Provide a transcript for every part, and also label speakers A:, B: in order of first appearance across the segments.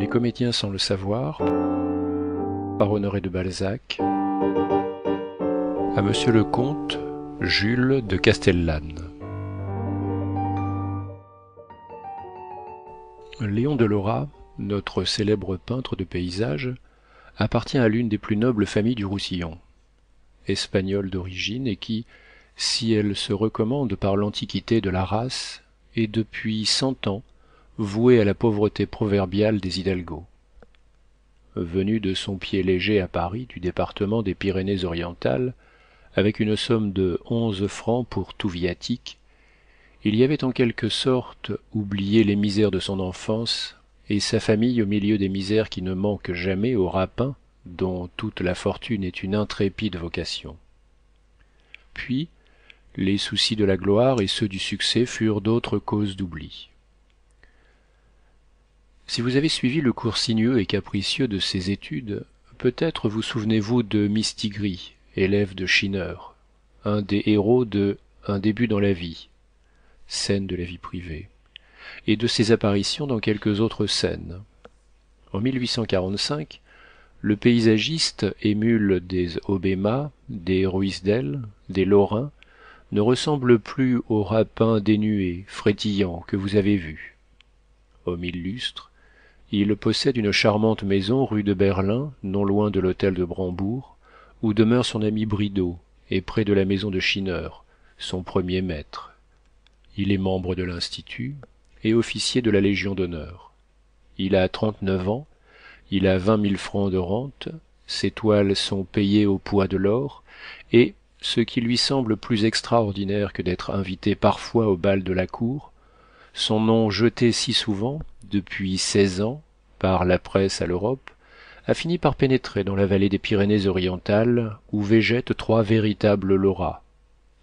A: Les comédiens sans le savoir par Honoré de Balzac à Monsieur le Comte Jules de Castellane Léon de Lora, notre célèbre peintre de paysages, appartient à l'une des plus nobles familles du Roussillon. Espagnol d'origine et qui, si elle se recommande par l'antiquité de la race, est depuis cent ans voué à la pauvreté proverbiale des hidalgos. Venu de son pied léger à Paris du département des Pyrénées-Orientales, avec une somme de onze francs pour tout viatique, il y avait en quelque sorte oublié les misères de son enfance et sa famille au milieu des misères qui ne manquent jamais aux rapins dont toute la fortune est une intrépide vocation. Puis, les soucis de la gloire et ceux du succès furent d'autres causes d'oubli. Si vous avez suivi le cours sinueux et capricieux de ses études, peut-être vous souvenez-vous de Mistigris, élève de Schinner, un des héros de Un début dans la vie, scène de la vie privée, et de ses apparitions dans quelques autres scènes. En 1845, le paysagiste émule des Obéma, des Ruisdel, des Lorrain, ne ressemble plus au rapin dénué, frétillant que vous avez vu. Homme illustre, il possède une charmante maison rue de Berlin, non loin de l'hôtel de Brambourg, où demeure son ami Brideau, et près de la maison de Schinner, son premier maître. Il est membre de l'Institut et officier de la Légion d'honneur. Il a trente-neuf ans, il a vingt mille francs de rente, ses toiles sont payées au poids de l'or, et, ce qui lui semble plus extraordinaire que d'être invité parfois au bal de la cour, son nom jeté si souvent, depuis seize ans, par la presse à l'Europe, a fini par pénétrer dans la vallée des Pyrénées orientales où végètent trois véritables Laura,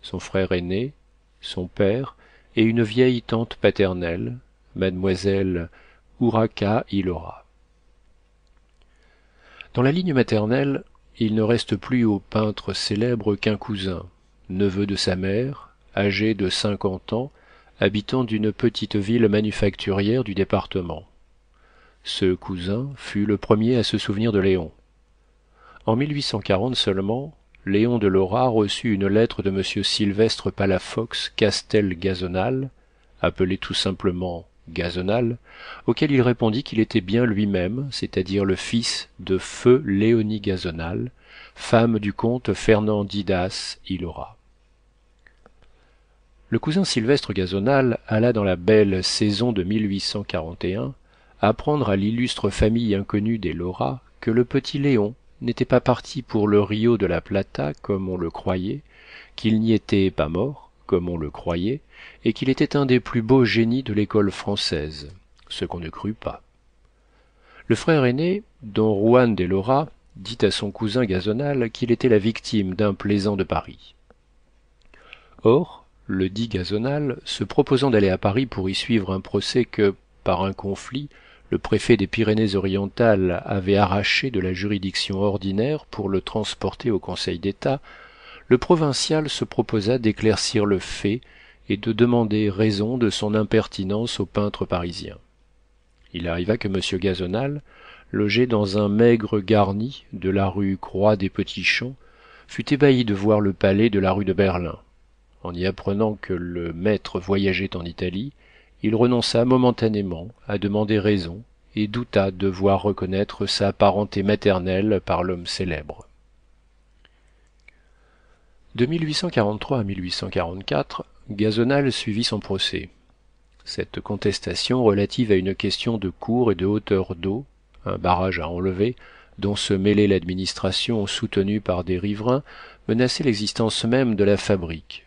A: son frère aîné, son père et une vieille tante paternelle, mademoiselle Urraca Ilora. Dans la ligne maternelle, il ne reste plus au peintre célèbre qu'un cousin, neveu de sa mère, âgé de cinquante ans, habitant d'une petite ville manufacturière du département. Ce cousin fut le premier à se souvenir de Léon. En 1840 seulement, Léon de Lora reçut une lettre de M. Sylvestre Palafox Castel Gazonal, appelé tout simplement Gazonal, auquel il répondit qu'il était bien lui-même, c'est-à-dire le fils de feu Léonie Gazonal, femme du comte Fernand Didas. Le cousin Sylvestre Gazonal alla dans la belle saison de 1841 apprendre à l'illustre famille inconnue des Laura que le petit Léon n'était pas parti pour le Rio de la Plata comme on le croyait, qu'il n'y était pas mort comme on le croyait, et qu'il était un des plus beaux génies de l'école française, ce qu'on ne crut pas. Le frère aîné, don Juan des Laura, dit à son cousin Gazonal qu'il était la victime d'un plaisant de Paris. Or, le dit Gazonal, se proposant d'aller à Paris pour y suivre un procès que, par un conflit, le préfet des Pyrénées-Orientales avait arraché de la juridiction ordinaire pour le transporter au Conseil d'État, le provincial se proposa d'éclaircir le fait et de demander raison de son impertinence au peintre parisien. Il arriva que M. Gazonal, logé dans un maigre garni de la rue Croix des Petits Champs, fut ébahi de voir le palais de la rue de Berlin en y apprenant que le maître voyageait en italie il renonça momentanément à demander raison et douta de voir reconnaître sa parenté maternelle par l'homme célèbre. De à gazonal suivit son procès. Cette contestation relative à une question de cours et de hauteur d'eau un barrage à enlever dont se mêlait l'administration soutenue par des riverains menaçait l'existence même de la fabrique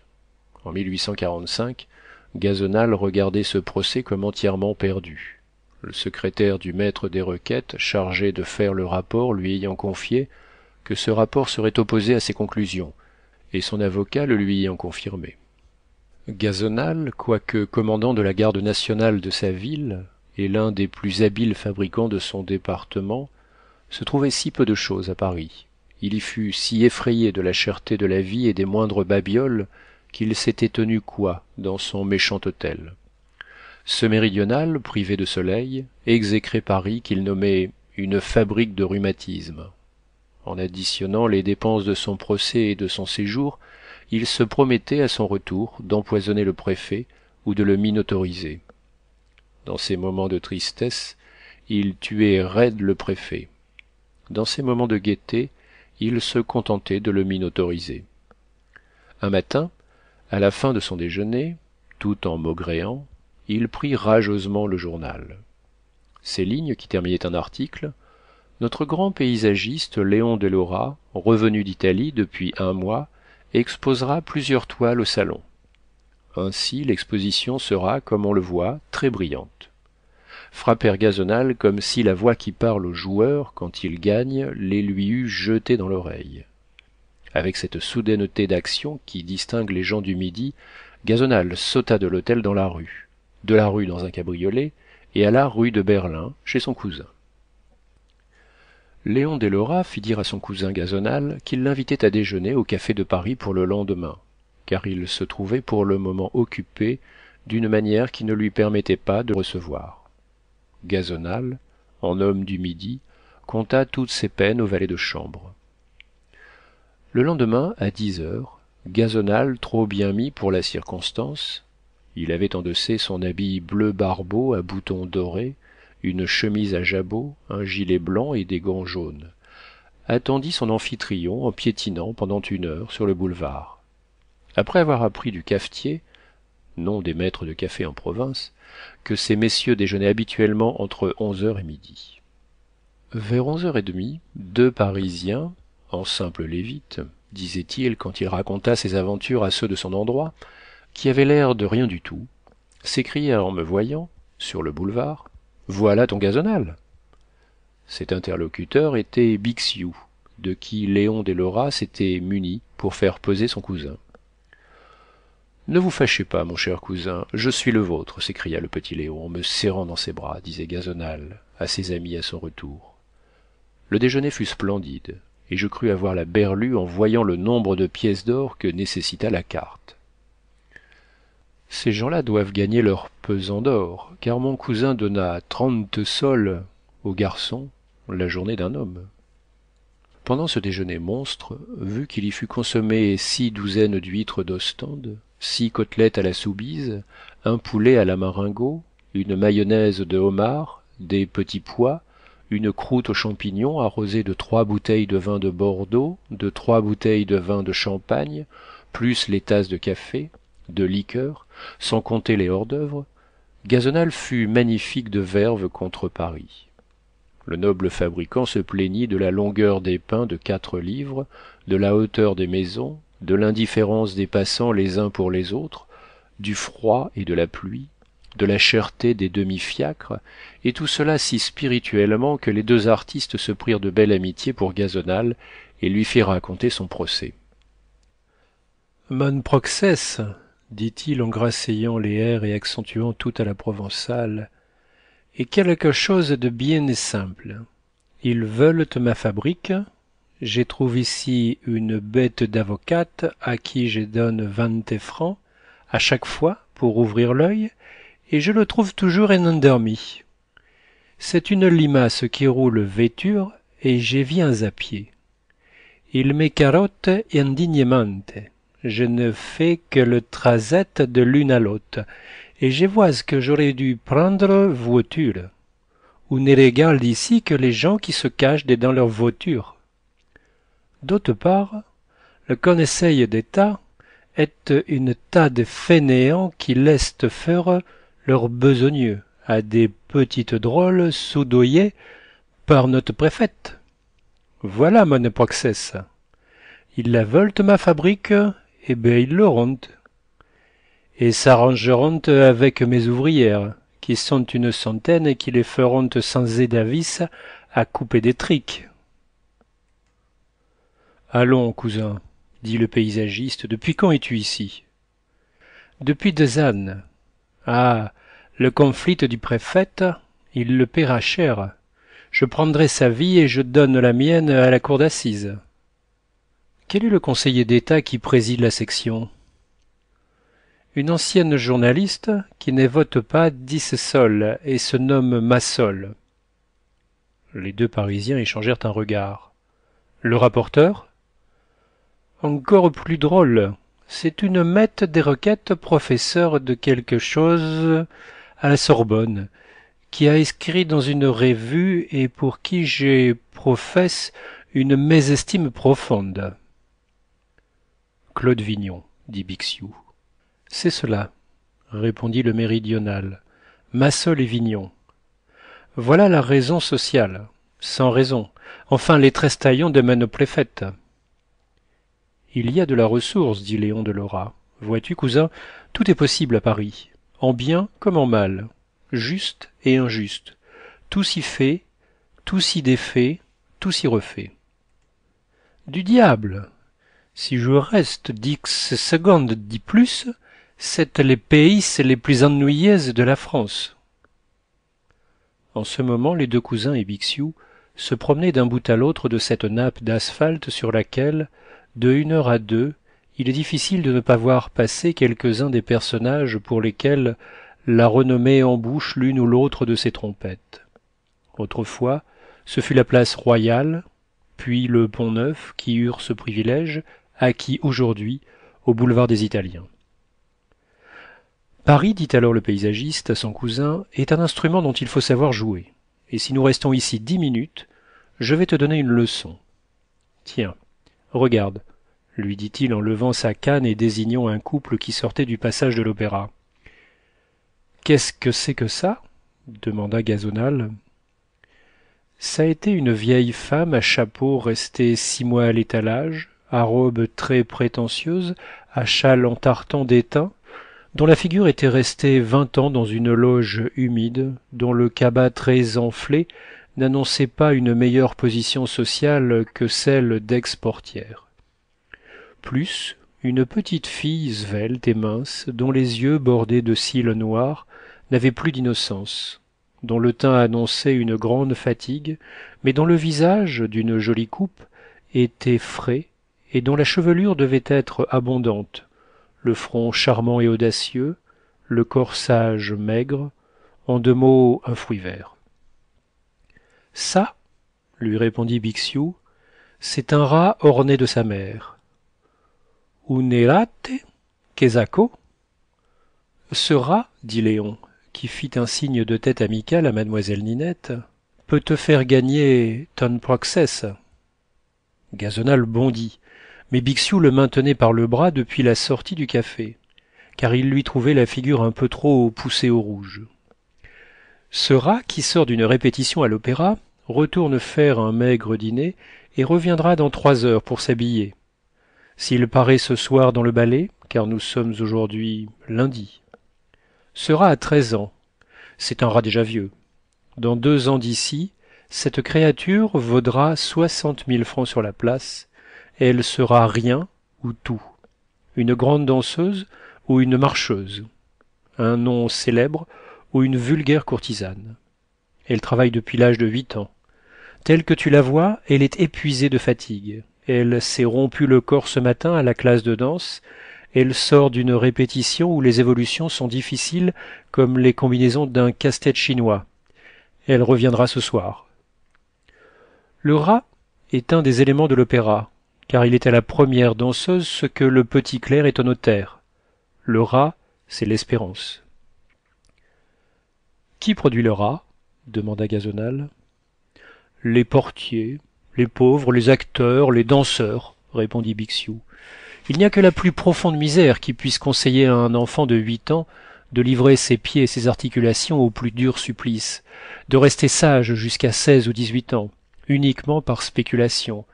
A: en Gazonal regardait ce procès comme entièrement perdu. Le secrétaire du maître des requêtes, chargé de faire le rapport, lui ayant confié que ce rapport serait opposé à ses conclusions, et son avocat le lui ayant confirmé. Gazonal, quoique commandant de la garde nationale de sa ville et l'un des plus habiles fabricants de son département, se trouvait si peu de chose à Paris. Il y fut si effrayé de la cherté de la vie et des moindres babioles qu'il s'était tenu quoi dans son méchant hôtel. Ce méridional privé de soleil exécrait paris qu'il nommait une fabrique de rhumatismes en additionnant les dépenses de son procès et de son séjour il se promettait à son retour d'empoisonner le préfet ou de le minotauriser dans ses moments de tristesse il tuait raide le préfet. Dans ses moments de gaieté il se contentait de le minotauriser un matin à la fin de son déjeuner tout en maugréant il prit rageusement le journal. Ces lignes qui terminaient un article notre grand paysagiste léon de lora revenu d'italie depuis un mois exposera plusieurs toiles au salon. Ainsi l'exposition sera comme on le voit très brillante. Frapper gazonal comme si la voix qui parle au joueur quand il gagne les lui eût jetées dans l'oreille avec cette soudaineté d'action qui distingue les gens du midi gazonal sauta de l'hôtel dans la rue. De la rue dans un cabriolet et alla rue de berlin chez son cousin. Léon des lora fit dire à son cousin gazonal qu'il l'invitait à déjeuner au café de paris pour le lendemain car il se trouvait pour le moment occupé d'une manière qui ne lui permettait pas de recevoir. Gazonal en homme du midi conta toutes ses peines au valet de chambre le lendemain à dix heures gazonal trop bien mis pour la circonstance il avait endossé son habit bleu barbeau à boutons dorés une chemise à jabot un gilet blanc et des gants jaunes attendit son amphitryon en piétinant pendant une heure sur le boulevard. Après avoir appris du cafetier nom des maîtres de café en province que ces messieurs déjeunaient habituellement entre onze heures et midi. Vers onze heures et demie deux parisiens en simple lévite disait-il quand il raconta ses aventures à ceux de son endroit qui avaient l'air de rien du tout s'écrièrent en me voyant sur le boulevard voilà ton gazonal! Cet interlocuteur était bixiou de qui léon des lora s'était muni pour faire poser son cousin ne vous fâchez pas mon cher cousin je suis le vôtre! s'écria le petit léon en me serrant dans ses bras disait gazonal à ses amis à son retour. Le déjeuner fut splendide et je crus avoir la berlue en voyant le nombre de pièces d'or que nécessita la carte. Ces gens-là doivent gagner leur pesant d'or car mon cousin donna trente sols au garçon la journée d'un homme. Pendant ce déjeuner monstre vu qu'il y fut consommé six douzaines d'huîtres d'ostende six côtelettes à la soubise un poulet à la marengo une mayonnaise de homard des petits pois une croûte aux champignons arrosée de trois bouteilles de vin de bordeaux de trois bouteilles de vin de champagne plus les tasses de café de liqueurs sans compter les hors-d'oeuvre gazonal fut magnifique de verve contre paris. Le noble fabricant se plaignit de la longueur des pains de quatre livres de la hauteur des maisons de l'indifférence des passants les uns pour les autres du froid et de la pluie de la cherté des demi-fiacres et tout cela si spirituellement que les deux artistes se prirent de belle amitié pour gazonal et lui firent raconter son procès. Mon proxès dit-il en grasseyant les airs et accentuant tout à la provençale est quelque chose de bien simple. Ils veulent ma fabrique. J'ai trouve ici une bête d'avocate à qui je donne vingt francs à chaque fois pour ouvrir l'œil et je le trouve toujours endormi. C'est une limace qui roule vêture et j'y viens à pied il me carotte indignement je ne fais que le trasette de l'une à l'autre et je vois que j'aurais dû prendre voiture. Ou ne regarde ici que les gens qui se cachent dedans leur voiture. D'autre part le conseil d'état est une tas de fainéants qui laissent faire besogneux à des petites drôles soudoyées par notre préfète. Voilà mon proxès ils la veulent ma fabrique eh ben ils l'auront et s'arrangeront avec mes ouvrières qui sont une centaine et qui les feront sans avis à couper des triques. Allons cousin dit le paysagiste depuis quand es-tu ici? Depuis deux ânes ah le conflit du préfète il le paiera cher. Je prendrai sa vie et je donne la mienne à la cour d'assises. Quel est le conseiller d'état qui préside la section?
B: Une ancienne journaliste qui ne vote pas dix sols et se nomme massol. Les deux parisiens échangèrent un regard. Le rapporteur? Encore plus drôle. C'est une maître des requêtes professeur de quelque chose à la sorbonne qui a écrit dans une revue et pour qui j'ai professe une mésestime profonde. Claude vignon dit bixiou. C'est cela répondit le méridional. Massol et vignon. Voilà la raison sociale sans raison. Enfin les trestaillons demandent au préfet il y a de la ressource dit léon de lora. Vois-tu cousin tout est possible à paris en bien comme en mal juste et injuste. Tout s'y fait tout s'y défait tout s'y refait. Du diable. Si je reste dix secondes dit plus c'est les pays les plus ennuyeux de la france. En ce moment les deux cousins et bixiou se promenaient d'un bout à l'autre de cette nappe d'asphalte sur laquelle de une heure à deux il est difficile de ne pas voir passer quelques-uns des personnages pour lesquels la renommée embouche l'une ou l'autre de ses trompettes. Autrefois ce fut la place royale puis le pont-neuf qui eurent ce privilège acquis aujourd'hui au boulevard des italiens. Paris dit alors le paysagiste à son cousin est un instrument dont il faut savoir jouer. Et si nous restons ici dix minutes je vais te donner une leçon. Tiens regarde lui dit-il en levant sa canne et désignant un couple qui sortait du passage de l'opéra. Qu'est-ce que c'est que ça? demanda gazonal. Ça été une vieille femme à chapeau restée six mois à l'étalage à robe très prétentieuse à châle en tartan d'étain dont la figure était restée vingt ans dans une loge humide dont le cabas très enflé n'annonçait pas une meilleure position sociale que celle dex portière plus une petite fille svelte et mince dont les yeux bordés de cils noirs n'avaient plus d'innocence dont le teint annonçait une grande fatigue mais dont le visage d'une jolie coupe était frais et dont la chevelure devait être abondante le front charmant et audacieux le corsage maigre en deux mots un fruit vert ça lui répondit bixiou c'est un rat orné de sa mère quesaco ce rat dit léon qui fit un signe de tête amical à mademoiselle ninette peut te faire gagner ton proxès gazonal bondit mais bixiou le maintenait par le bras depuis la sortie du café car il lui trouvait la figure un peu trop poussée au rouge. Ce rat qui sort d'une répétition à l'opéra retourne faire un maigre dîner et reviendra dans trois heures pour s'habiller s'il paraît ce soir dans le ballet car nous sommes aujourd'hui lundi ce rat a treize ans. C'est un rat déjà vieux. Dans deux ans d'ici cette créature vaudra soixante mille francs sur la place. Elle sera rien ou tout. Une grande danseuse ou une marcheuse. Un nom célèbre ou une vulgaire courtisane. Elle travaille depuis l'âge de huit ans. Telle que tu la vois elle est épuisée de fatigue elle s'est rompu le corps ce matin à la classe de danse. Elle sort d'une répétition où les évolutions sont difficiles comme les combinaisons d'un casse-tête chinois. Elle reviendra ce soir. Le rat est un des éléments de l'opéra car il est à la première danseuse ce que le petit clerc est au notaire. Le rat c'est l'espérance. Qui produit le rat? demanda gazonal. Les portiers les pauvres les acteurs les danseurs répondit bixiou. Il n'y a que la plus profonde misère qui puisse conseiller à un enfant de huit ans de livrer ses pieds et ses articulations au plus dur supplice de rester sage jusqu'à seize ou dix-huit ans uniquement par spéculation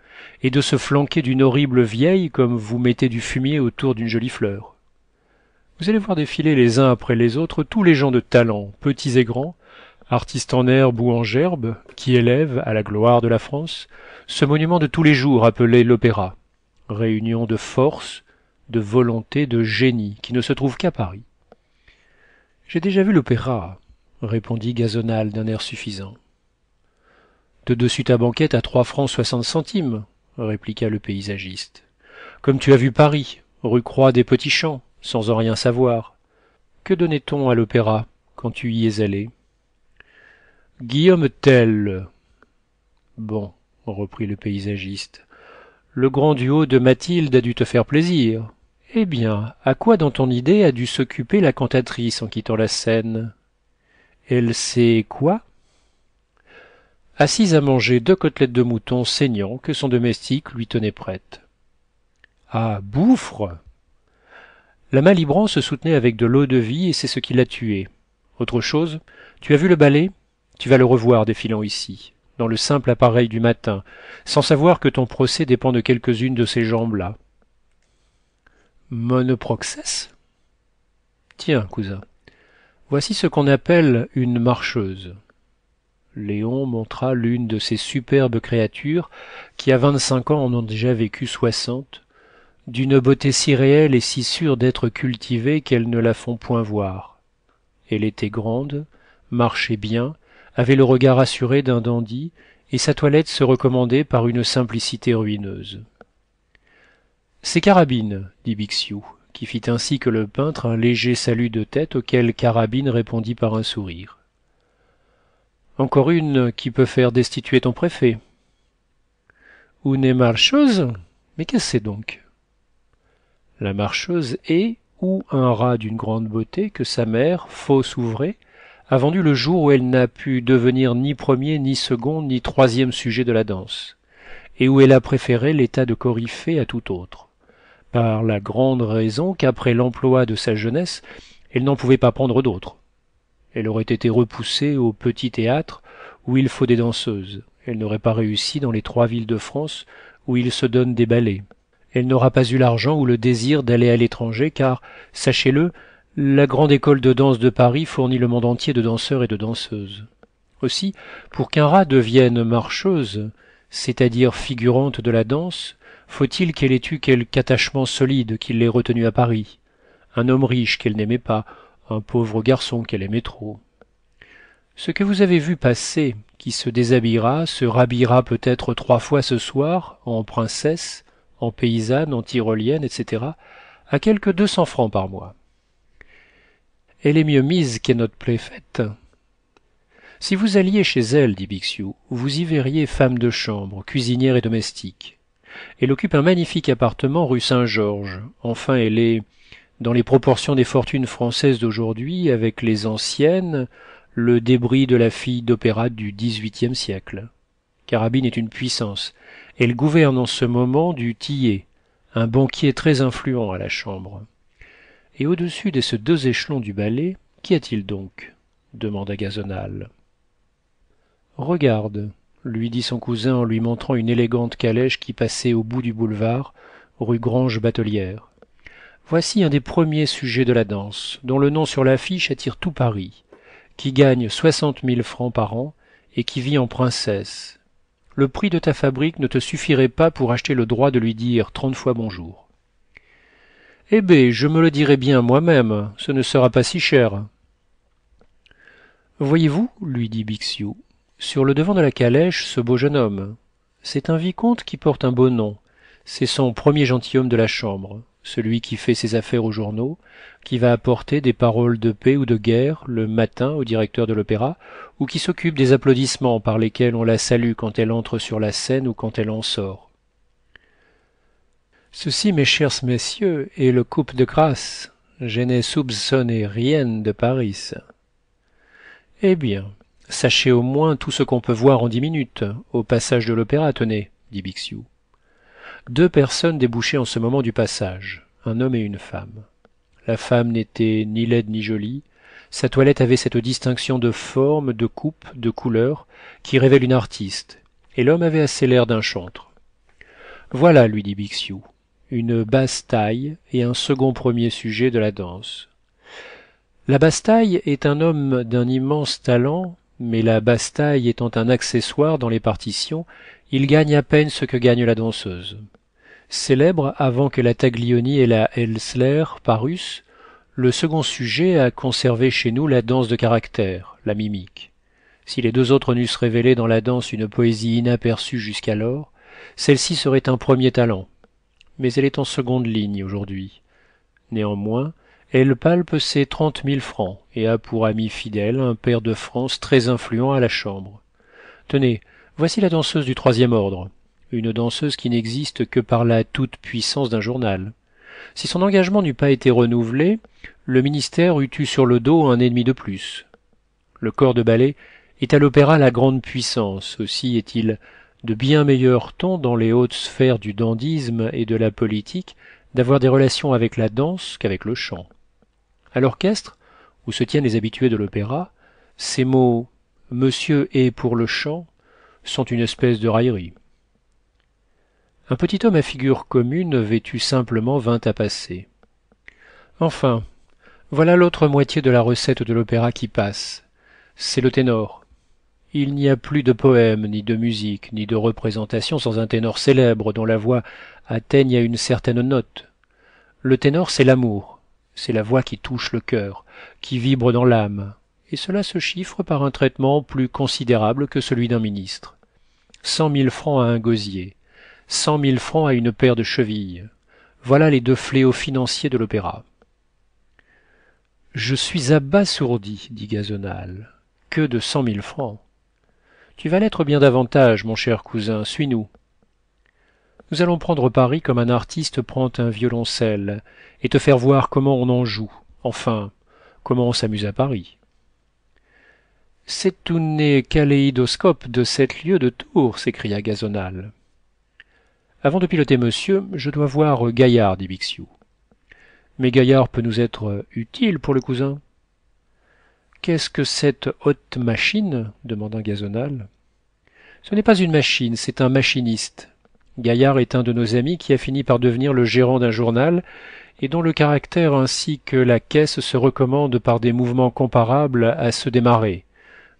B: et de se flanquer d'une horrible vieille comme vous mettez du fumier autour d'une jolie fleur. Vous allez voir défiler les uns après les autres tous les gens de talent petits et grands artistes en herbe ou en gerbe qui élèvent à la gloire de la france ce monument de tous les jours appelé l'opéra. Réunion de force de volonté de génie qui ne se trouve qu'à paris. J'ai déjà vu l'opéra répondit gazonal d'un air suffisant. De dessus ta banquette à trois francs soixante centimes répliqua le paysagiste. Comme tu as vu paris rue croix des petits champs sans en rien savoir. Que donnait-on à l'opéra quand tu y es allé? Guillaume tell. Bon reprit le paysagiste. Le grand duo de mathilde a dû te faire plaisir. Eh bien à quoi dans ton idée a dû s'occuper la cantatrice en quittant la scène? Elle sait quoi? Assise à manger deux côtelettes de mouton saignant que son domestique lui tenait prêtes. Ah bouffre! La malibran se soutenait avec de l'eau-de-vie et c'est ce qui l'a tuée. Autre chose tu as vu le balai tu vas le revoir défilant ici dans le simple appareil du matin sans savoir que ton procès dépend de quelques-unes de ces jambes là monoproxès? Tiens cousin voici ce qu'on appelle une marcheuse. Léon montra l'une de ces superbes créatures qui à vingt-cinq ans en ont déjà vécu soixante d'une beauté si réelle et si sûre d'être cultivée qu'elles ne la font point voir. Elle était grande marchait bien avait le regard assuré d'un dandy et sa toilette se recommandait par une simplicité ruineuse. C'est carabine dit bixiou qui fit ainsi que le peintre un léger salut de tête auquel carabine répondit par un sourire. Encore une qui peut faire destituer ton préfet. Une marcheuse? Mais qu'est-ce que c'est donc? La marcheuse est ou un rat d'une grande beauté que sa mère fausse ou a vendu le jour où elle n'a pu devenir ni premier ni second ni troisième sujet de la danse et où elle a préféré l'état de coryphée à tout autre. Par la grande raison qu'après l'emploi de sa jeunesse elle n'en pouvait pas prendre d'autre elle aurait été repoussée au petit théâtre où il faut des danseuses. Elle n'aurait pas réussi dans les trois villes de france où il se donne des ballets. Elle n'aura pas eu l'argent ou le désir d'aller à l'étranger car sachez-le la grande école de danse de paris fournit le monde entier de danseurs et de danseuses. Aussi pour qu'un rat devienne marcheuse c'est-à-dire figurante de la danse faut-il qu'elle ait eu quelque attachement solide qui l'ait retenue à paris. Un homme riche qu'elle n'aimait pas un pauvre garçon qu'elle aimait trop. Ce que vous avez vu passer qui se déshabillera se rhabillera peut-être trois fois ce soir en princesse en paysanne en tyrolienne etc à quelque deux cents francs par mois elle est mieux mise qu'est notre préfète. Si vous alliez chez elle dit bixiou vous y verriez femme de chambre cuisinière et domestique. Elle occupe un magnifique appartement rue saint-georges. Enfin elle est dans les proportions des fortunes françaises d'aujourd'hui avec les anciennes le débris de la fille d'opéra du dix-huitième siècle. Carabine est une puissance. Elle gouverne en ce moment du tillet un banquier très influent à la chambre et au-dessus de ces deux échelons du balai qu'y a-t-il donc demanda gazonal. Regarde lui dit son cousin en lui montrant une élégante calèche qui passait au bout du boulevard rue grange batelière. Voici un des premiers sujets de la danse dont le nom sur l'affiche attire tout paris qui gagne soixante mille francs par an et qui vit en princesse. Le prix de ta fabrique ne te suffirait pas pour acheter le droit de lui dire trente fois bonjour eh bé je me le dirai bien moi-même. Ce ne sera pas si cher. Voyez-vous lui dit bixiou sur le devant de la calèche ce beau jeune homme. C'est un vicomte qui porte un beau nom. C'est son premier gentilhomme de la chambre celui qui fait ses affaires aux journaux qui va apporter des paroles de paix ou de guerre le matin au directeur de l'opéra ou qui s'occupe des applaudissements par lesquels on la salue quand elle entre sur la scène ou quand elle en sort ceci mes chers messieurs est le coup de grâce. Je n'ai soupçonné rien de paris. Eh bien sachez au moins tout ce qu'on peut voir en dix minutes. Au passage de l'opéra tenez dit bixiou. Deux personnes débouchaient en ce moment du passage un homme et une femme. La femme n'était ni laide ni jolie. Sa toilette avait cette distinction de forme de coupe de couleur qui révèle une artiste. Et l'homme avait assez l'air d'un chantre. Voilà lui dit une basse-taille et un second premier sujet de la danse. La basse-taille est un homme d'un immense talent mais la basse-taille étant un accessoire dans les partitions il gagne à peine ce que gagne la danseuse. Célèbre avant que la taglioni et la Elssler parussent le second sujet a conservé chez nous la danse de caractère la mimique. Si les deux autres n'eussent révélé dans la danse une poésie inaperçue jusqu'alors celle-ci serait un premier talent mais elle est en seconde ligne aujourd'hui. Néanmoins elle palpe ses trente mille francs et a pour ami fidèle un pair de france très influent à la chambre. Tenez voici la danseuse du troisième ordre. Une danseuse qui n'existe que par la toute-puissance d'un journal. Si son engagement n'eût pas été renouvelé le ministère eût eu sur le dos un ennemi de plus. Le corps de ballet est à l'opéra la grande puissance. Aussi est-il de bien meilleur ton dans les hautes sphères du dandysme et de la politique d'avoir des relations avec la danse qu'avec le chant. A l'orchestre où se tiennent les habitués de l'opéra ces mots monsieur est pour le chant sont une espèce de raillerie. Un petit homme à figure commune vêtu simplement vint à passer enfin voilà l'autre moitié de la recette de l'opéra qui passe. C'est le ténor il n'y a plus de poèmes ni de musique ni de représentation sans un ténor célèbre dont la voix atteigne à une certaine note. Le ténor c'est l'amour. C'est la voix qui touche le cœur qui vibre dans l'âme. Et cela se chiffre par un traitement plus considérable que celui d'un ministre. Cent mille francs à un gosier. Cent mille francs à une paire de chevilles. Voilà les deux fléaux financiers de l'opéra. Je suis abasourdi dit gazonal. Que de cent mille francs tu vas l'être bien davantage mon cher cousin suis-nous. Nous allons prendre paris comme un artiste prend un violoncelle et te faire voir comment on en joue. Enfin comment on s'amuse à paris. C'est une kaléidoscope de sept lieues de tour s'écria gazonal. Avant de piloter monsieur je dois voir gaillard dit bixiou. Mais gaillard peut nous être utile pour le cousin qu'est-ce que cette haute machine demanda gazonal. Ce n'est pas une machine c'est un machiniste. Gaillard est un de nos amis qui a fini par devenir le gérant d'un journal et dont le caractère ainsi que la caisse se recommandent par des mouvements comparables à ceux des marées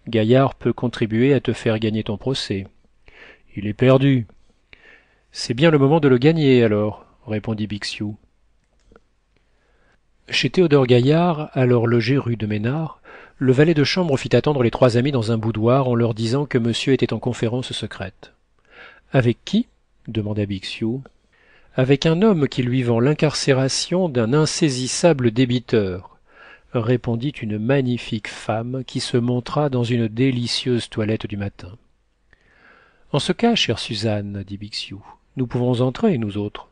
B: gaillard peut contribuer à te faire gagner ton procès. Il est perdu. C'est bien le moment de le gagner alors répondit bixiou. Chez théodore gaillard alors logé rue de ménars le valet de chambre fit attendre les trois amis dans un boudoir en leur disant que monsieur était en conférence secrète. Avec qui? demanda bixiou. Avec un homme qui lui vend l'incarcération d'un insaisissable débiteur répondit une magnifique femme qui se montra dans une délicieuse toilette du matin. En ce cas chère suzanne dit bixiou nous pouvons entrer nous autres.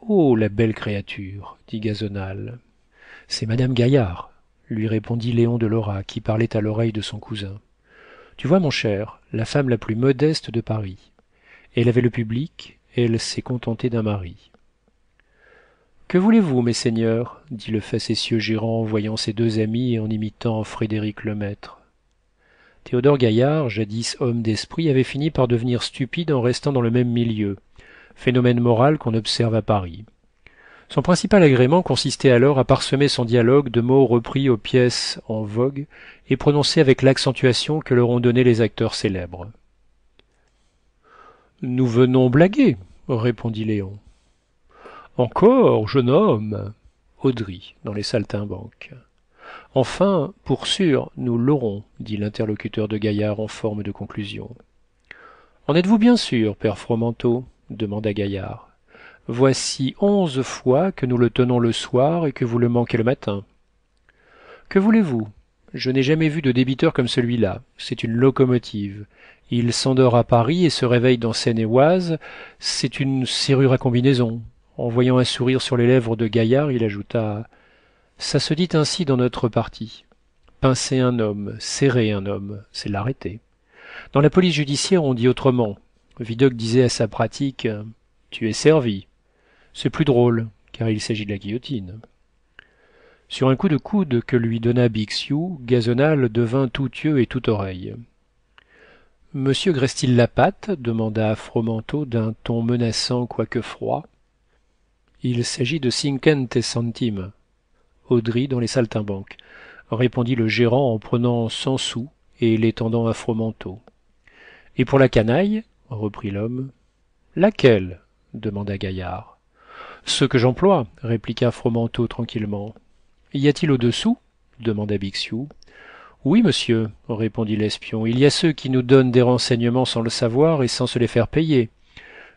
B: Oh la belle créature dit gazonal. C'est madame gaillard lui répondit léon de lora qui parlait à l'oreille de son cousin. Tu vois mon cher la femme la plus modeste de paris. Elle avait le public elle s'est contentée d'un mari. Que voulez-vous messeigneurs dit le facétieux gérant en voyant ses deux amis et en imitant frédérick lemaître. Théodore gaillard jadis homme d'esprit avait fini par devenir stupide en restant dans le même milieu phénomène moral qu'on observe à paris son principal agrément consistait alors à parsemer son dialogue de mots repris aux pièces en vogue et prononcés avec l'accentuation que leur ont donnée les acteurs célèbres nous venons blaguer répondit léon encore jeune homme audry dans les saltimbanques enfin pour sûr nous l'aurons dit l'interlocuteur de gaillard en forme de conclusion en êtes-vous bien sûr père fromenteau? demanda gaillard voici onze fois que nous le tenons le soir et que vous le manquez le matin. Que voulez-vous? Je n'ai jamais vu de débiteur comme celui-là. C'est une locomotive. Il s'endort à paris et se réveille dans seine-et-oise. C'est une serrure à combinaison. En voyant un sourire sur les lèvres de gaillard il ajouta ça se dit ainsi dans notre parti. Pincer un homme serrer un homme c'est l'arrêter dans la police judiciaire on dit autrement. Vidocq disait à sa pratique tu es servi c'est plus drôle car il s'agit de la guillotine. Sur un coup de coude que lui donna bixiou gazonal devint tout yeux et tout oreille monsieur graisse-t-il la pâte? demanda fromenteau d'un ton menaçant quoique froid. Il s'agit de cinquante centimes. Audry dans les saltimbanques répondit le gérant en prenant cent sous et les tendant à fromenteau et pour la canaille? reprit l'homme. Laquelle? demanda gaillard ceux que j'emploie répliqua fromenteau tranquillement. Y a-t-il au-dessous? demanda bixiou. Oui monsieur répondit l'espion il y a ceux qui nous donnent des renseignements sans le savoir et sans se les faire payer.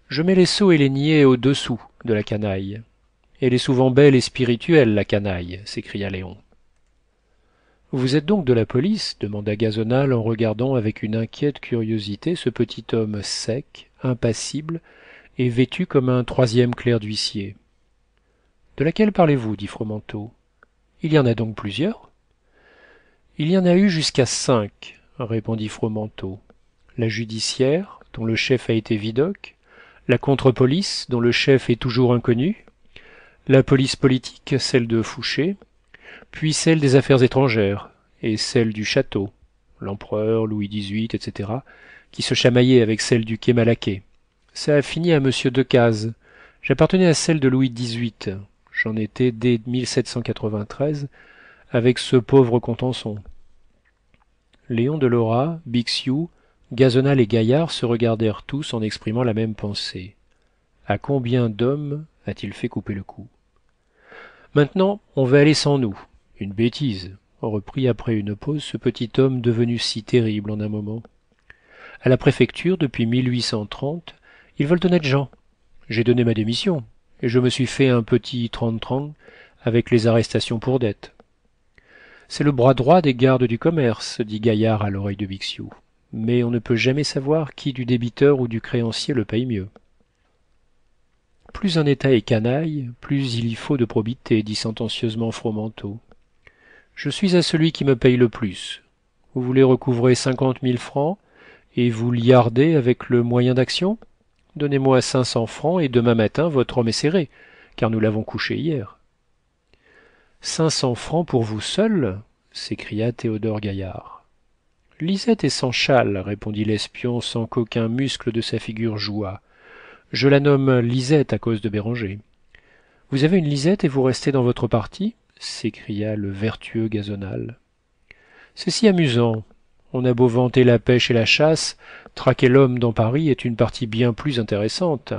B: Je mets les sots et les niais au-dessous de la canaille. Elle est souvent belle et spirituelle la canaille s'écria léon. Vous êtes donc de la police? demanda gazonal en regardant avec une inquiète curiosité ce petit homme sec impassible et vêtu comme un troisième clerc d'huissier. De laquelle parlez-vous dit fromenteau? Il y en a donc plusieurs? Il y en a eu jusqu'à cinq répondit fromenteau. La judiciaire dont le chef a été vidocq la contre police dont le chef est toujours inconnu la police politique celle de fouché puis celle des affaires étrangères et celle du château l'empereur louis xviii etc qui se chamaillait avec celle du quai ça a fini à monsieur decazes. J'appartenais à celle de louis xviii j'en étais dès avec ce pauvre contenson. Léon de lora bixiou gazonal et gaillard se regardèrent tous en exprimant la même pensée. A combien d'hommes a-t-il fait couper le cou? Maintenant on va aller sans nous. Une bêtise reprit après une pause ce petit homme devenu si terrible en un moment. A la préfecture depuis ils veulent honnêtes gens. J'ai donné ma démission et je me suis fait un petit trente-trente avec les arrestations pour dettes. C'est le bras droit des gardes du commerce dit gaillard à l'oreille de bixiou. Mais on ne peut jamais savoir qui du débiteur ou du créancier le paye mieux. Plus un état est canaille plus il y faut de probité dit sentencieusement fromenteau. Je suis à celui qui me paye le plus. Vous voulez recouvrer cinquante mille francs et vous liarder avec le moyen d'action? Donnez-moi cinq cents francs et demain matin votre homme est serré car nous l'avons couché hier. Cinq cents francs pour vous seul s'écria théodore gaillard. Lisette est sans châle répondit l'espion sans qu'aucun muscle de sa figure jouât. Je la nomme lisette à cause de béranger. Vous avez une lisette et vous restez dans votre parti? s'écria le vertueux gazonal. C'est si amusant on a beau vanter la pêche et la chasse traquer l'homme dans paris est une partie bien plus intéressante.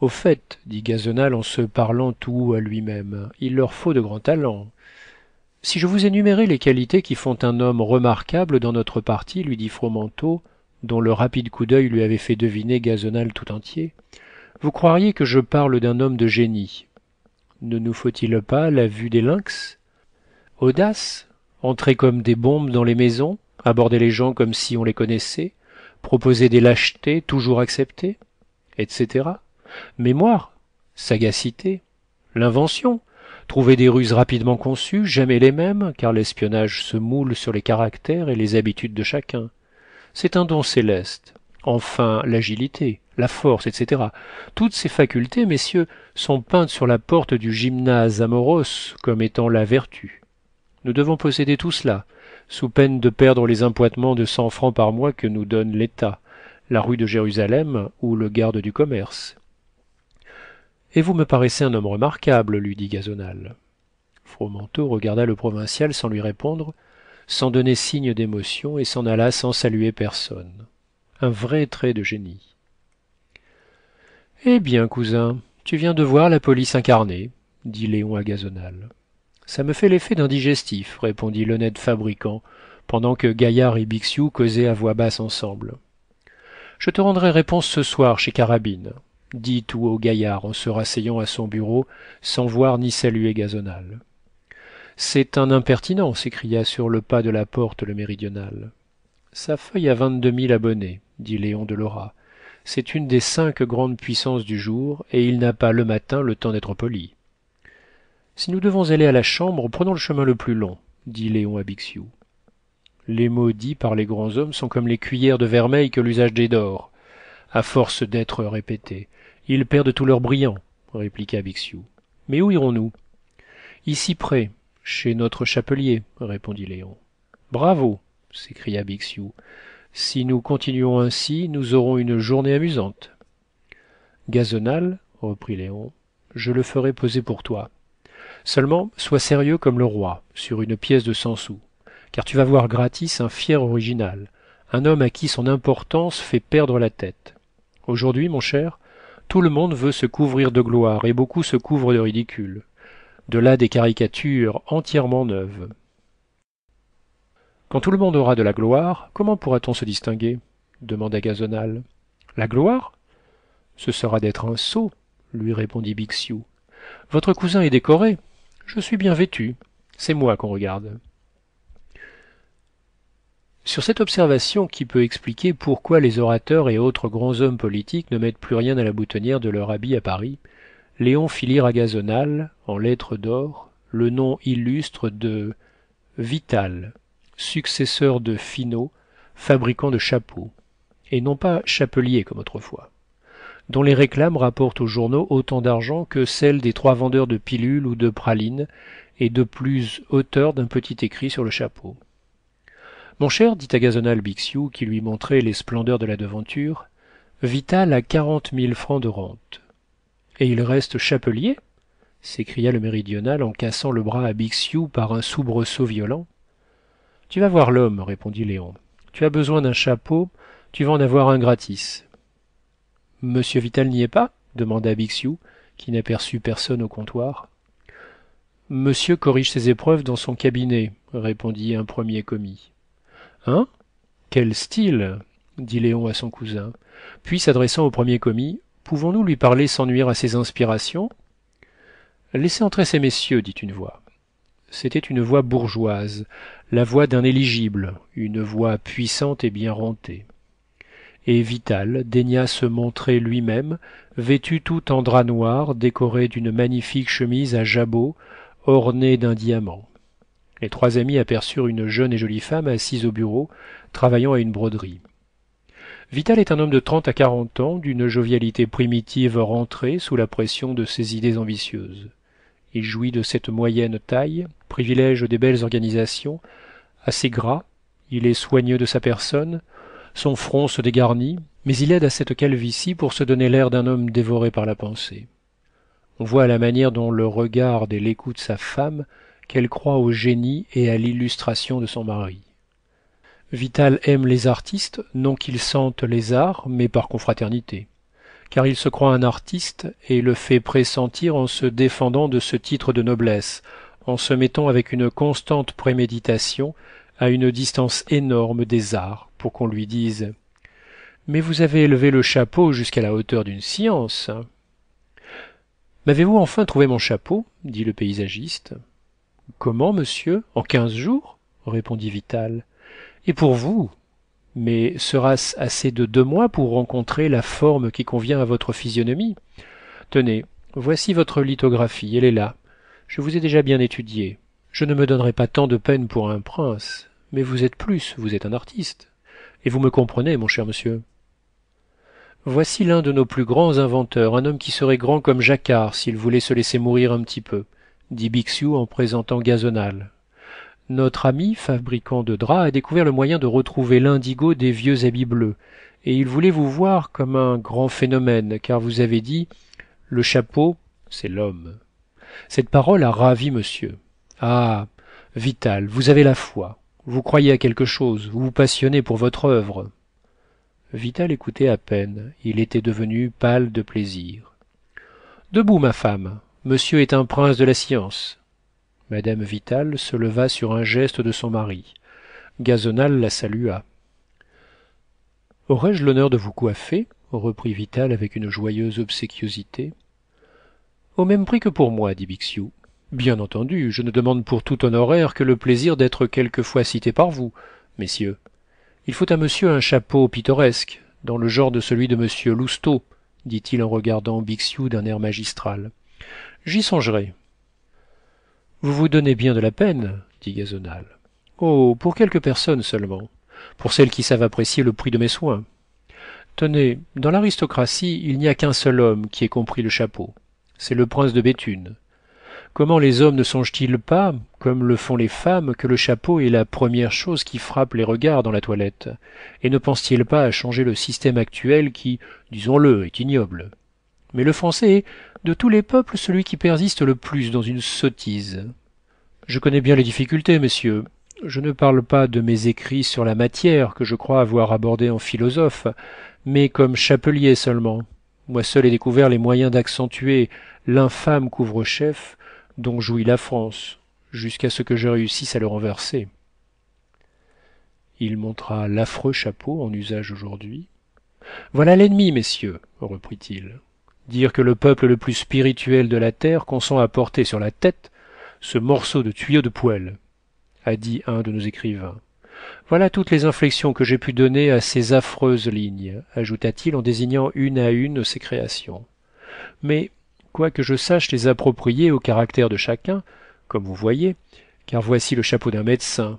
B: Au fait dit gazonal en se parlant tout haut à lui-même il leur faut de grands talents. Si je vous énumérais les qualités qui font un homme remarquable dans notre parti lui dit fromenteau dont le rapide coup d'œil lui avait fait deviner gazonal tout entier vous croiriez que je parle d'un homme de génie. Ne nous faut-il pas la vue des lynx? Audace? Entrer comme des bombes dans les maisons? Aborder les gens comme si on les connaissait proposer des lâchetés toujours acceptées etc mémoire sagacité l'invention trouver des ruses rapidement conçues jamais les mêmes car l'espionnage se moule sur les caractères et les habitudes de chacun. C'est un don céleste. Enfin l'agilité la force etc toutes ces facultés messieurs sont peintes sur la porte du gymnase amoros comme étant la vertu. Nous devons posséder tout cela sous peine de perdre les appointements de cent francs par mois que nous donne l'état la rue de jérusalem ou le garde du commerce. Et vous me paraissez un homme remarquable lui dit gazonal. Fromenteau regarda le provincial sans lui répondre sans donner signe d'émotion et s'en alla sans saluer personne. Un vrai trait de génie. Eh bien cousin tu viens de voir la police incarnée dit léon à gazonal ça me fait l'effet d'un digestif répondit l'honnête fabricant pendant que gaillard et bixiou causaient à voix basse ensemble. Je te rendrai réponse ce soir chez carabine dit tout haut gaillard en se rasseyant à son bureau sans voir ni saluer gazonal. C'est un impertinent s'écria sur le pas de la porte le méridional. Sa feuille a vingt-deux mille abonnés dit léon de lora. C'est une des cinq grandes puissances du jour et il n'a pas le matin le temps d'être poli si nous devons aller à la chambre prenons le chemin le plus long dit léon à bixiou. Les mots dits par les grands hommes sont comme les cuillères de vermeil que l'usage des dors à force d'être répétés. Ils perdent tout leur brillant répliqua bixiou. Mais où irons-nous? Ici près chez notre chapelier répondit léon. Bravo s'écria bixiou. Si nous continuons ainsi nous aurons une journée amusante. Gazonal reprit léon je le ferai poser pour toi seulement sois sérieux comme le roi sur une pièce de cent sous car tu vas voir gratis un fier original un homme à qui son importance fait perdre la tête. Aujourd'hui mon cher tout le monde veut se couvrir de gloire et beaucoup se couvrent de ridicule de là des caricatures entièrement neuves. Quand tout le monde aura de la gloire comment pourra-t-on se distinguer? demanda gazonal. La gloire? Ce sera d'être un sot lui répondit bixiou. Votre cousin est décoré je suis bien vêtu. C'est moi qu'on regarde. Sur cette observation qui peut expliquer pourquoi les orateurs et autres grands hommes politiques ne mettent plus rien à la boutonnière de leur habit à paris léon fit lire à gazonal en lettres d'or le nom illustre de vital successeur de finot fabricant de chapeaux et non pas chapelier comme autrefois dont les réclames rapportent aux journaux autant d'argent que celles des trois vendeurs de pilules ou de pralines et de plus hauteur d'un petit écrit sur le chapeau. Mon cher dit à gazonal bixiou qui lui montrait les splendeurs de la devanture vital a quarante mille francs de rente. Et il reste chapelier? s'écria le méridional en cassant le bras à bixiou par un soubresaut violent. Tu vas voir l'homme répondit léon. Tu as besoin d'un chapeau tu vas en avoir un gratis monsieur vital n'y est pas demanda bixiou qui n'aperçut personne au comptoir. Monsieur corrige ses épreuves dans son cabinet répondit un premier commis. Hein? Quel style? dit léon à son cousin. Puis s'adressant au premier commis pouvons-nous lui parler sans nuire à ses inspirations? Laissez entrer ces messieurs dit une voix. C'était une voix bourgeoise la voix d'un éligible une voix puissante et bien rentée et vital daigna se montrer lui-même vêtu tout en drap noir décoré d'une magnifique chemise à jabot ornée d'un diamant. Les trois amis aperçurent une jeune et jolie femme assise au bureau travaillant à une broderie. Vital est un homme de trente à quarante ans d'une jovialité primitive rentrée sous la pression de ses idées ambitieuses. Il jouit de cette moyenne taille privilège des belles organisations. Assez gras il est soigneux de sa personne son front se dégarnit mais il aide à cette calvitie pour se donner l'air d'un homme dévoré par la pensée. On voit à la manière dont le regarde et l'écoute sa femme qu'elle croit au génie et à l'illustration de son mari. Vital aime les artistes non qu'il sente les arts mais par confraternité. Car il se croit un artiste et le fait pressentir en se défendant de ce titre de noblesse en se mettant avec une constante préméditation à une distance énorme des arts pour qu'on lui dise mais vous avez élevé le chapeau jusqu'à la hauteur d'une science. M'avez-vous enfin trouvé mon chapeau? dit le paysagiste comment monsieur? En quinze jours? répondit vital et pour vous? Mais sera-ce assez de deux mois pour rencontrer la forme qui convient à votre physionomie? Tenez voici votre lithographie elle est là. Je vous ai déjà bien étudié je ne me donnerai pas tant de peine pour un prince mais vous êtes plus vous êtes un artiste et vous me comprenez mon cher monsieur. Voici l'un de nos plus grands inventeurs un homme qui serait grand comme jacquard s'il voulait se laisser mourir un petit peu dit bixiou en présentant gazonal. Notre ami fabricant de draps a découvert le moyen de retrouver l'indigo des vieux habits bleus et il voulait vous voir comme un grand phénomène car vous avez dit le chapeau c'est l'homme cette parole a ravi monsieur. Ah vital vous avez la foi vous croyez à quelque chose vous vous passionnez pour votre œuvre. Vital écoutait à peine il était devenu pâle de plaisir. Debout ma femme monsieur est un prince de la science. Madame vital se leva sur un geste de son mari. Gazonal la salua. Aurais-je l'honneur de vous coiffer? reprit vital avec une joyeuse obséquiosité. Au même prix que pour moi dit bixiou bien entendu je ne demande pour tout honoraire que le plaisir d'être quelquefois cité par vous messieurs. Il faut à monsieur un chapeau pittoresque dans le genre de celui de monsieur lousteau dit-il en regardant bixiou d'un air magistral. J'y songerai. Vous vous donnez bien de la peine dit gazonal. Oh pour quelques personnes seulement. Pour celles qui savent apprécier le prix de mes soins. Tenez dans l'aristocratie il n'y a qu'un seul homme qui ait compris le chapeau. C'est le prince de béthune comment les hommes ne songent-ils pas comme le font les femmes que le chapeau est la première chose qui frappe les regards dans la toilette? Et ne pensent-ils pas à changer le système actuel qui disons-le est ignoble? Mais le français est de tous les peuples celui qui persiste le plus dans une sottise. Je connais bien les difficultés messieurs. Je ne parle pas de mes écrits sur la matière que je crois avoir abordés en philosophe mais comme chapelier seulement. Moi seul ai découvert les moyens d'accentuer l'infâme couvre-chef dont jouit la France, jusqu'à ce que je réussisse à le renverser. Il montra l'affreux chapeau en usage aujourd'hui. Voilà l'ennemi, messieurs, reprit-il. dire que le peuple le plus spirituel de la terre consent à porter sur la tête ce morceau de tuyau de poêle a dit un de nos écrivains voilà toutes les inflexions que j'ai pu donner à ces affreuses lignes ajouta-t-il en désignant une à une ces créations mais quoique je sache les approprier au caractère de chacun comme vous voyez car voici le chapeau d'un médecin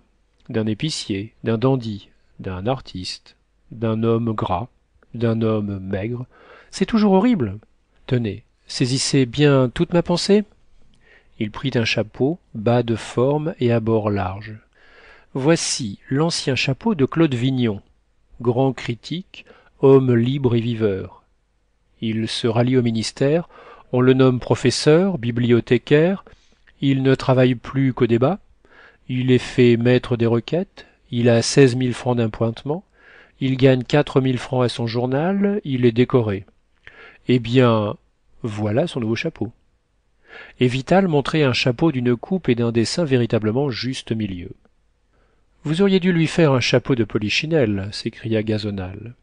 B: d'un épicier d'un dandy d'un artiste d'un homme gras d'un homme maigre. C'est toujours horrible. Tenez saisissez bien toute ma pensée. Il prit un chapeau bas de forme et à bords larges voici l'ancien chapeau de claude vignon grand critique homme libre et viveur. Il se rallie au ministère on le nomme professeur bibliothécaire. Il ne travaille plus qu'au débat. Il est fait maître des requêtes. Il a seize mille francs d'appointements il gagne quatre mille francs à son journal. Il est décoré. Eh bien voilà son nouveau chapeau. Et vital montrait un chapeau d'une coupe et d'un dessin véritablement juste milieu. Vous auriez dû lui faire un chapeau de polichinelle s'écria gazonal.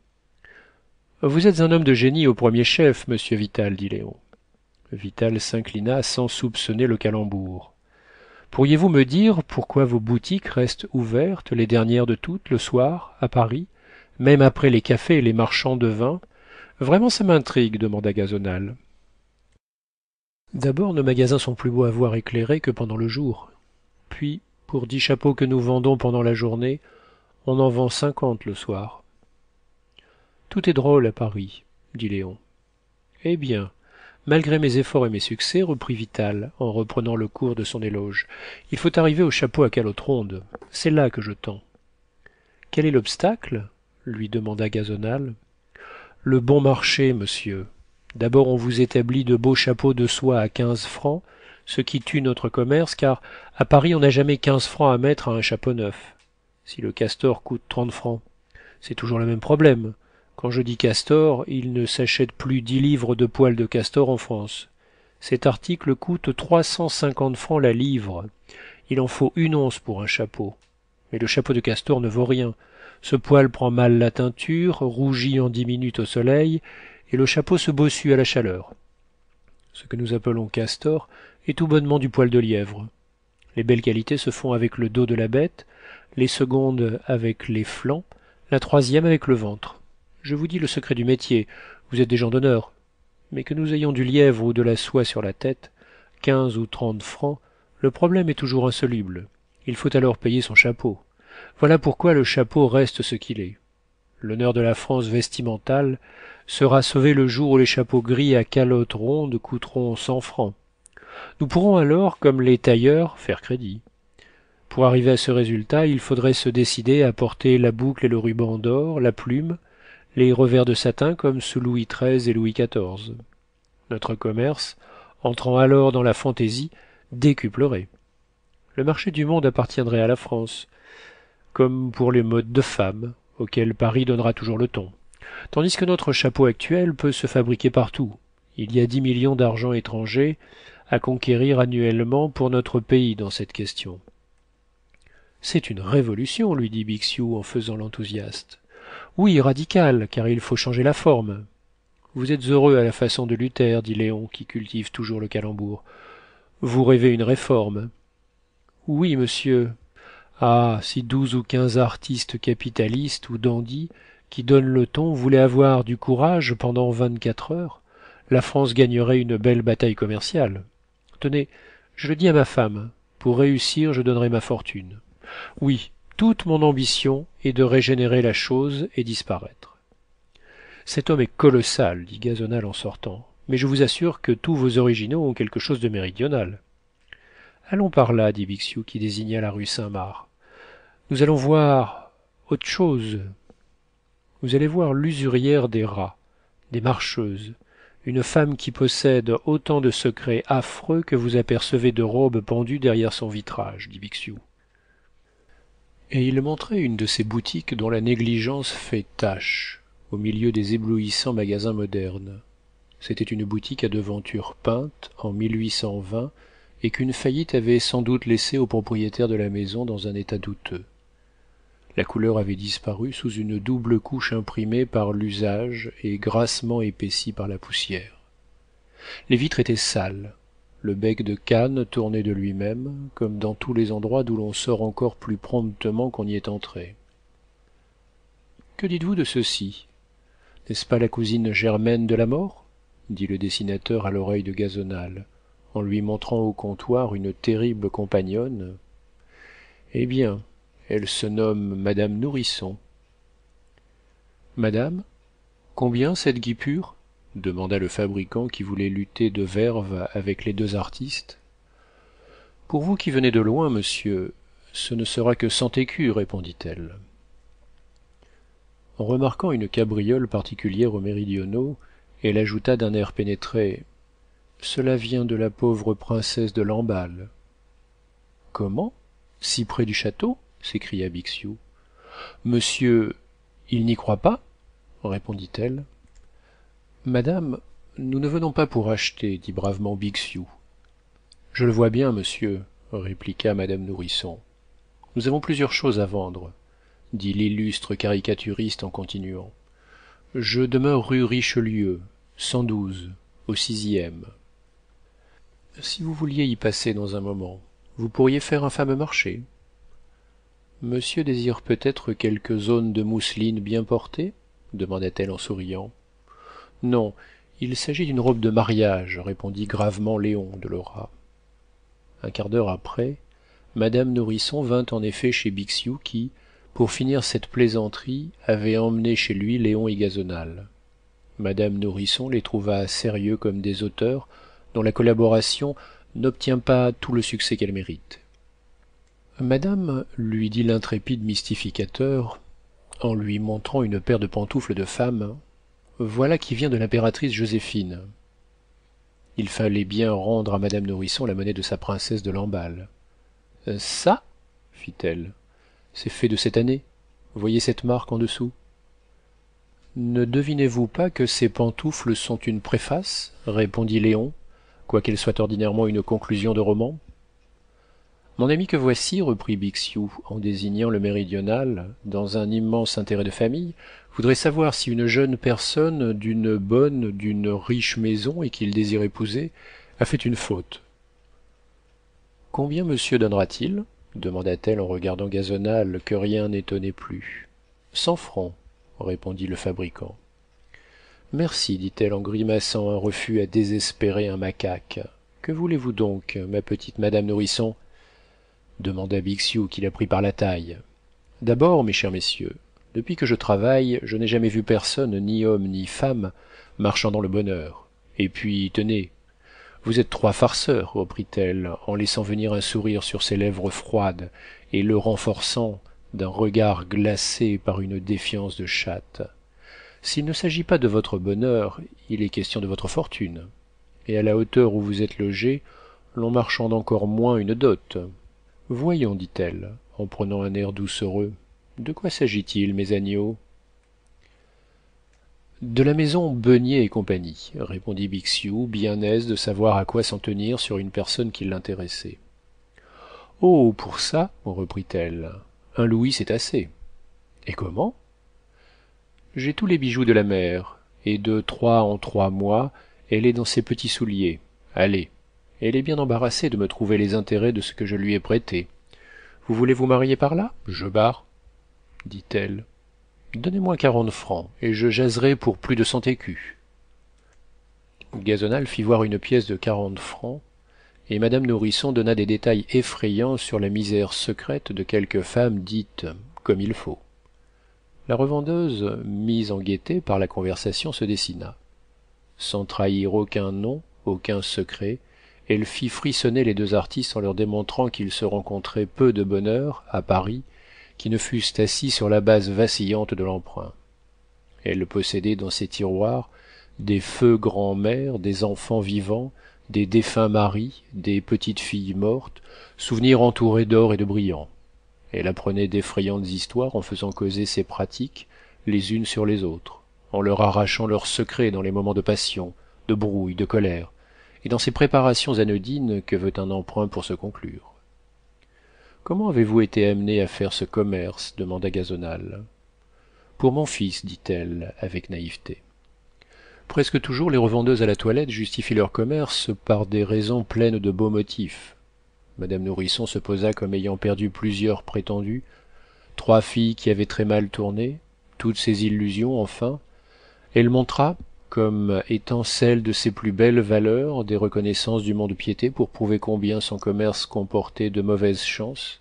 B: Vous êtes un homme de génie au premier chef monsieur vital dit léon vital s'inclina sans soupçonner le calembour. Pourriez-vous me dire pourquoi vos boutiques restent ouvertes les dernières de toutes le soir à paris même après les cafés et les marchands de vin? Vraiment ça m'intrigue demanda gazonal. D'abord nos magasins sont plus beaux à voir éclairés que pendant le jour. Puis pour dix chapeaux que nous vendons pendant la journée on en vend cinquante le soir. Tout est drôle à paris dit léon. Eh bien malgré mes efforts et mes succès reprit vital en reprenant le cours de son éloge il faut arriver au chapeau à calotte ronde c'est là que je tends. Quel est l'obstacle? lui demanda gazonal. Le bon marché monsieur. D'abord on vous établit de beaux chapeaux de soie à quinze francs ce qui tue notre commerce car à paris on n'a jamais quinze francs à mettre à un chapeau neuf. Si le castor coûte trente francs c'est toujours le même problème quand je dis castor il ne s'achète plus dix livres de poils de castor en france. Cet article coûte trois cent cinquante francs la livre. Il en faut une once pour un chapeau. Mais le chapeau de castor ne vaut rien. Ce poil prend mal la teinture rougit en dix minutes au soleil et le chapeau se bossue à la chaleur. Ce que nous appelons castor est tout bonnement du poil de lièvre. Les belles qualités se font avec le dos de la bête les secondes avec les flancs la troisième avec le ventre je vous dis le secret du métier. Vous êtes des gens d'honneur. Mais que nous ayons du lièvre ou de la soie sur la tête quinze ou trente francs le problème est toujours insoluble. Il faut alors payer son chapeau. Voilà pourquoi le chapeau reste ce qu'il est. L'honneur de la france vestimentale sera sauvé le jour où les chapeaux gris à calotte ronde coûteront cent francs. Nous pourrons alors comme les tailleurs faire crédit. Pour arriver à ce résultat il faudrait se décider à porter la boucle et le ruban d'or la plume les revers de satin comme sous louis xiii et louis xiv notre commerce entrant alors dans la fantaisie décuplerait. Le marché du monde appartiendrait à la france comme pour les modes de femme auxquelles paris donnera toujours le ton. Tandis que notre chapeau actuel peut se fabriquer partout. Il y a dix millions d'argent étranger à conquérir annuellement pour notre pays dans cette question. C'est une révolution lui dit bixiou en faisant l'enthousiaste oui radicale car il faut changer la forme. Vous êtes heureux à la façon de luther dit léon qui cultive toujours le calembour. Vous rêvez une réforme. Oui monsieur. Ah si douze ou quinze artistes capitalistes ou dandys qui donnent le ton voulaient avoir du courage pendant vingt-quatre heures la france gagnerait une belle bataille commerciale. Tenez je le dis à ma femme pour réussir je donnerai ma fortune. Oui toute mon ambition est de régénérer la chose et disparaître. Cet homme est colossal dit gazonal en sortant mais je vous assure que tous vos originaux ont quelque chose de méridional. Allons par là dit bixiou qui désigna la rue saint-marc. Nous allons voir autre chose. Vous allez voir l'usurière des rats des marcheuses une femme qui possède autant de secrets affreux que vous apercevez de robes pendues derrière son vitrage dit et il montrait une de ces boutiques dont la négligence fait tache au milieu des éblouissants magasins modernes. C'était une boutique à devantures peintes en et qu'une faillite avait sans doute laissée au propriétaire de la maison dans un état douteux. La couleur avait disparu sous une double couche imprimée par l'usage et grassement épaissie par la poussière.
A: Les vitres étaient sales le bec de cane tournait de lui-même comme dans tous les endroits d'où l'on sort encore plus promptement qu'on y est entré. Que dites-vous de ceci? N'est-ce pas la cousine germaine de la mort? dit le dessinateur à l'oreille de gazonal en lui montrant au comptoir une terrible compagnonne. Eh bien elle se nomme madame nourrisson madame combien cette guipure? Demanda le fabricant qui voulait lutter de verve avec les deux artistes. Pour vous qui venez de loin monsieur ce ne sera que cent écus répondit-elle. En remarquant une cabriole particulière aux méridionaux elle ajouta d'un air pénétré cela vient de la pauvre princesse de lamballe. Comment? Si près du château? s'écria bixiou. Monsieur il n'y croit pas? répondit-elle madame nous ne venons pas pour acheter dit bravement bixiou je le vois bien monsieur répliqua madame nourrisson. Nous avons plusieurs choses à vendre dit l'illustre caricaturiste en continuant. Je demeure rue richelieu cent douze au sixième. Si vous vouliez y passer dans un moment vous pourriez faire un fameux marché. Monsieur désire peut-être quelques aunes de mousseline bien portées demanda-t-elle en souriant non il s'agit d'une robe de mariage répondit gravement léon de lora. Un quart d'heure après madame nourrisson vint en effet chez bixiou qui pour finir cette plaisanterie avait emmené chez lui léon et gazonal. Madame nourrisson les trouva sérieux comme des auteurs dont la collaboration n'obtient pas tout le succès qu'elle mérite. Madame lui dit l'intrépide mystificateur en lui montrant une paire de pantoufles de femme voilà qui vient de l'impératrice joséphine. Il fallait bien rendre à madame nourrisson la monnaie de sa princesse de lamballe. Ça fit-elle c'est fait de cette année. Voyez cette marque en dessous? Ne devinez-vous pas que ces pantoufles sont une préface? répondit léon quoiqu'elles soient ordinairement une conclusion de roman. Mon ami que voici? reprit bixiou en désignant le méridional dans un immense intérêt de famille voudrait savoir si une jeune personne d'une bonne d'une riche maison et qu'il désire épouser a fait une faute. Combien monsieur donnera-t-il? demanda-t-elle en regardant gazonal que rien n'étonnait plus. Cent francs répondit le fabricant. Merci dit-elle en grimaçant un refus à désespérer un macaque. Que voulez-vous donc ma petite madame nourrisson? demanda bixiou qui la prit par la taille. D'abord mes chers messieurs depuis que je travaille je n'ai jamais vu personne ni homme ni femme marchant dans le bonheur. Et puis tenez vous êtes trois farceurs reprit-elle en laissant venir un sourire sur ses lèvres froides et le renforçant d'un regard glacé par une défiance de chatte. S'il ne s'agit pas de votre bonheur il est question de votre fortune. Et à la hauteur où vous êtes logés l'on marchande encore moins une dot. Voyons dit-elle en prenant un air doucereux de quoi s'agit-il mes agneaux? De la maison beunier et compagnie répondit bixiou bien aise de savoir à quoi s'en tenir sur une personne qui l'intéressait. Oh pour ça reprit-elle un louis c'est assez. Et comment? J'ai tous les bijoux de la mère et de trois en trois mois elle est dans ses petits souliers. Allez elle est bien embarrassée de me trouver les intérêts de ce que je lui ai prêté. Vous voulez vous marier par là? Je barre dit-elle. Donnez-moi quarante francs et je jaserai pour plus de cent écus. Gazonal fit voir une pièce de quarante francs et madame nourrisson donna des détails effrayants sur la misère secrète de quelques femmes dites comme il faut. La revendeuse mise en gaieté par la conversation se dessina. Sans trahir aucun nom aucun secret elle fit frissonner les deux artistes en leur démontrant qu'il se rencontrait peu de bonheur à paris qui ne fussent assis sur la base vacillante de l'emprunt. Elle possédait dans ses tiroirs des feux grand'mères des enfants vivants des défunts maris des petites filles mortes souvenirs entourés d'or et de brillants. Elle apprenait d'effrayantes histoires en faisant causer ses pratiques les unes sur les autres en leur arrachant leurs secrets dans les moments de passion de brouille de colère et dans ces préparations anodines que veut un emprunt pour se conclure comment avez-vous été amené à faire ce commerce demanda gazonal. Pour mon fils dit-elle avec naïveté. Presque toujours les revendeuses à la toilette justifient leur commerce par des raisons pleines de beaux motifs. Madame nourrisson se posa comme ayant perdu plusieurs prétendus. Trois filles qui avaient très mal tourné toutes ses illusions enfin. Elle montra comme étant celle de ses plus belles valeurs des reconnaissances du mont-de-piété pour prouver combien son commerce comportait de mauvaises chances.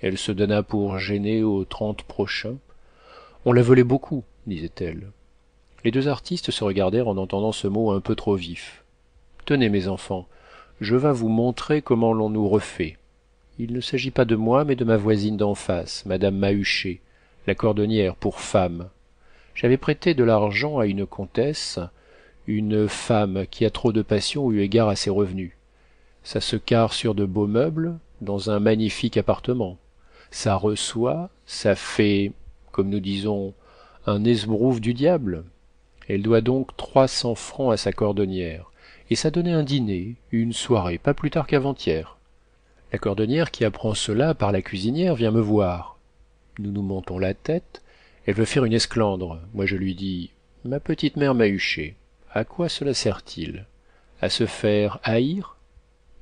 A: Elle se donna pour gêner aux trente prochains on la volait beaucoup disait-elle. Les deux artistes se regardèrent en entendant ce mot un peu trop vif. Tenez mes enfants je vas vous montrer comment l'on nous refait. Il ne s'agit pas de moi mais de ma voisine d'en face madame mahuchet la cordonnière pour femme j'avais prêté de l'argent à une comtesse une femme qui a trop de passion eu égard à ses revenus. Ça se carre sur de beaux meubles dans un magnifique appartement. Ça reçoit ça fait comme nous disons un esbrouffe du diable. Elle doit donc trois cents francs à sa cordonnière. Et ça donnait un dîner une soirée pas plus tard qu'avant-hier. La cordonnière qui apprend cela par la cuisinière vient me voir. Nous nous montons la tête elle veut faire une esclandre. Moi je lui dis ma petite mère mahuchet à quoi cela sert-il? À se faire haïr?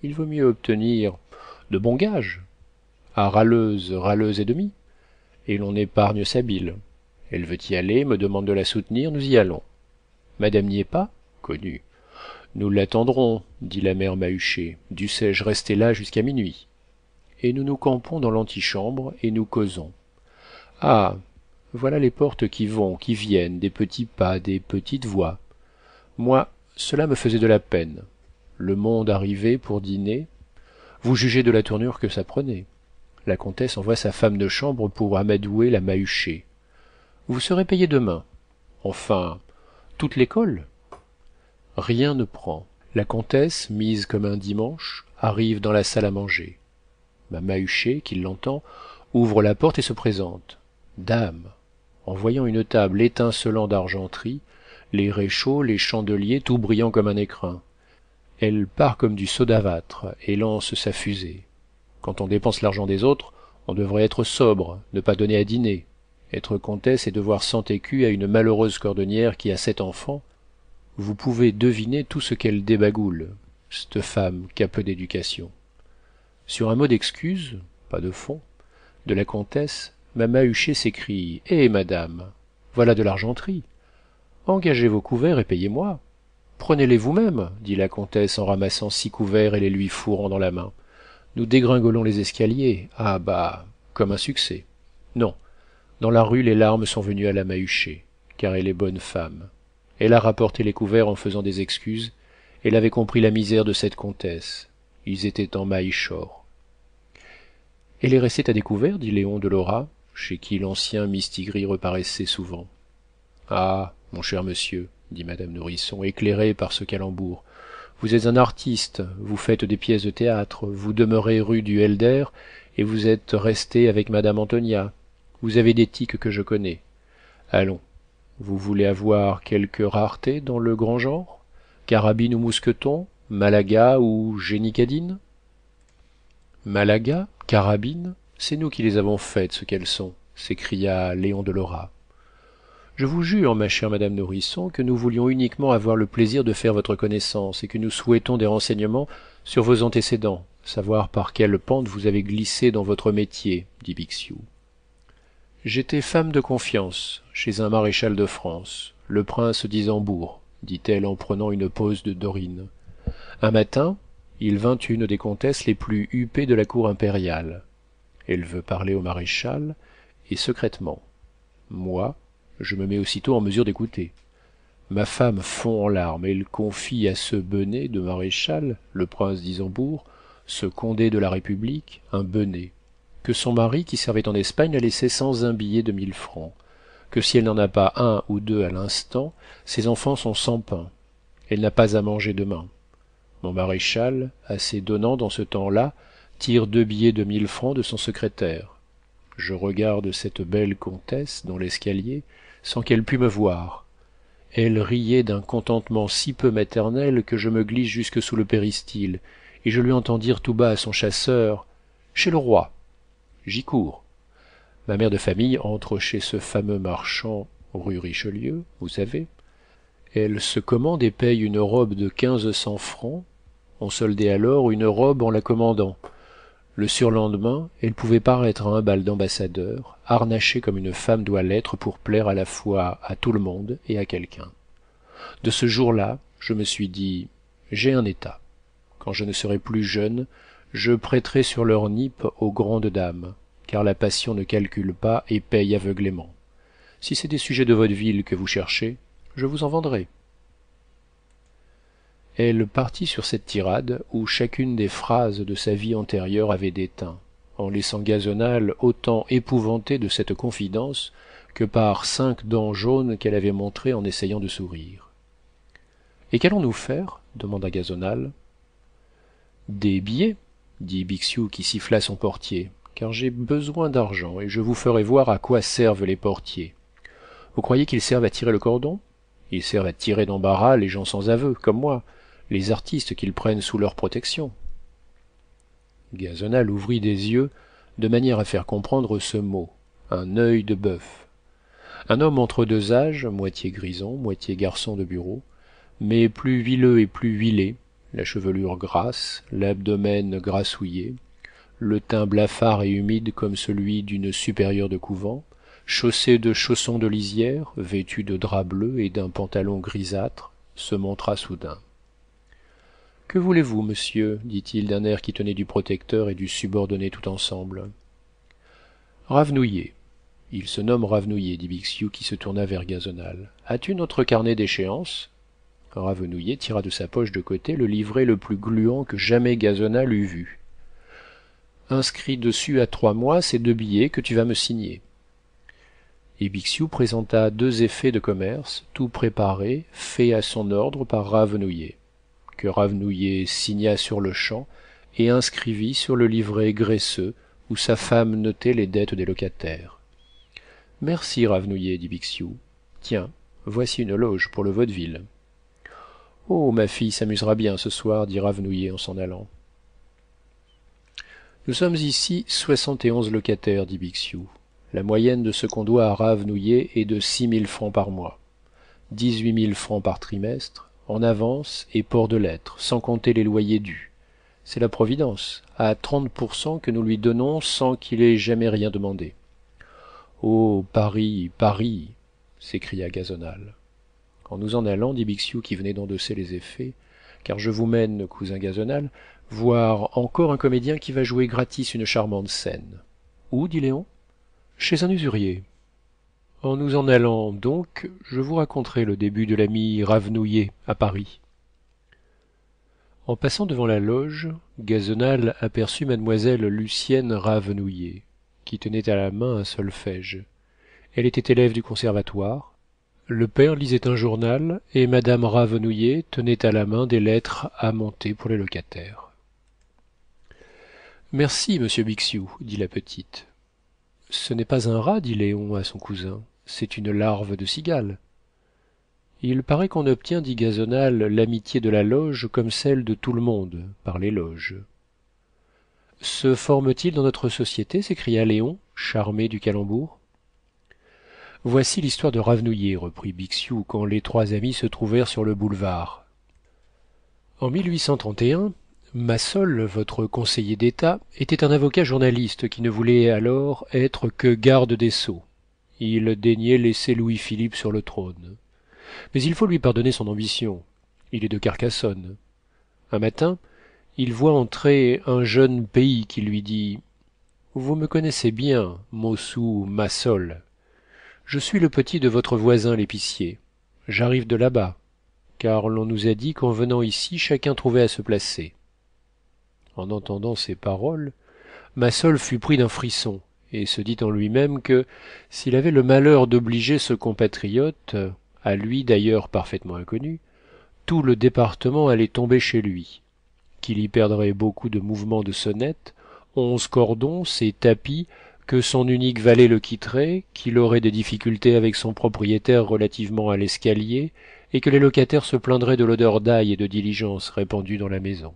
A: Il vaut mieux obtenir de bons gages. À râleuse râleuse et demie. Et l'on épargne sa bile. Elle veut y aller me demande de la soutenir nous y allons. Madame n'y est pas connu nous l'attendrons dit la mère mahuchet dussé-je rester là jusqu'à minuit? Et nous nous campons dans l'antichambre et nous causons. Ah voilà les portes qui vont qui viennent des petits pas des petites voix. Moi cela me faisait de la peine. Le monde arrivé pour dîner. Vous jugez de la tournure que ça prenait. La comtesse envoie sa femme de chambre pour amadouer la mahuchet vous serez payé demain. Enfin toute l'école? Rien ne prend. La comtesse mise comme un dimanche arrive dans la salle à manger. Ma mahuchet qui l'entend ouvre la porte et se présente. Dame en voyant une table étincelant d'argenterie les réchauds les chandeliers tout brillant comme un écrin. Elle part comme du sodavâtre et lance sa fusée. Quand on dépense l'argent des autres on devrait être sobre ne pas donner à dîner. Être comtesse et devoir cent écus à une malheureuse cordonnière qui a sept enfants. Vous pouvez deviner tout ce qu'elle débagoule c'te femme qu'a peu d'éducation. Sur un mot d'excuse pas de fond de la comtesse ma mahuchet s'écrie eh madame voilà de l'argenterie. Engagez vos couverts et payez-moi. Prenez-les vous-même dit la comtesse en ramassant six couverts et les lui fourrant dans la main. Nous dégringolons les escaliers. Ah bah comme un succès. Non dans la rue les larmes sont venues à la mahuchet car elle est bonne femme. Elle a rapporté les couverts en faisant des excuses. Elle avait compris la misère de cette comtesse. Ils étaient en maille shore elle est restée à découvert dit léon de chez qui l'ancien mistigris reparaissait souvent. Ah mon cher monsieur dit madame nourrisson éclairée par ce calembour vous êtes un artiste vous faites des pièces de théâtre vous demeurez rue du helder et vous êtes resté avec madame antonia. Vous avez des tics que je connais. Allons vous voulez avoir quelque rareté dans le grand genre? Carabine ou mousqueton? Malaga ou génicadine? Malaga? Carabine? C'est nous qui les avons faites ce qu'elles sont s'écria léon de lora. Je vous jure ma chère madame nourrisson que nous voulions uniquement avoir le plaisir de faire votre connaissance et que nous souhaitons des renseignements sur vos antécédents savoir par quelle pente vous avez glissé dans votre métier dit bixiou. J'étais femme de confiance chez un maréchal de france le prince d'ysambourg dit-elle en prenant une pose de dorine. Un matin il vint une des comtesses les plus huppées de la cour impériale elle veut parler au maréchal et secrètement moi je me mets aussitôt en mesure d'écouter. Ma femme fond en larmes. Elle confie à ce benêt de maréchal le prince d'ysambourg ce condé de la république un benêt que son mari qui servait en espagne l'a laissé sans un billet de mille francs que si elle n'en a pas un ou deux à l'instant ses enfants sont sans pain. Elle n'a pas à manger demain. Mon maréchal assez donnant dans ce temps-là tire deux billets de mille francs de son secrétaire. Je regarde cette belle comtesse dans l'escalier sans qu'elle pût me voir. Elle riait d'un contentement si peu maternel que je me glisse jusque sous le péristyle et je lui entends dire tout bas à son chasseur chez le roi. J'y cours ma mère de famille entre chez ce fameux marchand rue richelieu vous savez. Elle se commande et paye une robe de quinze cents francs. On soldait alors une robe en la commandant le surlendemain elle pouvait paraître à un bal d'ambassadeurs harnachée comme une femme doit l'être pour plaire à la fois à tout le monde et à quelqu'un. De ce jour-là je me suis dit j'ai un état. Quand je ne serai plus jeune je prêterai sur leur nippe aux grandes dames car la passion ne calcule pas et paye aveuglément. Si c'est des sujets de vaudeville que vous cherchez je vous en vendrai elle partit sur cette tirade où chacune des phrases de sa vie antérieure avait déteint en laissant gazonal autant épouvanté de cette confidence que par cinq dents jaunes qu'elle avait montrées en essayant de sourire et qu'allons-nous faire? demanda gazonal des billets dit bixiou qui siffla son portier car j'ai besoin d'argent et je vous ferai voir à quoi servent les portiers. Vous croyez qu'ils servent à tirer le cordon? Ils servent à tirer d'embarras les gens sans aveu comme moi les artistes qu'ils prennent sous leur protection. Gazonal ouvrit des yeux de manière à faire comprendre ce mot un œil de bœuf. Un homme entre deux âges moitié grison moitié garçon de bureau mais plus huileux et plus huilé la chevelure grasse l'abdomen grassouillé le teint blafard et humide comme celui d'une supérieure de couvent chaussé de chaussons de lisière vêtu de drap bleu et d'un pantalon grisâtre se montra soudain que voulez-vous monsieur dit-il d'un air qui tenait du protecteur et du subordonné tout ensemble. Ravenouiller il se nomme ravenouiller dit bixiou qui se tourna vers gazonal. As-tu notre carnet d'échéances? Ravenouiller tira de sa poche de côté le livret le plus gluant que jamais gazonal eût vu. Inscris dessus à trois mois ces deux billets que tu vas me signer. Et bixiou présenta deux effets de commerce tout préparés faits à son ordre par ravenouiller que signa sur-le-champ et inscrivit sur le livret graisseux où sa femme notait les dettes des locataires. Merci ravenouiller dit bixiou. Tiens voici une loge pour le vaudeville. Oh ma fille s'amusera bien ce soir dit ravenouiller en s'en allant. Nous sommes ici soixante et onze locataires dit bixiou. La moyenne de ce qu'on doit à ravenouiller est de six mille francs par mois dix-huit mille francs par trimestre en avance et port de lettres sans compter les loyers dus. C'est la providence à trente pour cent que nous lui donnons sans qu'il ait jamais rien demandé oh paris paris! s'écria gazonal en nous en allant dit bixiou qui venait d'endosser les effets car je vous mène cousin gazonal voir encore un comédien qui va jouer gratis une charmante scène où dit léon? Chez un usurier en nous en allant donc je vous raconterai le début de l'ami ravenouiller à paris. En passant devant la loge gazonal aperçut mademoiselle lucienne ravenouiller qui tenait à la main un solfège. Elle était élève du conservatoire. Le père lisait un journal et madame ravenouiller tenait à la main des lettres à monter pour les locataires merci monsieur bixiou dit la petite. Ce n'est pas un rat dit léon à son cousin c'est une larve de cigale. Il paraît qu'on obtient dit gazonal l'amitié de la loge comme celle de tout le monde par les loges. Se forme-t-il dans notre société s'écria léon charmé du calembour? Voici l'histoire de ravenouiller reprit bixiou quand les trois amis se trouvèrent sur le boulevard. En massol votre conseiller d'état était un avocat journaliste qui ne voulait alors être que garde des sceaux il daignait laisser louis-philippe sur le trône. Mais il faut lui pardonner son ambition. Il est de carcassonne. Un matin il voit entrer un jeune pays qui lui dit vous me connaissez bien mossou massol. Je suis le petit de votre voisin l'épicier. J'arrive de là-bas car l'on nous a dit qu'en venant ici chacun trouvait à se placer en entendant ces paroles massol fut pris d'un frisson et se dit en lui-même que s'il avait le malheur d'obliger ce compatriote à lui d'ailleurs parfaitement inconnu tout le département allait tomber chez lui. Qu'il y perdrait beaucoup de mouvements de sonnette onze cordons ses tapis que son unique valet le quitterait qu'il aurait des difficultés avec son propriétaire relativement à l'escalier et que les locataires se plaindraient de l'odeur d'ail et de diligence répandue dans la maison.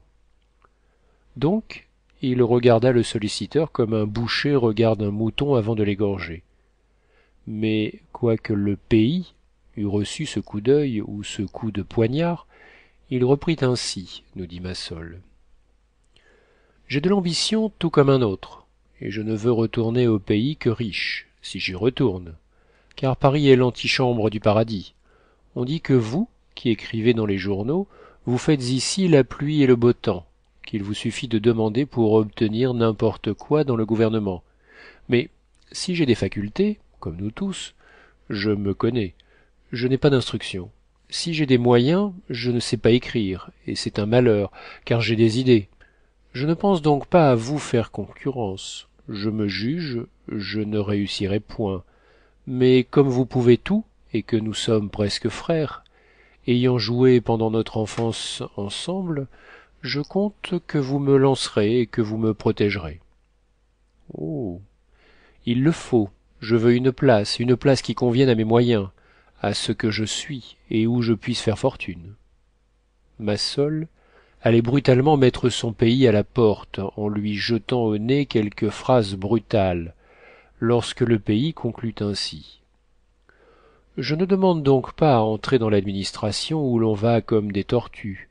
A: Donc il regarda le solliciteur comme un boucher regarde un mouton avant de l'égorger. Mais quoique le pays eut reçu ce coup d'oeil ou ce coup de poignard il reprit ainsi nous dit massol. J'ai de l'ambition tout comme un autre et je ne veux retourner au pays que riche si j'y retourne car paris est l'antichambre du paradis. On dit que vous qui écrivez dans les journaux vous faites ici la pluie et le beau temps qu'il vous suffit de demander pour obtenir n'importe quoi dans le gouvernement. Mais si j'ai des facultés comme nous tous je me connais. Je n'ai pas d'instruction. Si j'ai des moyens je ne sais pas écrire et c'est un malheur car j'ai des idées. Je ne pense donc pas à vous faire concurrence. Je me juge je ne réussirai point. Mais comme vous pouvez tout et que nous sommes presque frères ayant joué pendant notre enfance ensemble je compte que vous me lancerez et que vous me protégerez. Oh. Il le faut. Je veux une place une place qui convienne à mes moyens à ce que je suis et où je puisse faire fortune. Massol allait brutalement mettre son pays à la porte en lui jetant au nez quelques phrases brutales lorsque le pays conclut ainsi. Je ne demande donc pas à entrer dans l'administration où l'on va comme des tortues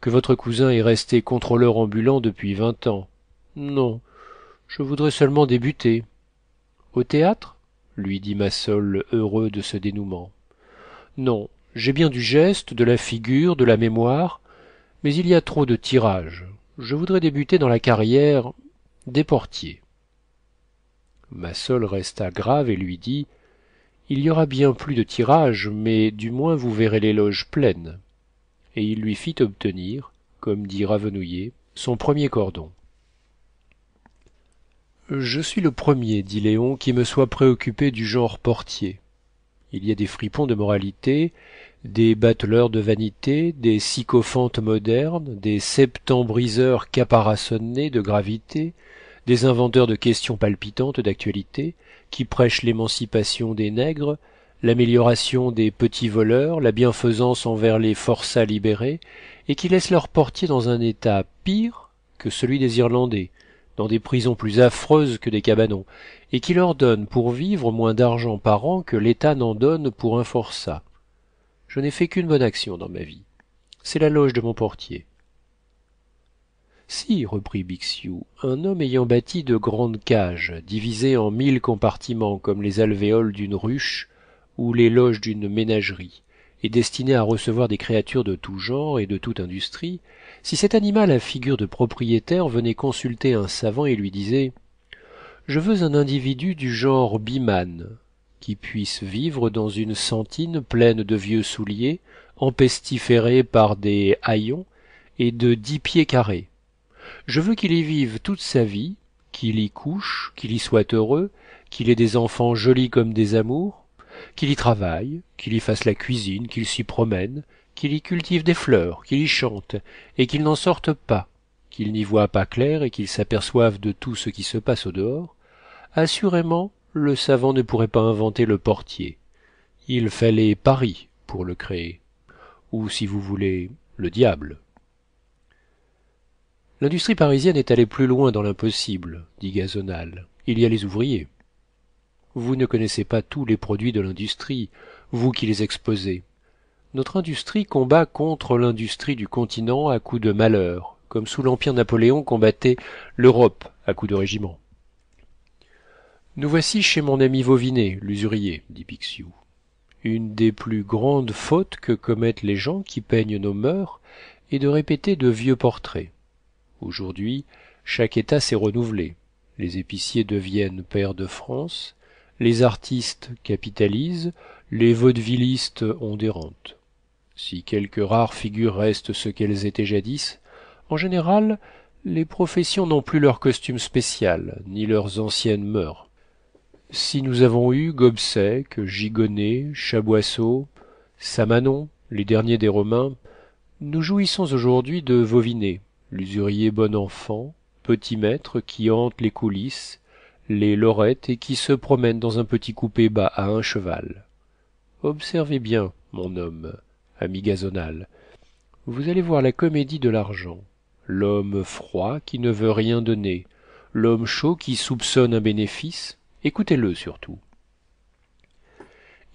A: que votre cousin est resté contrôleur ambulant depuis vingt ans. Non je voudrais seulement débuter. Au théâtre? lui dit massol heureux de ce dénouement. Non j'ai bien du geste de la figure de la mémoire mais il y a trop de tirages. Je voudrais débuter dans la carrière des portiers. Massol resta grave et lui dit il y aura bien plus de tirages mais du moins vous verrez les loges pleines et il lui fit obtenir comme dit ravenouillet son premier cordon. Je suis le premier dit léon qui me soit préoccupé du genre portier. Il y a des fripons de moralité des bateleurs de vanité des sycophantes modernes des septembriseurs caparaçonnés de gravité des inventeurs de questions palpitantes d'actualité qui prêchent l'émancipation des nègres l'amélioration des petits voleurs la bienfaisance envers les forçats libérés et qui laissent leurs portiers dans un état pire que celui des irlandais dans des prisons plus affreuses que des cabanons et qui leur donnent pour vivre moins d'argent par an que l'état n'en donne pour un forçat. Je n'ai fait qu'une bonne action dans ma vie. C'est la loge de mon portier. Si reprit bixiou un homme ayant bâti de grandes cages divisées en mille compartiments comme les alvéoles d'une ruche ou les loges d'une ménagerie et destiné à recevoir des créatures de tout genre et de toute industrie si cet animal à figure de propriétaire venait consulter un savant et lui disait je veux un individu du genre biman qui puisse vivre dans une sentine pleine de vieux souliers empestiférés par des haillons et de dix pieds carrés. Je veux qu'il y vive toute sa vie qu'il y couche qu'il y soit heureux qu'il ait des enfants jolis comme des amours qu'il y travaille qu'il y fasse la cuisine qu'il s'y promène qu'il y cultive des fleurs qu'il y chante et qu'il n'en sorte pas qu'il n'y voie pas clair et qu'il s'aperçoive de tout ce qui se passe au dehors assurément le savant ne pourrait pas inventer le portier. Il fallait paris pour le créer. Ou si vous voulez le diable. L'industrie parisienne est allée plus loin dans l'impossible dit gazonal. Il y a les ouvriers vous ne connaissez pas tous les produits de l'industrie vous qui les exposez. Notre industrie combat contre l'industrie du continent à coups de malheur comme sous l'empire napoléon combattait l'europe à coups de régiments nous voici chez mon ami vauvinet l'usurier dit bixiou. Une des plus grandes fautes que commettent les gens qui peignent nos mœurs est de répéter de vieux portraits. Aujourd'hui chaque état s'est renouvelé. Les épiciers deviennent pairs de france les artistes capitalisent les vaudevillistes ont des rentes. Si quelques rares figures restent ce qu'elles étaient jadis en général les professions n'ont plus leur costume spécial ni leurs anciennes mœurs. Si nous avons eu gobseck gigonnet chaboisseau samanon les derniers des romains nous jouissons aujourd'hui de vauvinet l'usurier bon enfant petit maître qui hante les coulisses les lorettes et qui se promène dans un petit coupé bas à un cheval. Observez bien mon homme ami gazonal. Vous allez voir la comédie de l'argent. L'homme froid qui ne veut rien donner. L'homme chaud qui soupçonne un bénéfice. Écoutez-le surtout.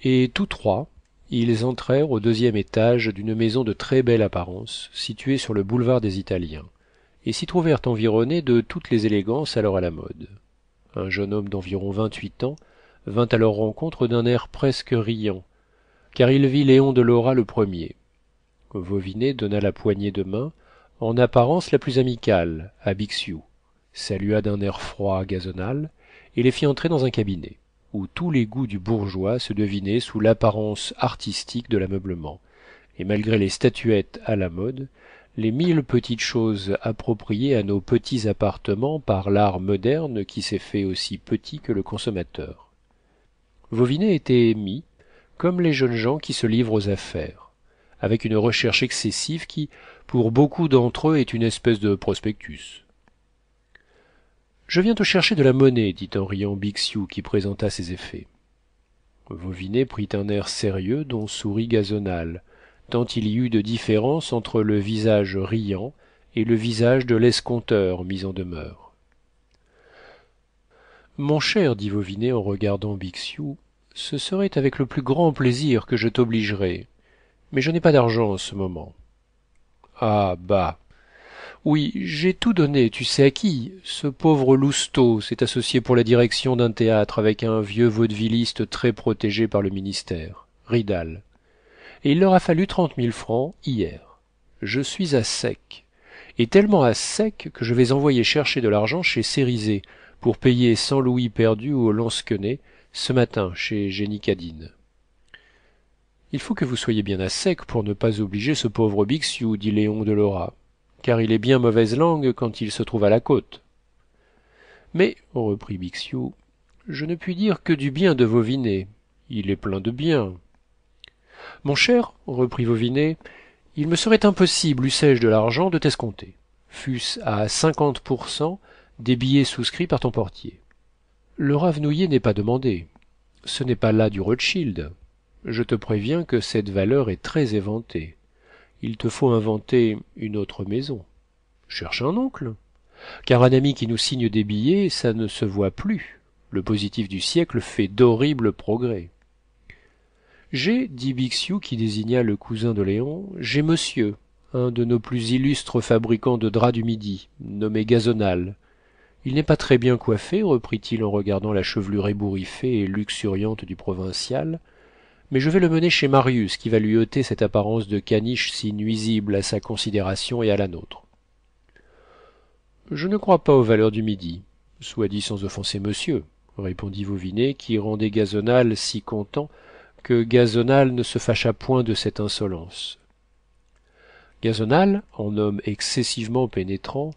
A: Et tous trois ils entrèrent au deuxième étage d'une maison de très belle apparence située sur le boulevard des italiens et s'y trouvèrent environnés de toutes les élégances alors à la mode un jeune homme d'environ vingt-huit ans vint à leur rencontre d'un air presque riant car il vit léon de lora le premier. Vovinet donna la poignée de main en apparence la plus amicale à bixiou salua d'un air froid gazonal et les fit entrer dans un cabinet où tous les goûts du bourgeois se devinaient sous l'apparence artistique de l'ameublement. Et malgré les statuettes à la mode les mille petites choses appropriées à nos petits appartements par l'art moderne qui s'est fait aussi petit que le consommateur. Vovinet était mis comme les jeunes gens qui se livrent aux affaires avec une recherche excessive qui pour beaucoup d'entre eux est une espèce de prospectus. Je viens te chercher de la monnaie dit en riant bixiou qui présenta ses effets. Vovinet prit un air sérieux dont sourit gazonal tant il y eut de différence entre le visage riant et le visage de l'escompteur mis en demeure. Mon cher dit vovinet en regardant bixiou ce serait avec le plus grand plaisir que je t'obligerais mais je n'ai pas d'argent en ce moment. Ah bah. Oui j'ai tout donné tu sais à qui? Ce pauvre lousteau s'est associé pour la direction d'un théâtre avec un vieux vaudevilliste très protégé par le ministère il leur a fallu trente mille francs hier. Je suis à sec. Et tellement à sec que je vais envoyer chercher de l'argent chez cérizet pour payer cent louis perdus au lansquenet ce matin chez jenny cadine. Il faut que vous soyez bien à sec pour ne pas obliger ce pauvre bixiou dit léon de lora car il est bien mauvaise langue quand il se trouve à la côte. Mais reprit bixiou je ne puis dire que du bien de vovinet il est plein de bien mon cher reprit vovinet il me serait impossible eussé-je de l'argent de t'escompter. Fût-ce à cinquante pour cent des billets souscrits par ton portier. Le ravenouiller n'est pas demandé. Ce n'est pas là du rothschild. Je te préviens que cette valeur est très éventée. Il te faut inventer une autre maison. Cherche un oncle. Car un ami qui nous signe des billets ça ne se voit plus. Le positif du siècle fait d'horribles progrès j'ai dit bixiou qui désigna le cousin de léon j'ai monsieur un de nos plus illustres fabricants de draps du midi nommé gazonal. Il n'est pas très bien coiffé reprit-il en regardant la chevelure ébouriffée et luxuriante du provincial mais je vais le mener chez marius qui va lui ôter cette apparence de caniche si nuisible à sa considération et à la nôtre. Je ne crois pas aux valeurs du midi soit dit sans offenser monsieur répondit vovinet qui rendait gazonal si content que gazonal ne se fâcha point de cette insolence. Gazonal en homme excessivement pénétrant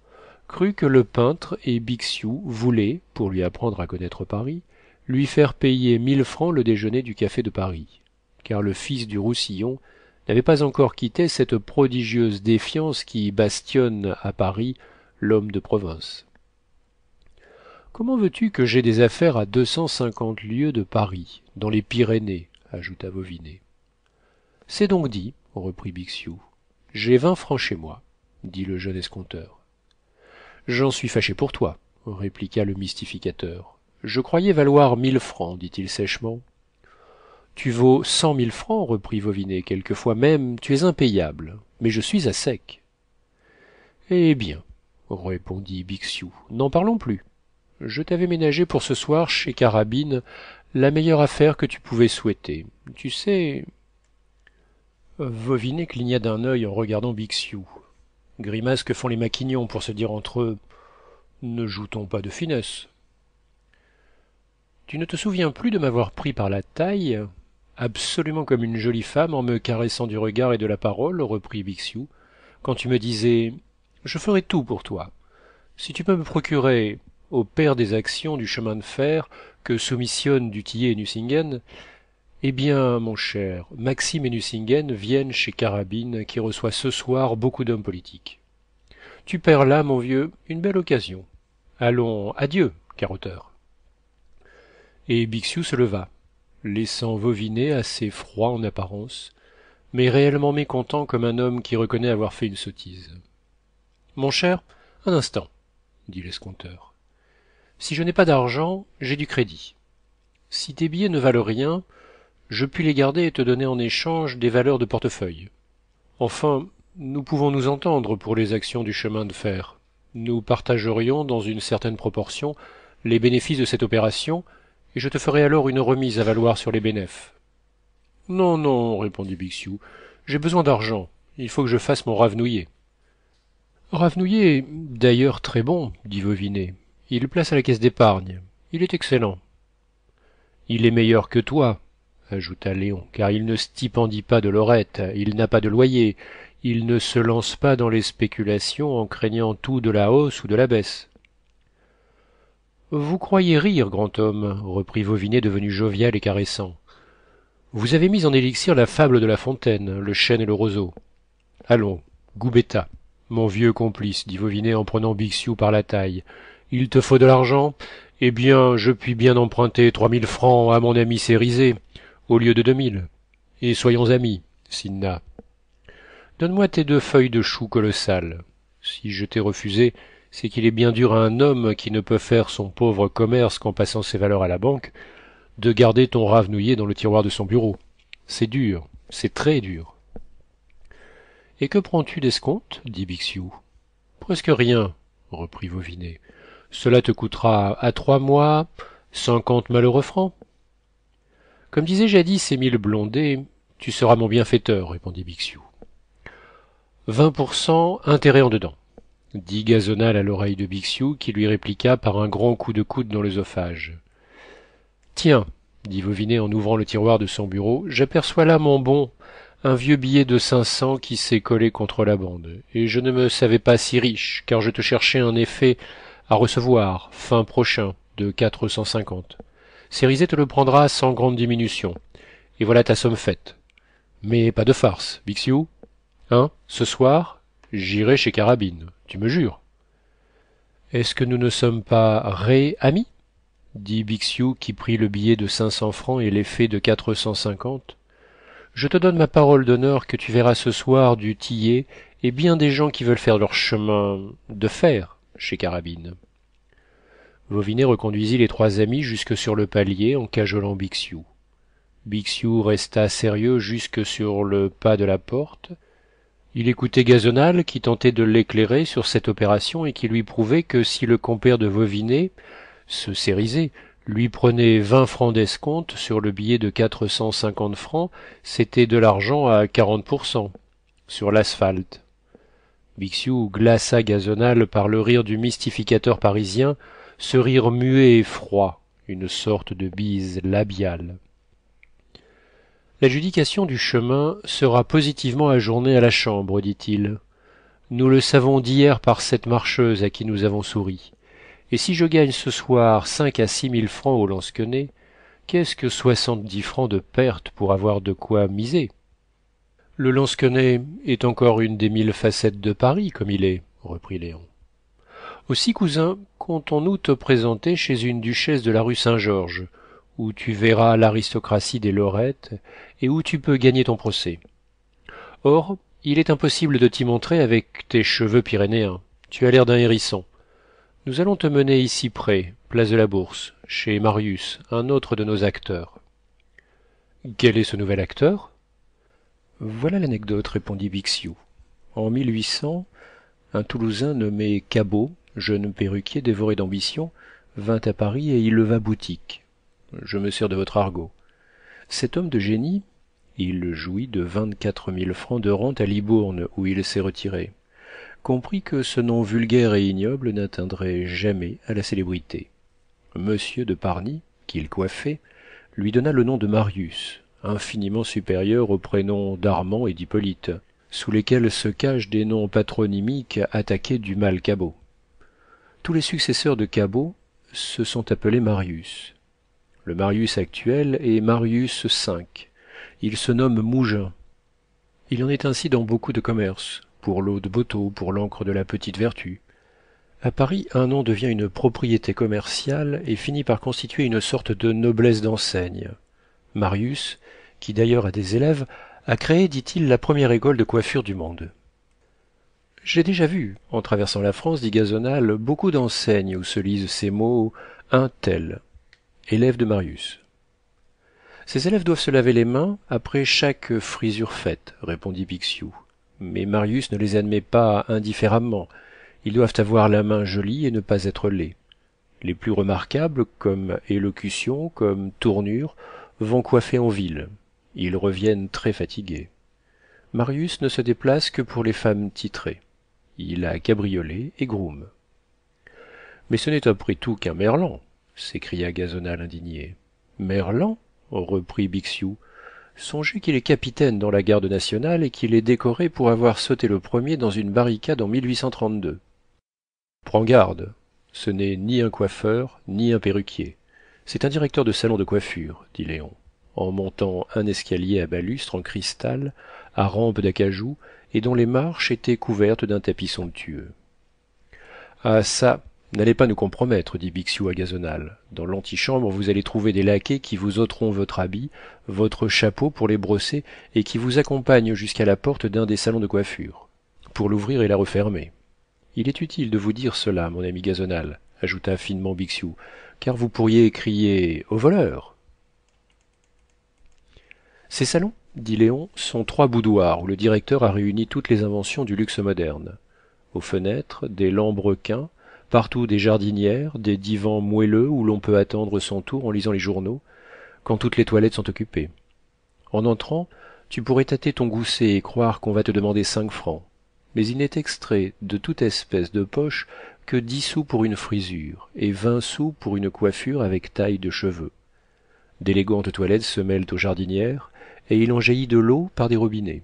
A: crut que le peintre et bixiou voulaient pour lui apprendre à connaître paris lui faire payer mille francs le déjeuner du café de paris car le fils du roussillon n'avait pas encore quitté cette prodigieuse défiance qui bastionne à paris l'homme de province comment veux-tu que j'aie des affaires à deux cent cinquante lieues de paris dans les pyrénées? Ajouta vovinet c'est donc dit reprit bixiou. J'ai vingt francs chez moi dit le jeune escompteur. J'en suis fâché pour toi répliqua le mystificateur. Je croyais valoir mille francs dit-il sèchement. Tu vaux cent mille francs reprit vovinet quelquefois même tu es impayable mais je suis à sec. Eh bien répondit bixiou n'en parlons plus. Je t'avais ménagé pour ce soir chez carabine la meilleure affaire que tu pouvais souhaiter. Tu sais vovinet cligna d'un œil en regardant bixiou grimace que font les maquignons pour se dire entre eux ne joue-t-on pas de finesse. Tu ne te souviens plus de m'avoir pris par la taille absolument comme une jolie femme en me caressant du regard et de la parole reprit bixiou quand tu me disais je ferai tout pour toi. Si tu peux me procurer au père des actions du chemin de fer que soumissionnent du tillet et nucingen eh bien mon cher maxime et nucingen viennent chez carabine qui reçoit ce soir beaucoup d'hommes politiques. Tu perds là mon vieux une belle occasion. Allons adieu carotteur et bixiou se leva laissant vovinet assez froid en apparence mais réellement mécontent comme un homme qui reconnaît avoir fait une sottise. Mon cher un instant dit l'escompteur si je n'ai pas d'argent j'ai du crédit. Si tes billets ne valent rien je puis les garder et te donner en échange des valeurs de portefeuille. Enfin nous pouvons nous entendre pour les actions du chemin de fer. Nous partagerions dans une certaine proportion les bénéfices de cette opération et je te ferais alors une remise à valoir sur les bénéfices non non répondit bixiou j'ai besoin d'argent. Il faut que je fasse mon ravenouiller est d'ailleurs très bon dit il place à la caisse d'épargne. Il est excellent. Il est meilleur que toi ajouta léon car il ne stipendie pas de lorette. Il n'a pas de loyer. Il ne se lance pas dans les spéculations en craignant tout de la hausse ou de la baisse. Vous croyez rire grand homme reprit vovinet devenu jovial et caressant. Vous avez mis en élixir la fable de la fontaine le chêne et le roseau. Allons gubetta mon vieux complice dit vovinet en prenant bixiou par la taille il te faut de l'argent. Eh bien je puis bien emprunter trois mille francs à mon ami cérizet au lieu de deux mille. Et soyons amis cinna donne-moi tes deux feuilles de chou colossales. Si je t'ai refusé c'est qu'il est bien dur à un homme qui ne peut faire son pauvre commerce qu'en passant ses valeurs à la banque de garder ton ravenouiller dans le tiroir de son bureau. C'est dur c'est très dur. Et que prends-tu d'escompte dit bixiou? Presque rien reprit cela te coûtera à trois mois cinquante malheureux francs. Comme disait jadis émile blondet tu seras mon bienfaiteur répondit bixiou. Vingt pour cent intérêt en dedans dit gazonal à l'oreille de bixiou qui lui répliqua par un grand coup de coude dans l'oesophage tiens dit vovinet en ouvrant le tiroir de son bureau j'aperçois là mon bon un vieux billet de cinq cents qui s'est collé contre la bande. Et je ne me savais pas si riche car je te cherchais un effet à recevoir fin prochain de quatre cent cinquante. Cérizet te le prendra sans grande diminution. Et voilà ta somme faite. Mais pas de farce bixiou. Hein? Ce soir j'irai chez carabine. Tu me jures? Est-ce que nous ne sommes pas ré amis dit bixiou qui prit le billet de cinq cents francs et l'effet de quatre cent cinquante. Je te donne ma parole d'honneur que tu verras ce soir du tillet et bien des gens qui veulent faire leur chemin de fer chez carabine. Vovinet reconduisit les trois amis jusque sur le palier en cajolant bixiou. Bixiou resta sérieux jusque sur le pas de la porte. Il écoutait gazonal qui tentait de l'éclairer sur cette opération et qui lui prouvait que si le compère de vovinet ce cérizet lui prenait vingt francs d'escompte sur le billet de quatre cent cinquante francs c'était de l'argent à quarante pour cent sur l'asphalte bixiou glaça gazonal par le rire du mystificateur parisien ce rire muet et froid une sorte de bise labiale. L'adjudication du chemin sera positivement ajournée à la chambre dit-il. Nous le savons d'hier par cette marcheuse à qui nous avons souri. Et si je gagne ce soir cinq à six mille francs au lansquenet qu'est-ce que soixante-dix francs de perte pour avoir de quoi miser? Le lansquenet est encore une des mille facettes de paris comme il est reprit léon. Aussi cousin comptons-nous te présenter chez une duchesse de la rue saint-georges où tu verras l'aristocratie des lorettes et où tu peux gagner ton procès. Or il est impossible de t'y montrer avec tes cheveux pyrénéens. Tu as l'air d'un hérisson. Nous allons te mener ici près place de la bourse chez marius un autre de nos acteurs. Quel est ce nouvel acteur? Voilà l'anecdote répondit bixiou. En un toulousain nommé cabot jeune perruquier dévoré d'ambition vint à paris et y leva boutique. Je me sers de votre argot. Cet homme de génie il jouit de vingt-quatre mille francs de rente à libourne où il s'est retiré. Comprit que ce nom vulgaire et ignoble n'atteindrait jamais à la célébrité. Monsieur de parny qu'il coiffait lui donna le nom de marius infiniment supérieur aux prénoms d'armand et d'hippolyte sous lesquels se cachent des noms patronymiques attaqués du mal cabot. Tous les successeurs de cabot se sont appelés marius. Le marius actuel est marius v il se nomme mougin. Il en est ainsi dans beaucoup de commerces pour l'eau de boteau pour l'encre de la petite vertu. A paris un nom devient une propriété commerciale et finit par constituer une sorte de noblesse d'enseigne. Marius qui d'ailleurs a des élèves a créé dit-il la première école de coiffure du monde. J'ai déjà vu en traversant la france dit gazonal beaucoup d'enseignes où se lisent ces mots un tel élève de marius. Ces élèves doivent se laver les mains après chaque frisure faite répondit bixiou. Mais marius ne les admet pas indifféremment. Ils doivent avoir la main jolie et ne pas être laids. Les plus remarquables comme élocution comme tournure vont coiffer en ville ils reviennent très fatigués. Marius ne se déplace que pour les femmes titrées. Il a cabriolet et groom. Mais ce n'est après tout qu'un merlan s'écria gazonal indigné merlan reprit bixiou songez qu'il est capitaine dans la garde nationale et qu'il est décoré pour avoir sauté le premier dans une barricade en prends garde ce n'est ni un coiffeur ni un perruquier. C'est un directeur de salon de coiffure dit léon en montant un escalier à balustres en cristal à rampe d'acajou et dont les marches étaient couvertes d'un tapis somptueux. Ah ça n'allez pas nous compromettre dit bixiou à gazonal. Dans l'antichambre vous allez trouver des laquais qui vous ôteront votre habit votre chapeau pour les brosser et qui vous accompagnent jusqu'à la porte d'un des salons de coiffure. Pour l'ouvrir et la refermer. Il est utile de vous dire cela mon ami gazonal ajouta finement bixiou car vous pourriez crier au voleur ces salons dit léon sont trois boudoirs où le directeur a réuni toutes les inventions du luxe moderne. Aux fenêtres des lambrequins partout des jardinières des divans moelleux où l'on peut attendre son tour en lisant les journaux quand toutes les toilettes sont occupées. En entrant tu pourrais tâter ton gousset et croire qu'on va te demander cinq francs. Mais il n'est extrait de toute espèce de poche que dix sous pour une frisure et vingt sous pour une coiffure avec taille de cheveux. D'élégantes toilettes se mêlent aux jardinières et il en jaillit de l'eau par des robinets.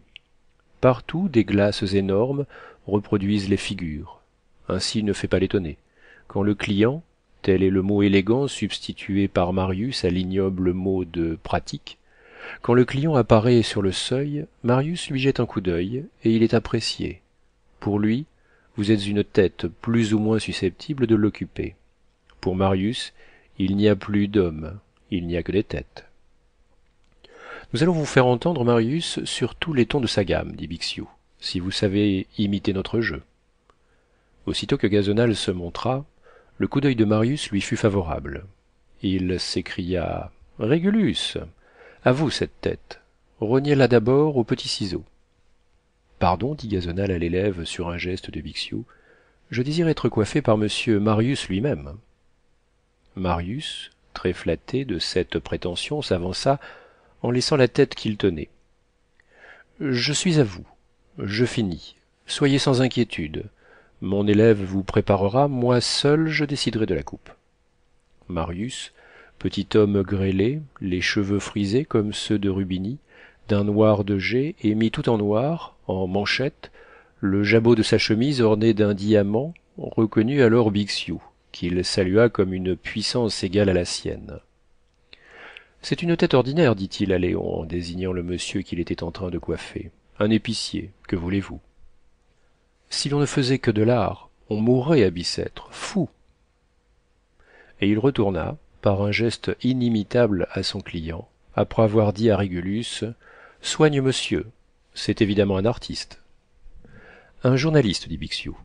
A: Partout des glaces énormes reproduisent les figures. Ainsi ne fais pas l'étonné quand le client tel est le mot élégant substitué par marius à l'ignoble mot de pratique quand le client apparaît sur le seuil marius lui jette un coup d'œil et il est apprécié. Pour lui vous êtes une tête plus ou moins susceptible de l'occuper. Pour marius il n'y a plus d'hommes il n'y a que des têtes nous allons vous faire entendre marius sur tous les tons de sa gamme dit bixiou si vous savez imiter notre jeu. Aussitôt que gazonal se montra le coup d'œil de marius lui fut favorable. Il s'écria régulus à vous cette tête. Rognez la d'abord au petit ciseau pardon dit gazonal à l'élève sur un geste de bixiou je désire être coiffé par monsieur marius lui-même marius très flatté de cette prétention s'avança en laissant la tête qu'il tenait. Je suis à vous. Je finis. Soyez sans inquiétude. Mon élève vous préparera. Moi seul je déciderai de la coupe. Marius petit homme grêlé les cheveux frisés comme ceux de rubini d'un noir de jais et mis tout en noir en manchettes le jabot de sa chemise orné d'un diamant reconnut alors bixiou qu'il salua comme une puissance égale à la sienne c'est une tête ordinaire dit-il à léon en désignant le monsieur qu'il était en train de coiffer. Un épicier que voulez-vous? Si l'on ne faisait que de l'art on mourrait à bicêtre fou! Et il retourna par un geste inimitable à son client après avoir dit à régulus soigne monsieur c'est évidemment un artiste un journaliste dit bixiou.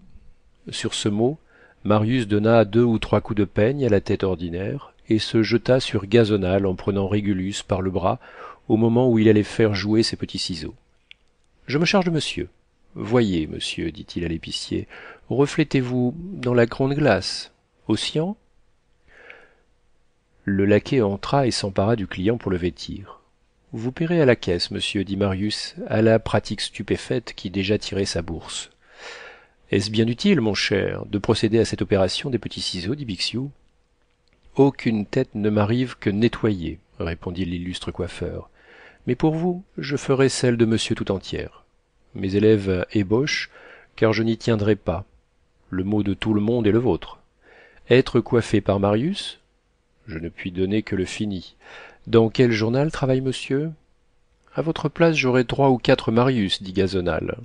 A: Sur ce mot marius donna deux ou trois coups de peigne à la tête ordinaire et se jeta sur gazonal en prenant régulus par le bras au moment où il allait faire jouer ses petits ciseaux. Je me charge de monsieur. Voyez monsieur dit-il à l'épicier reflétez vous dans la grande glace cyan. Le laquais entra et s'empara du client pour le vêtir. Vous paierez à la caisse monsieur dit marius à la pratique stupéfaite qui déjà tirait sa bourse. Est-ce bien utile mon cher de procéder à cette opération des petits ciseaux dit aucune tête ne m'arrive que nettoyer répondit l'illustre coiffeur. Mais pour vous je ferai celle de monsieur tout entière. Mes élèves ébauchent car je n'y tiendrai pas. Le mot de tout le monde est le vôtre. Être coiffé par marius? Je ne puis donner que le fini. Dans quel journal travaille monsieur? A votre place j'aurais trois ou quatre marius dit gazonal.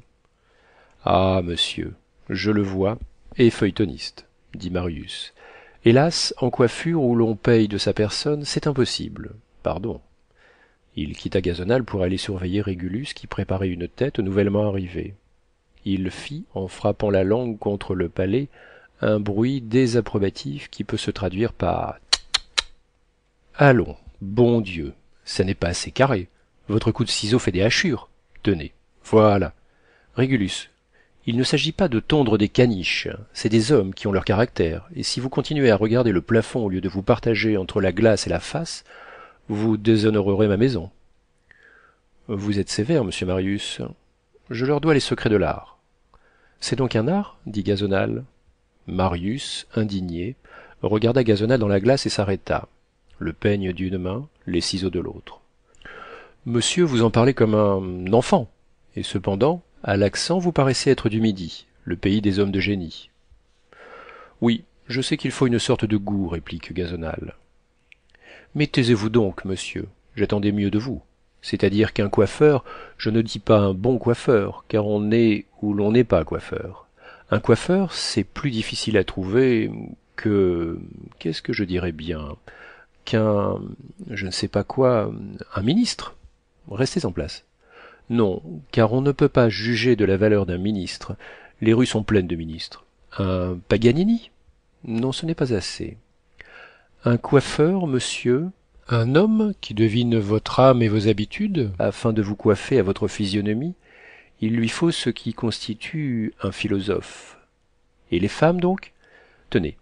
A: Ah monsieur je le vois et feuilletoniste dit marius hélas en coiffure où l'on paye de sa personne c'est impossible. Pardon. Il quitta gazonal pour aller surveiller régulus qui préparait une tête nouvellement arrivée. Il fit en frappant la langue contre le palais un bruit désapprobatif qui peut se traduire par allons bon dieu ça n'est pas assez carré. Votre coup de ciseau fait des hachures. Tenez voilà. Régulus il ne s'agit pas de tondre des caniches c'est des hommes qui ont leur caractère et si vous continuez à regarder le plafond au lieu de vous partager entre la glace et la face vous déshonorerez ma maison. Vous êtes sévère monsieur marius. Je leur dois les secrets de l'art. C'est donc un art dit gazonal. Marius indigné regarda gazonal dans la glace et s'arrêta. Le peigne d'une main les ciseaux de l'autre. Monsieur vous en parlez comme un enfant et cependant à l'accent vous paraissez être du midi le pays des hommes de génie. Oui je sais qu'il faut une sorte de goût réplique gazonal. Mais taisez-vous donc monsieur j'attendais mieux de vous. C'est-à-dire qu'un coiffeur je ne dis pas un bon coiffeur car on est où l'on n'est pas coiffeur. Un coiffeur c'est plus difficile à trouver que qu'est-ce que je dirais bien qu'un je ne sais pas quoi un ministre. Restez en place non car on ne peut pas juger de la valeur d'un ministre. Les rues sont pleines de ministres. Un paganini? Non ce n'est pas assez. Un coiffeur monsieur? Un homme qui devine votre âme et vos habitudes? Afin de vous coiffer à votre physionomie il lui faut ce qui constitue un philosophe. Et les femmes donc? Tenez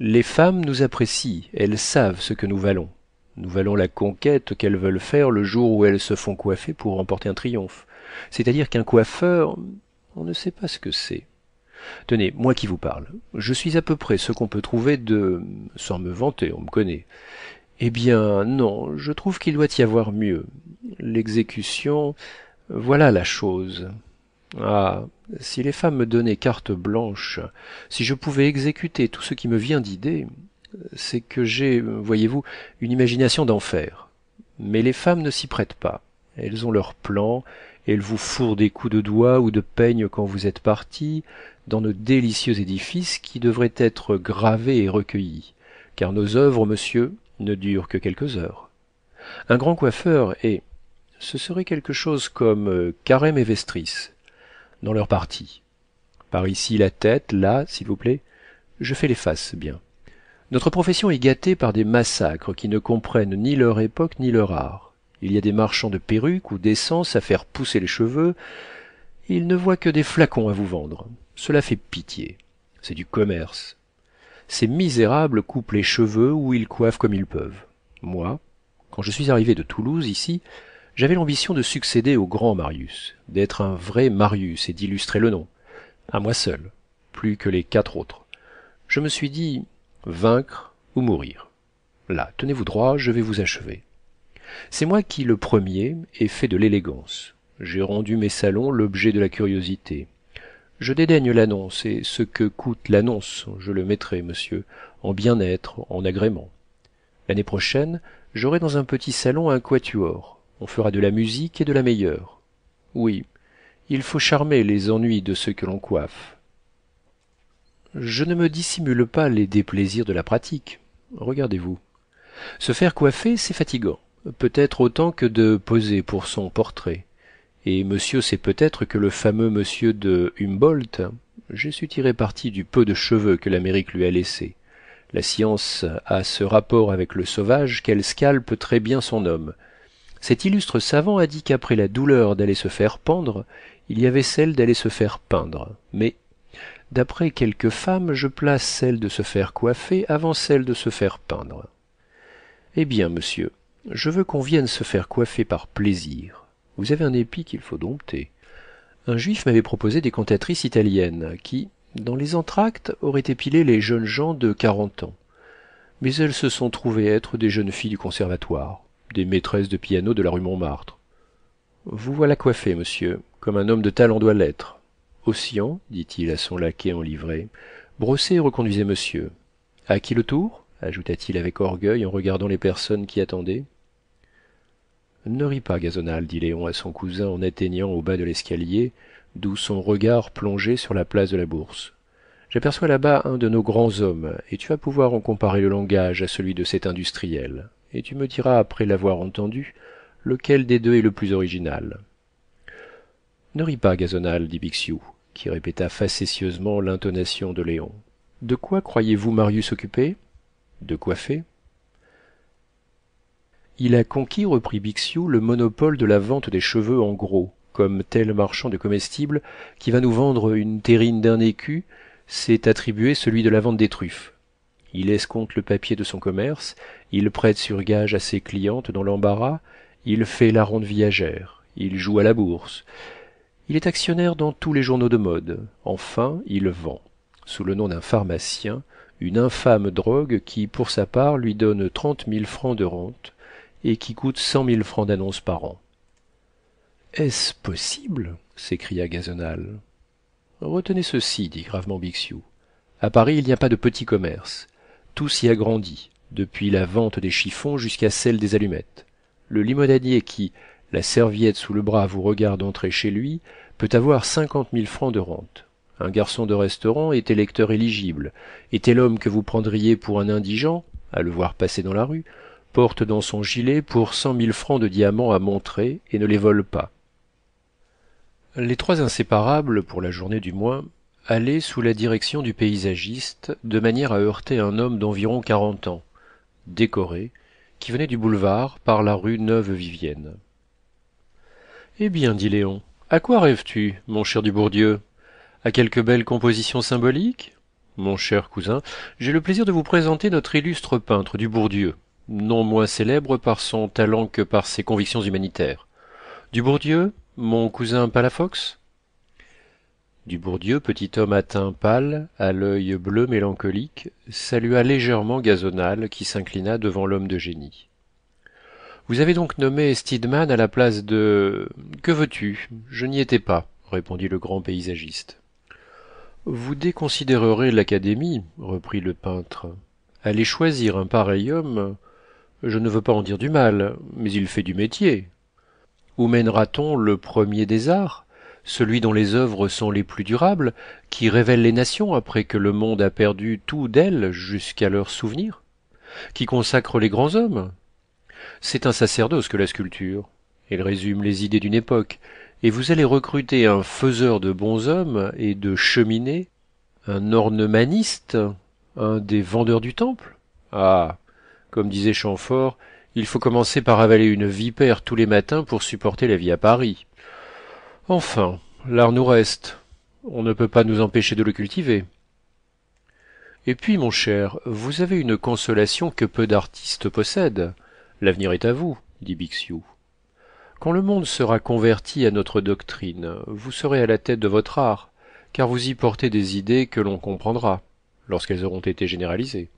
A: les femmes nous apprécient elles savent ce que nous valons nous valons la conquête qu'elles veulent faire le jour où elles se font coiffer pour remporter un triomphe. C'est-à-dire qu'un coiffeur on ne sait pas ce que c'est. Tenez moi qui vous parle je suis à peu près ce qu'on peut trouver de sans me vanter on me connaît. Eh bien non je trouve qu'il doit y avoir mieux. L'exécution voilà la chose. Ah si les femmes me donnaient carte blanche si je pouvais exécuter tout ce qui me vient d'idée c'est que j'ai voyez-vous une imagination d'enfer. Mais les femmes ne s'y prêtent pas. Elles ont leurs plans elles vous fourrent des coups de doigts ou de peigne quand vous êtes parti dans nos délicieux édifices qui devraient être gravés et recueillis. Car nos œuvres monsieur ne durent que quelques heures. Un grand coiffeur est ce serait quelque chose comme euh, carême et vestris dans leur partie. Par ici la tête là s'il vous plaît je fais les faces bien notre profession est gâtée par des massacres qui ne comprennent ni leur époque ni leur art. Il y a des marchands de perruques ou d'essence à faire pousser les cheveux. Ils ne voient que des flacons à vous vendre. Cela fait pitié. C'est du commerce. Ces misérables coupent les cheveux ou ils coiffent comme ils peuvent. Moi quand je suis arrivé de toulouse ici j'avais l'ambition de succéder au grand marius d'être un vrai marius et d'illustrer le nom. À moi seul plus que les quatre autres. Je me suis dit vaincre ou mourir. Là tenez-vous droit je vais vous achever. C'est moi qui le premier ai fait de l'élégance. J'ai rendu mes salons l'objet de la curiosité. Je dédaigne l'annonce et ce que coûte l'annonce je le mettrai monsieur en bien-être en agrément. L'année prochaine j'aurai dans un petit salon un quatuor. On fera de la musique et de la meilleure. Oui il faut charmer les ennuis de ceux que l'on coiffe je ne me dissimule pas les déplaisirs de la pratique. Regardez-vous. Se faire coiffer c'est fatigant. Peut-être autant que de poser pour son portrait. Et monsieur sait peut-être que le fameux monsieur de humboldt j'ai su tirer parti du peu de cheveux que l'amérique lui a laissé la science a ce rapport avec le sauvage qu'elle scalpe très bien son homme. Cet illustre savant a dit qu'après la douleur d'aller se faire pendre il y avait celle d'aller se faire peindre. Mais d'après quelques femmes je place celle de se faire coiffer avant celle de se faire peindre. Eh bien monsieur je veux qu'on vienne se faire coiffer par plaisir. Vous avez un épi qu'il faut dompter. Un juif m'avait proposé des cantatrices italiennes qui dans les entr'actes auraient épilé les jeunes gens de quarante ans. Mais elles se sont trouvées être des jeunes filles du conservatoire des maîtresses de piano de la rue montmartre. Vous voilà coiffé monsieur comme un homme de talent doit l'être Dit-il à son laquais en livrée, brossez et reconduisez monsieur. À qui le tour? ajouta-t-il avec orgueil en regardant les personnes qui attendaient. Ne ris pas, Gazonal, dit Léon à son cousin en atteignant au bas de l'escalier, d'où son regard plongeait sur la place de la Bourse. J'aperçois là-bas un de nos grands hommes, et tu vas pouvoir en comparer le langage à celui de cet industriel, et tu me diras après l'avoir entendu lequel des deux est le plus original. Ne ris pas, Gazonal, dit Bixiou qui répéta facétieusement l'intonation de léon. De quoi croyez-vous marius occupé? De coiffer il a conquis reprit bixiou le monopole de la vente des cheveux en gros comme tel marchand de comestibles qui va nous vendre une terrine d'un écu s'est attribué celui de la vente des truffes. Il escompte le papier de son commerce il prête sur gage à ses clientes dans l'embarras il fait la ronde viagère il joue à la bourse il est actionnaire dans tous les journaux de mode. Enfin il vend sous le nom d'un pharmacien une infâme drogue qui pour sa part lui donne trente mille francs de rente et qui coûte cent mille francs d'annonces par an. Est-ce possible? s'écria gazonal. Retenez ceci dit gravement bixiou. À paris il n'y a pas de petit commerce. Tout s'y agrandit depuis la vente des chiffons jusqu'à celle des allumettes. Le limonadier qui la serviette sous le bras vous regarde entrer chez lui peut avoir cinquante mille francs de rente. Un garçon de restaurant est électeur éligible. Et tel homme que vous prendriez pour un indigent à le voir passer dans la rue porte dans son gilet pour cent mille francs de diamants à montrer et ne les vole pas. Les trois inséparables pour la journée du moins allaient sous la direction du paysagiste de manière à heurter un homme d'environ quarante ans décoré qui venait du boulevard par la rue neuve vivienne eh bien dit léon à quoi rêves-tu mon cher dubourdieu? À quelque belle composition symbolique? Mon cher cousin j'ai le plaisir de vous présenter notre illustre peintre dubourdieu non moins célèbre par son talent que par ses convictions humanitaires. Dubourdieu mon cousin palafox? Dubourdieu petit homme à teint pâle à l'oeil bleu mélancolique salua légèrement gazonal qui s'inclina devant l'homme de génie vous avez donc nommé stidmann à la place de que veux-tu? Je n'y étais pas répondit le grand paysagiste vous déconsidérerez l'académie reprit le peintre allez choisir un pareil homme. Je ne veux pas en dire du mal mais il fait du métier. Où mènera-t-on le premier des arts? Celui dont les œuvres sont les plus durables qui révèle les nations après que le monde a perdu tout d'elles jusqu'à leurs souvenirs? Qui consacre les grands hommes? C'est un sacerdoce que la sculpture. Elle résume les idées d'une époque. Et vous allez recruter un faiseur de bonshommes et de cheminées un ornemaniste un des vendeurs du temple. Ah comme disait chamfort il faut commencer par avaler une vipère tous les matins pour supporter la vie à paris. Enfin l'art nous reste. On ne peut pas nous empêcher de le cultiver. Et puis mon cher vous avez une consolation que peu d'artistes possèdent l'avenir est à vous dit bixiou. Quand le monde sera converti à notre doctrine vous serez à la tête de votre art car vous y portez des idées que l'on comprendra lorsqu'elles auront été généralisées.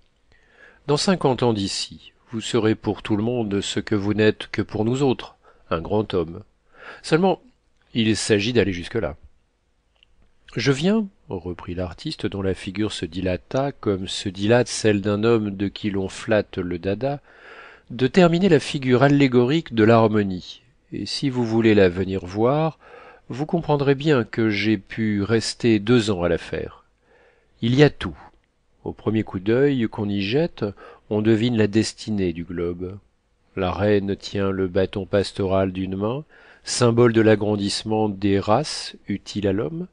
A: Dans cinquante ans d'ici vous serez pour tout le monde ce que vous n'êtes que pour nous autres un grand homme. Seulement il s'agit d'aller jusque-là. Je viens reprit l'artiste dont la figure se dilata comme se dilate celle d'un homme de qui l'on flatte le dada de terminer la figure allégorique de l'harmonie. Et si vous voulez la venir voir vous comprendrez bien que j'ai pu rester deux ans à la faire. Il y a tout. Au premier coup d'œil qu'on y jette on devine la destinée du globe. La reine tient le bâton pastoral d'une main symbole de l'agrandissement des races utiles à l'homme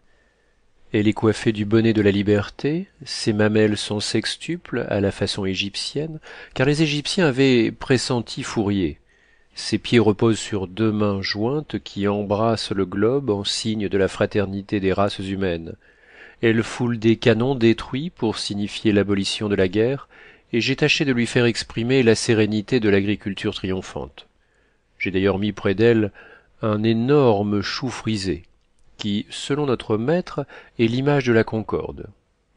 A: elle est coiffée du bonnet de la liberté ses mamelles sont sextuples à la façon égyptienne car les égyptiens avaient pressenti fourier. Ses pieds reposent sur deux mains jointes qui embrassent le globe en signe de la fraternité des races humaines. Elle foule des canons détruits pour signifier l'abolition de la guerre et j'ai tâché de lui faire exprimer la sérénité de l'agriculture triomphante. J'ai d'ailleurs mis près d'elle un énorme chou frisé qui selon notre maître est l'image de la concorde.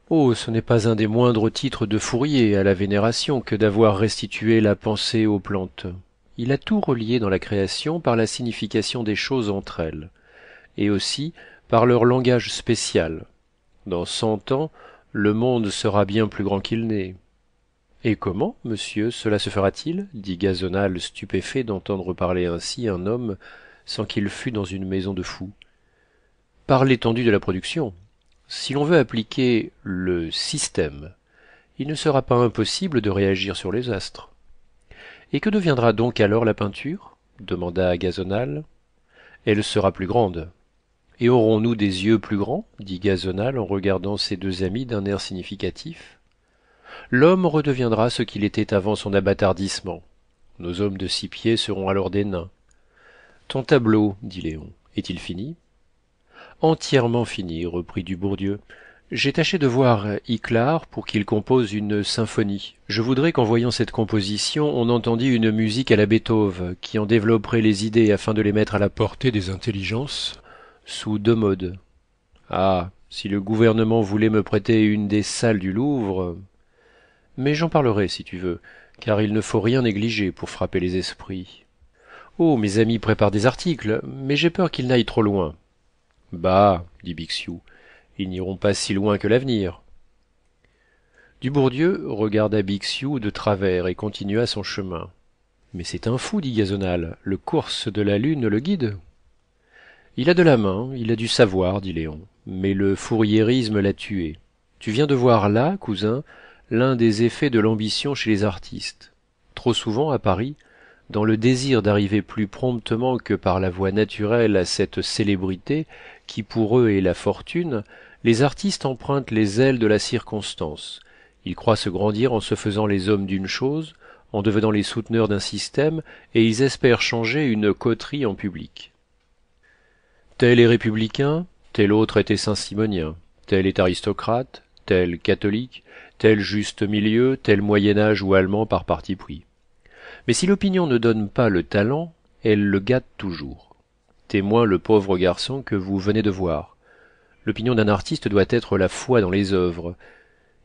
A: Oh ce n'est pas un des moindres titres de fourier à la vénération que d'avoir restitué la pensée aux plantes. Il a tout relié dans la création par la signification des choses entre elles et aussi par leur langage spécial. Dans cent ans le monde sera bien plus grand qu'il n'est. Et comment monsieur cela se fera-t-il? dit gazonal stupéfait d'entendre parler ainsi un homme sans qu'il fût dans une maison de fous par l'étendue de la production. Si l'on veut appliquer le système il ne sera pas impossible de réagir sur les astres. Et que deviendra donc alors la peinture? demanda gazonal. Elle sera plus grande. Et aurons-nous des yeux plus grands? dit gazonal en regardant ses deux amis d'un air significatif. L'homme redeviendra ce qu'il était avant son abâtardissement nos hommes de six pieds seront alors des nains. Ton tableau dit léon est-il fini? Entièrement fini reprit dubourdieu. J'ai tâché de voir iclar pour qu'il compose une symphonie. Je voudrais qu'en voyant cette composition on entendît une musique à la beethoven qui en développerait les idées afin de les mettre à la portée des intelligences sous deux modes. Ah si le gouvernement voulait me prêter une des salles du louvre. Mais j'en parlerai si tu veux car il ne faut rien négliger pour frapper les esprits. Oh mes amis préparent des articles mais j'ai peur qu'ils n'aillent trop loin bah dit bixiou ils n'iront pas si loin que l'avenir. Dubourdieu regarda bixiou de travers et continua son chemin. Mais c'est un fou dit gazonal le course de la lune le guide. Il a de la main il a du savoir dit léon mais le fourriérisme l'a tué. Tu viens de voir là cousin l'un des effets de l'ambition chez les artistes. Trop souvent à paris dans le désir d'arriver plus promptement que par la voie naturelle à cette célébrité qui pour eux est la fortune les artistes empruntent les ailes de la circonstance. Ils croient se grandir en se faisant les hommes d'une chose en devenant les souteneurs d'un système et ils espèrent changer une coterie en public. Tel est républicain tel autre était saint-simonien. Tel est aristocrate tel catholique tel juste milieu tel moyen âge ou allemand par parti pris. Mais si l'opinion ne donne pas le talent elle le gâte toujours témoin le pauvre garçon que vous venez de voir. L'opinion d'un artiste doit être la foi dans les œuvres.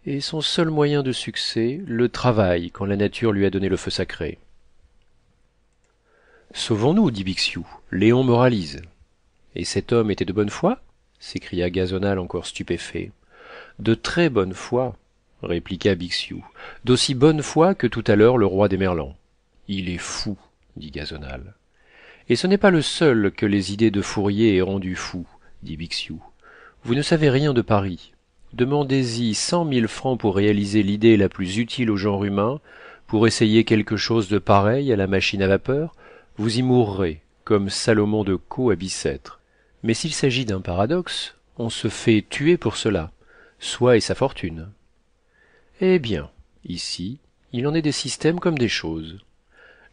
A: Et son seul moyen de succès le travail quand la nature lui a donné le feu sacré. Sauvons-nous dit bixiou. Léon moralise. Et cet homme était de bonne foi? s'écria gazonal encore stupéfait. De très bonne foi répliqua bixiou. D'aussi bonne foi que tout à l'heure le roi des merlans. Il est fou dit et ce n'est pas le seul que les idées de fourier aient rendu fou dit bixiou. Vous ne savez rien de paris. Demandez-y cent mille francs pour réaliser l'idée la plus utile au genre humain pour essayer quelque chose de pareil à la machine à vapeur vous y mourrez comme salomon de caux à bicêtre mais s'il s'agit d'un paradoxe on se fait tuer pour cela soi et sa fortune. Eh bien ici il en est des systèmes comme des choses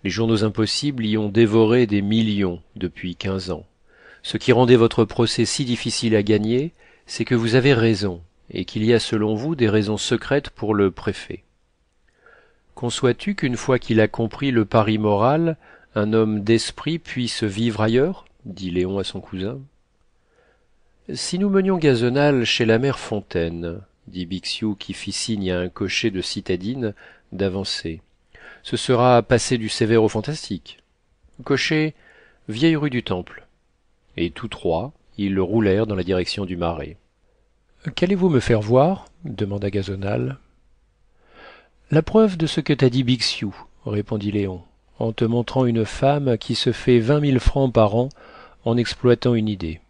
A: les journaux impossibles y ont dévoré des millions depuis quinze ans. Ce qui rendait votre procès si difficile à gagner c'est que vous avez raison et qu'il y a selon vous des raisons secrètes pour le préfet. Conçois tu qu'une fois qu'il a compris le pari moral un homme d'esprit puisse vivre ailleurs? dit léon à son cousin. Si nous menions gazonal chez la mère fontaine dit bixiou qui fit signe à un cocher de citadine d'avancer ce sera passer du sévère au fantastique. Cocher vieille rue du temple. Et tous trois ils roulèrent dans la direction du marais. Qu'allez-vous me faire voir? demanda gazonal. La preuve de ce que t'a dit bixiou répondit léon en te montrant une femme qui se fait vingt mille francs par an en exploitant une idée.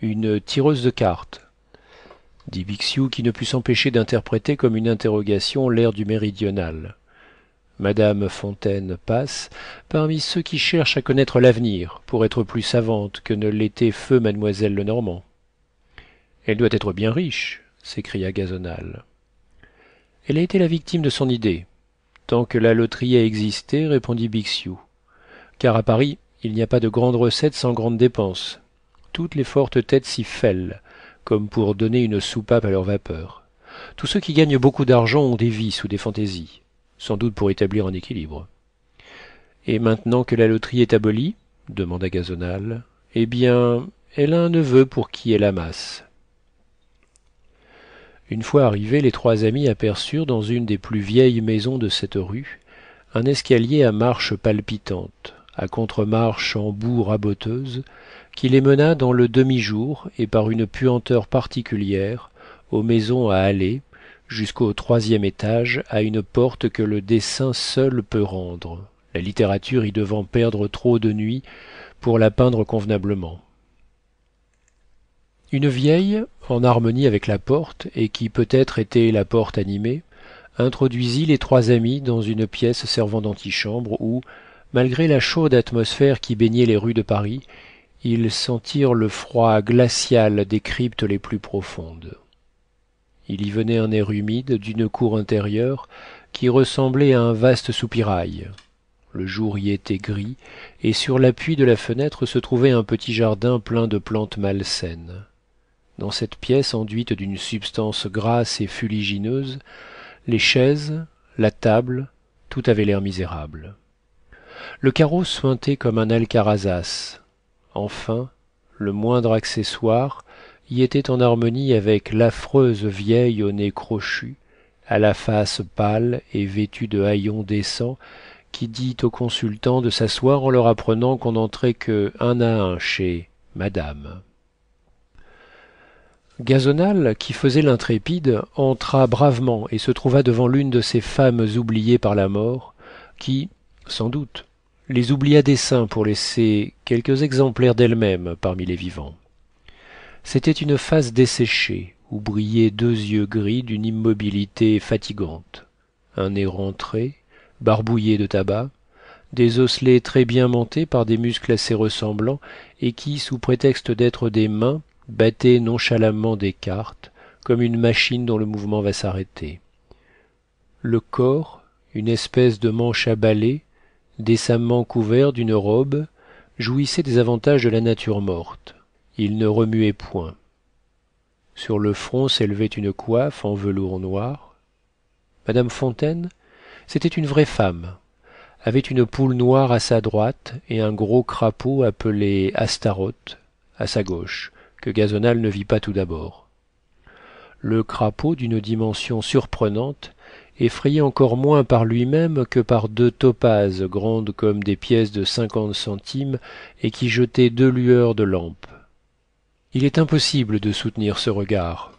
A: Une tireuse de cartes dit bixiou qui ne put s'empêcher d'interpréter comme une interrogation l'air du méridional madame fontaine passe parmi ceux qui cherchent à connaître l'avenir pour être plus savante que ne l'était feu mademoiselle lenormand. Elle doit être bien riche s'écria gazonal. Elle a été la victime de son idée. Tant que la loterie a existé répondit bixiou. Car à paris il n'y a pas de grandes recettes sans grandes dépenses. Toutes les fortes têtes s'y fêlent comme pour donner une soupape à leur vapeur. Tous ceux qui gagnent beaucoup d'argent ont des vices ou des fantaisies sans doute pour établir un équilibre. Et maintenant que la loterie est abolie demanda gazonal eh bien elle a un neveu pour qui elle amasse. Une fois arrivés les trois amis aperçurent dans une des plus vieilles maisons de cette rue un escalier à marches palpitantes à contremarche en boue raboteuse qui les mena dans le demi-jour et par une puanteur particulière aux maisons à allées jusqu'au troisième étage à une porte que le dessin seul peut rendre. La littérature y devant perdre trop de nuit pour la peindre convenablement. Une vieille en harmonie avec la porte et qui peut-être était la porte animée introduisit les trois amis dans une pièce servant d'antichambre où malgré la chaude atmosphère qui baignait les rues de paris ils sentirent le froid glacial des cryptes les plus profondes il y venait un air humide d'une cour intérieure qui ressemblait à un vaste soupirail. Le jour y était gris et sur l'appui de la fenêtre se trouvait un petit jardin plein de plantes malsaines. Dans cette pièce enduite d'une substance grasse et fuligineuse les chaises la table tout avait l'air misérable. Le carreau suintait comme un alcarazas. Enfin le moindre accessoire y était en harmonie avec l'affreuse vieille au nez crochu à la face pâle et vêtue de haillons décents qui dit aux consultants de s'asseoir en leur apprenant qu'on n'entrait que un à un chez madame. Gazonal qui faisait l'intrépide entra bravement et se trouva devant l'une de ces femmes oubliées par la mort qui sans doute les oublie à dessein pour laisser quelques exemplaires d'elle-même parmi les vivants c'était une face desséchée où brillaient deux yeux gris d'une immobilité fatigante. Un nez rentré barbouillé de tabac des osselets très bien montés par des muscles assez ressemblants et qui sous prétexte d'être des mains battaient nonchalamment des cartes comme une machine dont le mouvement va s'arrêter. Le corps une espèce de manche à balai décemment couvert d'une robe jouissait des avantages de la nature morte il ne remuait point. Sur le front s'élevait une coiffe en velours noir. Madame fontaine c'était une vraie femme. Avait une poule noire à sa droite et un gros crapaud appelé astaroth à sa gauche que gazonal ne vit pas tout d'abord. Le crapaud d'une dimension surprenante effrayait encore moins par lui-même que par deux topazes grandes comme des pièces de cinquante centimes et qui jetaient deux lueurs de lampe il est impossible de soutenir ce regard.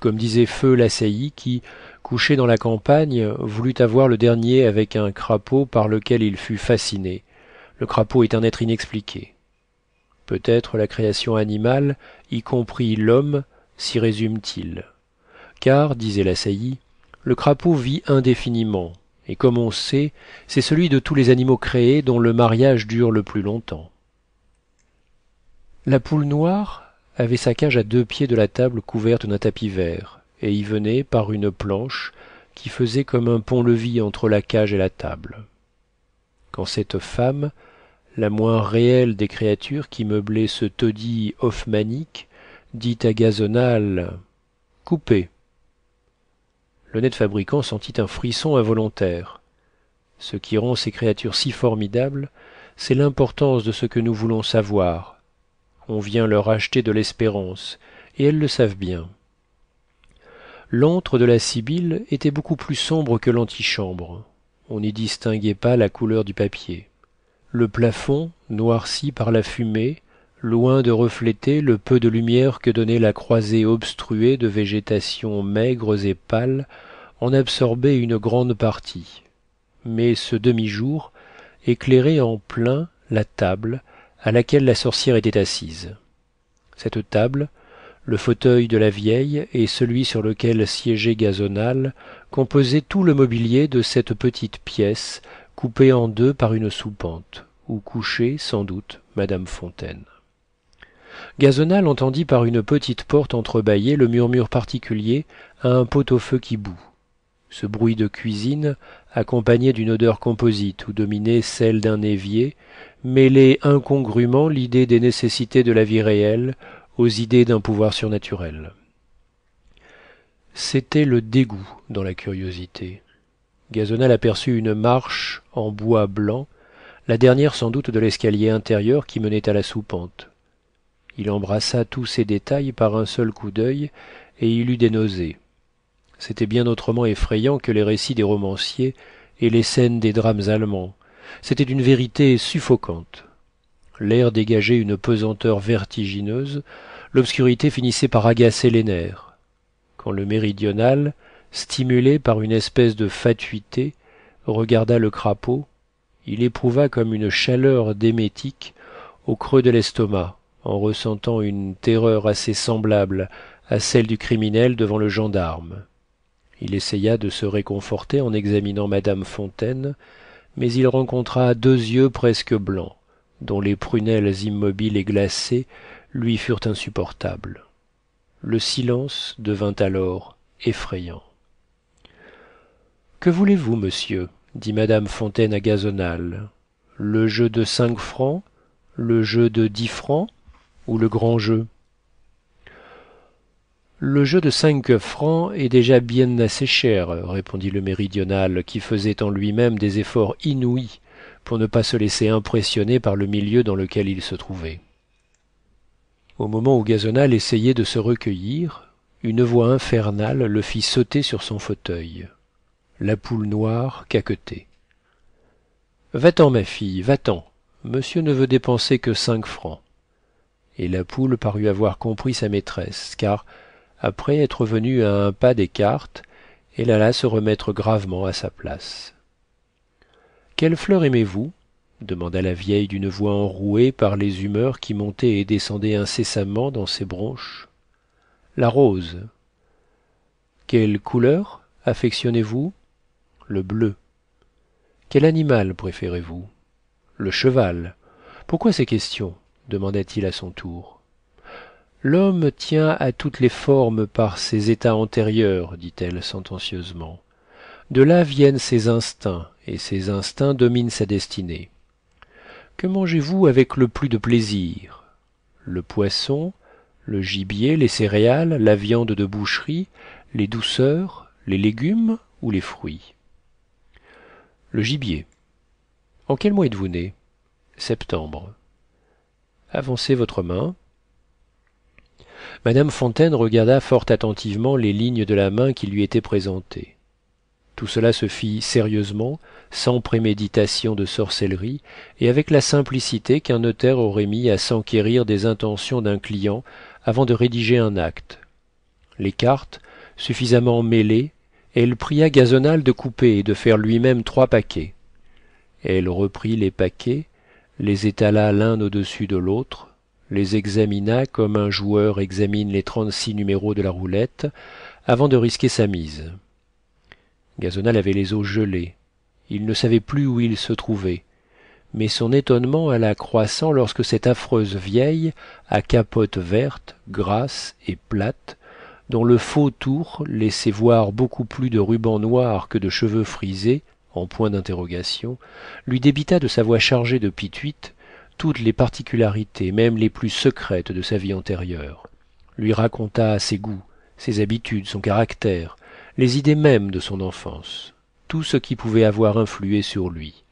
A: Comme disait feu lassailly qui couché dans la campagne voulut avoir le dernier avec un crapaud par lequel il fut fasciné. Le crapaud est un être inexpliqué. Peut-être la création animale y compris l'homme s'y résume t il car disait la saillie le crapaud vit indéfiniment et comme on sait c'est celui de tous les animaux créés dont le mariage dure le plus longtemps. La poule noire avait sa cage à deux pieds de la table couverte d'un tapis vert et y venait par une planche qui faisait comme un pont-levis entre la cage et la table. Quand cette femme la moins réelle des créatures qui meublaient ce taudis hoffmannique dit à gazonal coupez l'honnête fabricant sentit un frisson involontaire. Ce qui rend ces créatures si formidables c'est l'importance de ce que nous voulons savoir on vient leur acheter de l'espérance et elles le savent bien. L'antre de la sibylle était beaucoup plus sombre que l'antichambre. On n'y distinguait pas la couleur du papier. Le plafond noirci par la fumée loin de refléter le peu de lumière que donnait la croisée obstruée de végétations maigres et pâles en absorbait une grande partie. Mais ce demi-jour éclairait en plein la table à laquelle la sorcière était assise. Cette table le fauteuil de la vieille et celui sur lequel siégeait gazonal composaient tout le mobilier de cette petite pièce coupée en deux par une soupente où couchait sans doute madame fontaine. Gazonal entendit par une petite porte entrebâillée le murmure particulier à un pot-au-feu qui bout ce bruit de cuisine accompagné d'une odeur composite où dominait celle d'un évier mêlait incongrument l'idée des nécessités de la vie réelle aux idées d'un pouvoir surnaturel. C'était le dégoût dans la curiosité. Gazonal aperçut une marche en bois blanc la dernière sans doute de l'escalier intérieur qui menait à la soupente. Il embrassa tous ces détails par un seul coup d'oeil et il eut des nausées c'était bien autrement effrayant que les récits des romanciers et les scènes des drames allemands. C'était une vérité suffocante. L'air dégageait une pesanteur vertigineuse. L'obscurité finissait par agacer les nerfs. Quand le méridional stimulé par une espèce de fatuité regarda le crapaud il éprouva comme une chaleur d'émétique au creux de l'estomac en ressentant une terreur assez semblable à celle du criminel devant le gendarme il essaya de se réconforter en examinant madame fontaine mais il rencontra deux yeux presque blancs dont les prunelles immobiles et glacées lui furent insupportables. Le silence devint alors effrayant. Que voulez-vous monsieur?
B: dit madame fontaine à gazonal. Le jeu de cinq francs? Le jeu de dix francs? Ou le grand jeu? Le jeu de cinq francs est déjà bien assez cher répondit le méridional qui faisait en lui-même des efforts inouïs pour ne pas se laisser impressionner par le milieu dans lequel il se trouvait. Au moment où gazonal essayait de se recueillir une voix infernale le fit sauter sur son fauteuil. La poule noire caquetait va-t'en ma fille va-t'en. Monsieur ne veut dépenser que cinq francs et la poule parut avoir compris sa maîtresse car après être venue à un pas des cartes elle alla se remettre gravement à sa place quelle fleur aimez-vous? demanda la vieille d'une voix enrouée par les humeurs qui montaient et descendaient incessamment dans ses bronches la rose. Quelle couleur affectionnez-vous le bleu. Quel animal préférez-vous le cheval. Pourquoi ces questions? demanda-t-il à son tour l'homme tient à toutes les formes par ses états antérieurs dit-elle sentencieusement. De là viennent ses instincts et ses instincts dominent sa destinée. Que mangez-vous avec le plus de plaisir? Le poisson le gibier les céréales la viande de boucherie les douceurs les légumes ou les fruits? Le gibier. En quel mois êtes-vous né? Septembre. Avancez votre main madame fontaine regarda fort attentivement les lignes de la main qui lui étaient présentées. Tout cela se fit sérieusement sans préméditation de sorcellerie et avec la simplicité qu'un notaire aurait mis à s'enquérir des intentions d'un client avant de rédiger un acte. Les cartes suffisamment mêlées elle pria gazonal de couper et de faire lui-même trois paquets. Elle reprit les paquets les étala l'un au-dessus de l'autre les examina comme un joueur examine les trente-six numéros de la roulette avant de risquer sa mise. Gazonal avait les os gelés. Il ne savait plus où il se trouvait. Mais son étonnement alla croissant lorsque cette affreuse vieille à capote verte grasse et plate dont le faux tour laissait voir beaucoup plus de rubans noirs que de cheveux frisés en point d'interrogation lui débita de sa voix chargée de toutes les particularités même les plus secrètes de sa vie antérieure. Lui raconta ses goûts ses habitudes son caractère les idées mêmes de son enfance tout ce qui pouvait avoir influé sur lui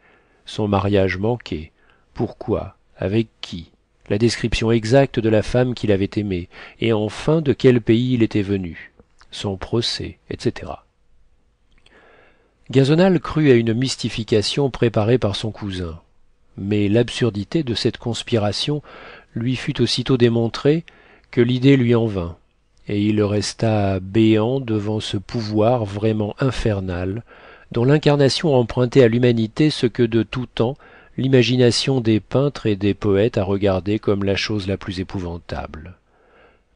B: son mariage manqué pourquoi avec qui la description exacte de la femme qu'il avait aimée et enfin de quel pays il était venu son procès etc gazonal crut à une mystification préparée par son cousin mais l'absurdité de cette conspiration lui fut aussitôt démontrée que l'idée lui en vint et il resta béant devant ce pouvoir vraiment infernal dont l'incarnation empruntait à l'humanité ce que de tout temps l'imagination des peintres et des poètes a regardé comme la chose la plus épouvantable.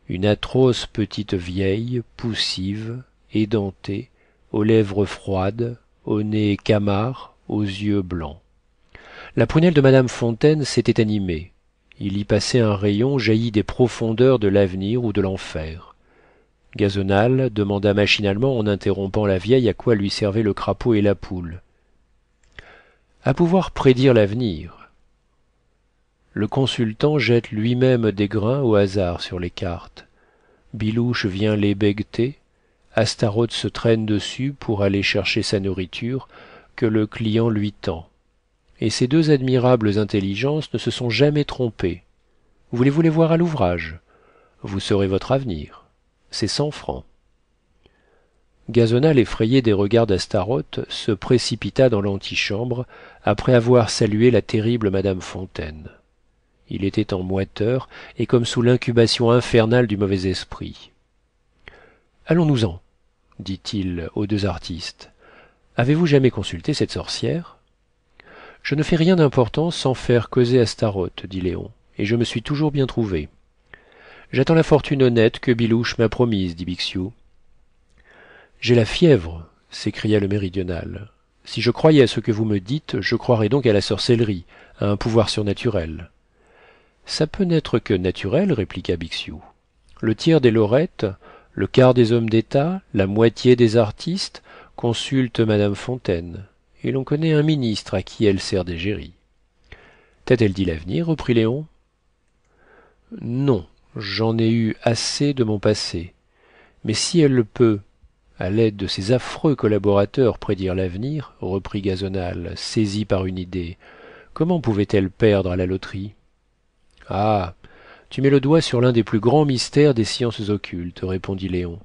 B: Une atroce petite vieille poussive édentée aux lèvres froides au nez camard aux yeux blancs la prunelle de madame fontaine s'était animée. Il y passait un rayon jailli des profondeurs de l'avenir ou de l'enfer. Gazonal demanda machinalement en interrompant la vieille à quoi lui servaient le crapaud et la poule a pouvoir prédire l'avenir le consultant jette lui-même des grains au hasard sur les cartes. Bilouche vient les begueter astaroth se traîne dessus pour aller chercher sa nourriture que le client lui tend et ces deux admirables intelligences ne se sont jamais trompées. Voulez-vous les voir à l'ouvrage? Vous saurez votre avenir. C'est cent francs. Gazonal effrayé des regards d'astaroth se précipita dans l'antichambre après avoir salué la terrible madame fontaine. Il était en moiteur et comme sous l'incubation infernale du mauvais esprit allons-nous-en dit-il aux deux artistes avez-vous jamais consulté cette sorcière? Je ne fais rien d'important sans faire causer astaroth dit léon et je me suis toujours bien trouvé. J'attends la fortune honnête que bilouche m'a promise dit bixiou j'ai la fièvre s'écria le méridional. Si je croyais à ce que vous me dites je croirais donc à la sorcellerie à un pouvoir surnaturel. Ça peut n'être que naturel répliqua bixiou le tiers des lorettes le quart des hommes d'état la moitié des artistes consultent madame fontaine
A: et l'on connaît un ministre à qui elle sert d'égérie t'a-t-elle dit l'avenir reprit léon non j'en ai eu assez de mon passé. Mais si elle peut à l'aide de ses affreux collaborateurs prédire l'avenir reprit gazonal saisi par une idée comment pouvait-elle perdre à la loterie? Ah tu mets le doigt sur l'un des plus grands mystères des sciences occultes répondit léon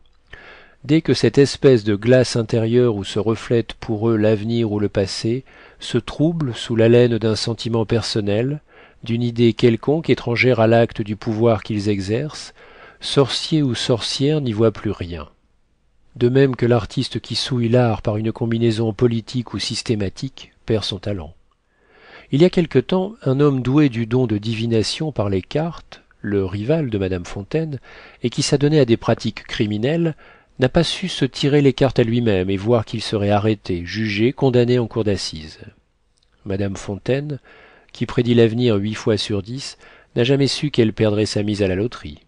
A: dès que cette espèce de glace intérieure où se reflète pour eux l'avenir ou le passé se trouble sous l'haleine d'un sentiment personnel d'une idée quelconque étrangère à l'acte du pouvoir qu'ils exercent sorcier ou sorcière n'y voit plus rien. De même que l'artiste qui souille l'art par une combinaison politique ou systématique perd son talent. Il y a quelque temps un homme doué du don de divination par les cartes le rival de madame fontaine et qui s'adonnait à des pratiques criminelles n'a pas su se tirer les cartes à lui-même et voir qu'il serait arrêté jugé condamné en cour d'assises. Madame fontaine qui prédit l'avenir huit fois sur dix n'a jamais su qu'elle perdrait sa mise à la loterie.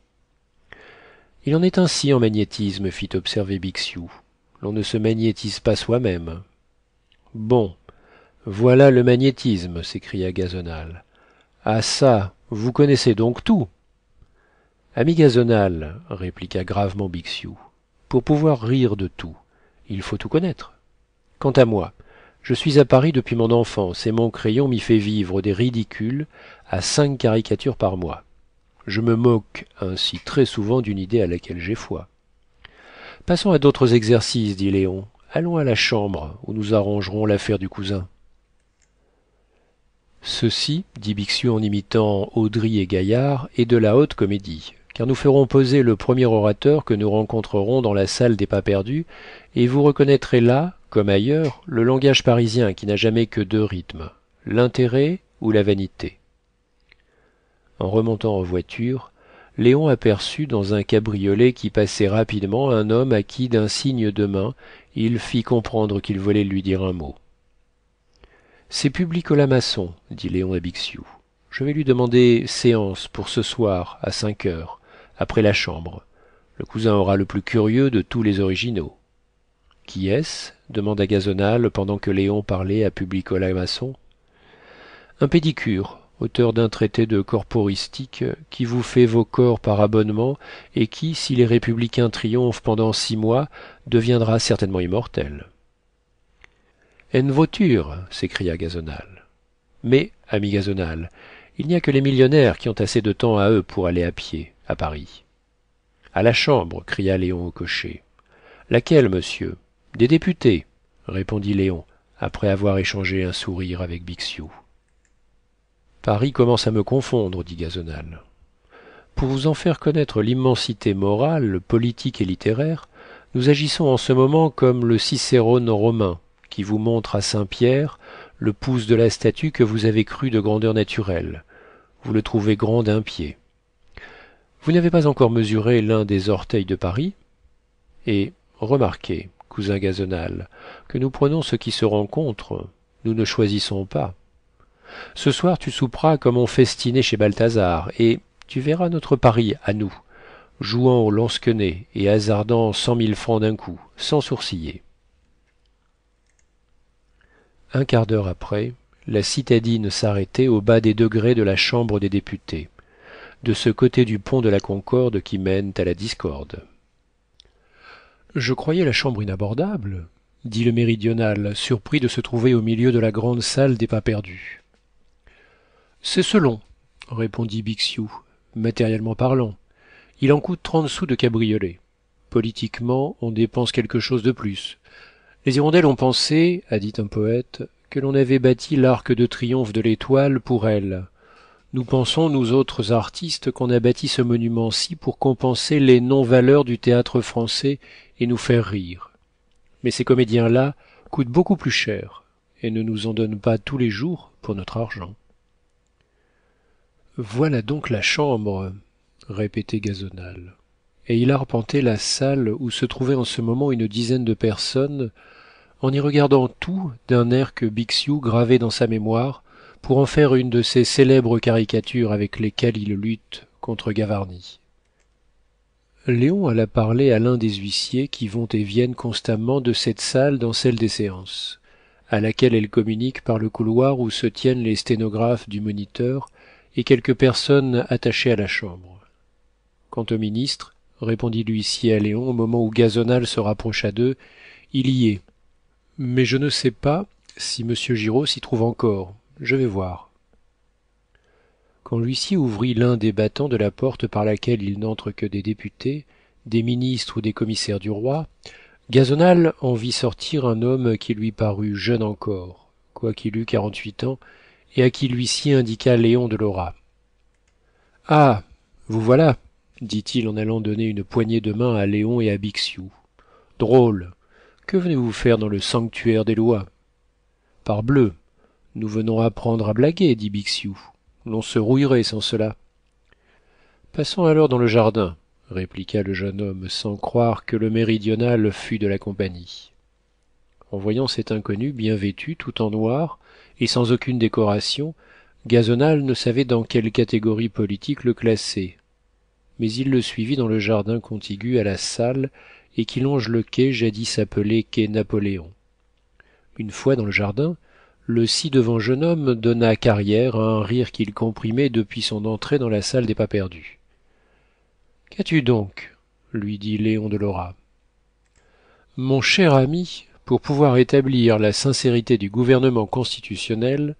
A: Il en est ainsi en magnétisme fit observer bixiou. L'on ne se magnétise pas soi-même. Bon voilà le magnétisme s'écria gazonal. Ah ça vous connaissez donc tout. Ami gazonal répliqua gravement pour pouvoir rire de tout il faut tout connaître. Quant à moi je suis à paris depuis mon enfance et mon crayon m'y fait vivre des ridicules à cinq caricatures par mois. Je me moque ainsi très souvent d'une idée à laquelle j'ai foi. Passons à d'autres exercices dit léon. Allons à la chambre où nous arrangerons l'affaire du cousin. Ceci dit bixiou en imitant haudry et gaillard est de la haute comédie car nous ferons poser le premier orateur que nous rencontrerons dans la salle des pas perdus et vous reconnaîtrez là comme ailleurs le langage parisien qui n'a jamais que deux rythmes l'intérêt ou la vanité. En remontant en voiture léon aperçut dans un cabriolet qui passait rapidement un homme à qui d'un signe de main il fit comprendre qu'il voulait lui dire un mot c'est publicola masson dit léon à bixiou je vais lui demander séance pour ce soir à cinq heures après la chambre. Le cousin aura le plus curieux de tous les originaux. Qui est-ce? demanda gazonal pendant que léon parlait à publicola masson. Un pédicure auteur d'un traité de corporistique qui vous fait vos corps par abonnement et qui si les républicains triomphent pendant six mois deviendra certainement immortel. En voiture s'écria gazonal. Mais ami gazonal il n'y a que les millionnaires qui ont assez de temps à eux pour aller à pied à paris. A la chambre cria léon au cocher. Laquelle monsieur? Des députés répondit léon après avoir échangé un sourire avec bixiou. Paris commence à me confondre dit gazonal. Pour vous en faire connaître l'immensité morale politique et littéraire nous agissons en ce moment comme le cicérone romain qui vous montre à saint-pierre le pouce de la statue que vous avez cru de grandeur naturelle. Vous le trouvez grand d'un pied vous n'avez pas encore mesuré l'un des orteils de paris et remarquez cousin gazonal que nous prenons ce qui se rencontre nous ne choisissons pas. Ce soir tu souperas comme on festinait chez balthazar et tu verras notre paris à nous jouant au lansquenet et hasardant cent mille francs d'un coup sans sourciller. Un quart d'heure après la citadine s'arrêtait au bas des degrés de la chambre des députés de ce côté du pont de la concorde qui mène à la discorde. Je croyais la chambre inabordable dit le méridional surpris de se trouver au milieu de la grande salle des pas perdus. C'est selon répondit bixiou matériellement parlant. Il en coûte trente sous de cabriolet. Politiquement on dépense quelque chose de plus. Les hirondelles ont pensé a dit un poète que l'on avait bâti l'arc de triomphe de l'étoile pour elles nous pensons nous autres artistes qu'on a bâti ce monument ci pour compenser les non valeurs du théâtre français et nous faire rire. Mais ces comédiens là coûtent beaucoup plus cher et ne nous en donnent pas tous les jours pour notre argent. Voilà donc la chambre répétait gazonal. Et il arpentait la salle où se trouvaient en ce moment une dizaine de personnes en y regardant tout d'un air que bixiou gravait dans sa mémoire pour en faire une de ces célèbres caricatures avec lesquelles il lutte contre gavarni léon alla parler à l'un des huissiers qui vont et viennent constamment de cette salle dans celle des séances à laquelle elle communique par le couloir où se tiennent les sténographes du moniteur et quelques personnes attachées à la chambre. Quant au ministre répondit l'huissier à léon au moment où gazonal se rapprocha d'eux il y est. Mais je ne sais pas si monsieur giraud s'y trouve encore je vais voir. Quand l'huissier ouvrit l'un des battants de la porte par laquelle il n'entre que des députés des ministres ou des commissaires du roi gazonal en vit sortir un homme qui lui parut jeune encore quoiqu'il eût quarante-huit ans et à qui l'huissier indiqua léon de lora ah vous voilà! dit-il en allant donner une poignée de main à léon et à bixiou drôle! Que venez-vous faire dans le sanctuaire des lois parbleu nous venons apprendre à blaguer dit bixiou l'on se rouillerait sans cela. Passons alors dans le jardin répliqua le jeune homme sans croire que le méridional fût de la compagnie. En voyant cet inconnu bien vêtu tout en noir et sans aucune décoration gazonal ne savait dans quelle catégorie politique le classer. Mais il le suivit dans le jardin contigu à la salle et qui longe le quai jadis appelé quai napoléon. Une fois dans le jardin le ci-devant jeune homme donna carrière à un rire qu'il comprimait depuis son entrée dans la salle des pas perdus. Qu'as-tu donc? lui dit léon de lora. Mon cher ami pour pouvoir établir la sincérité du gouvernement constitutionnel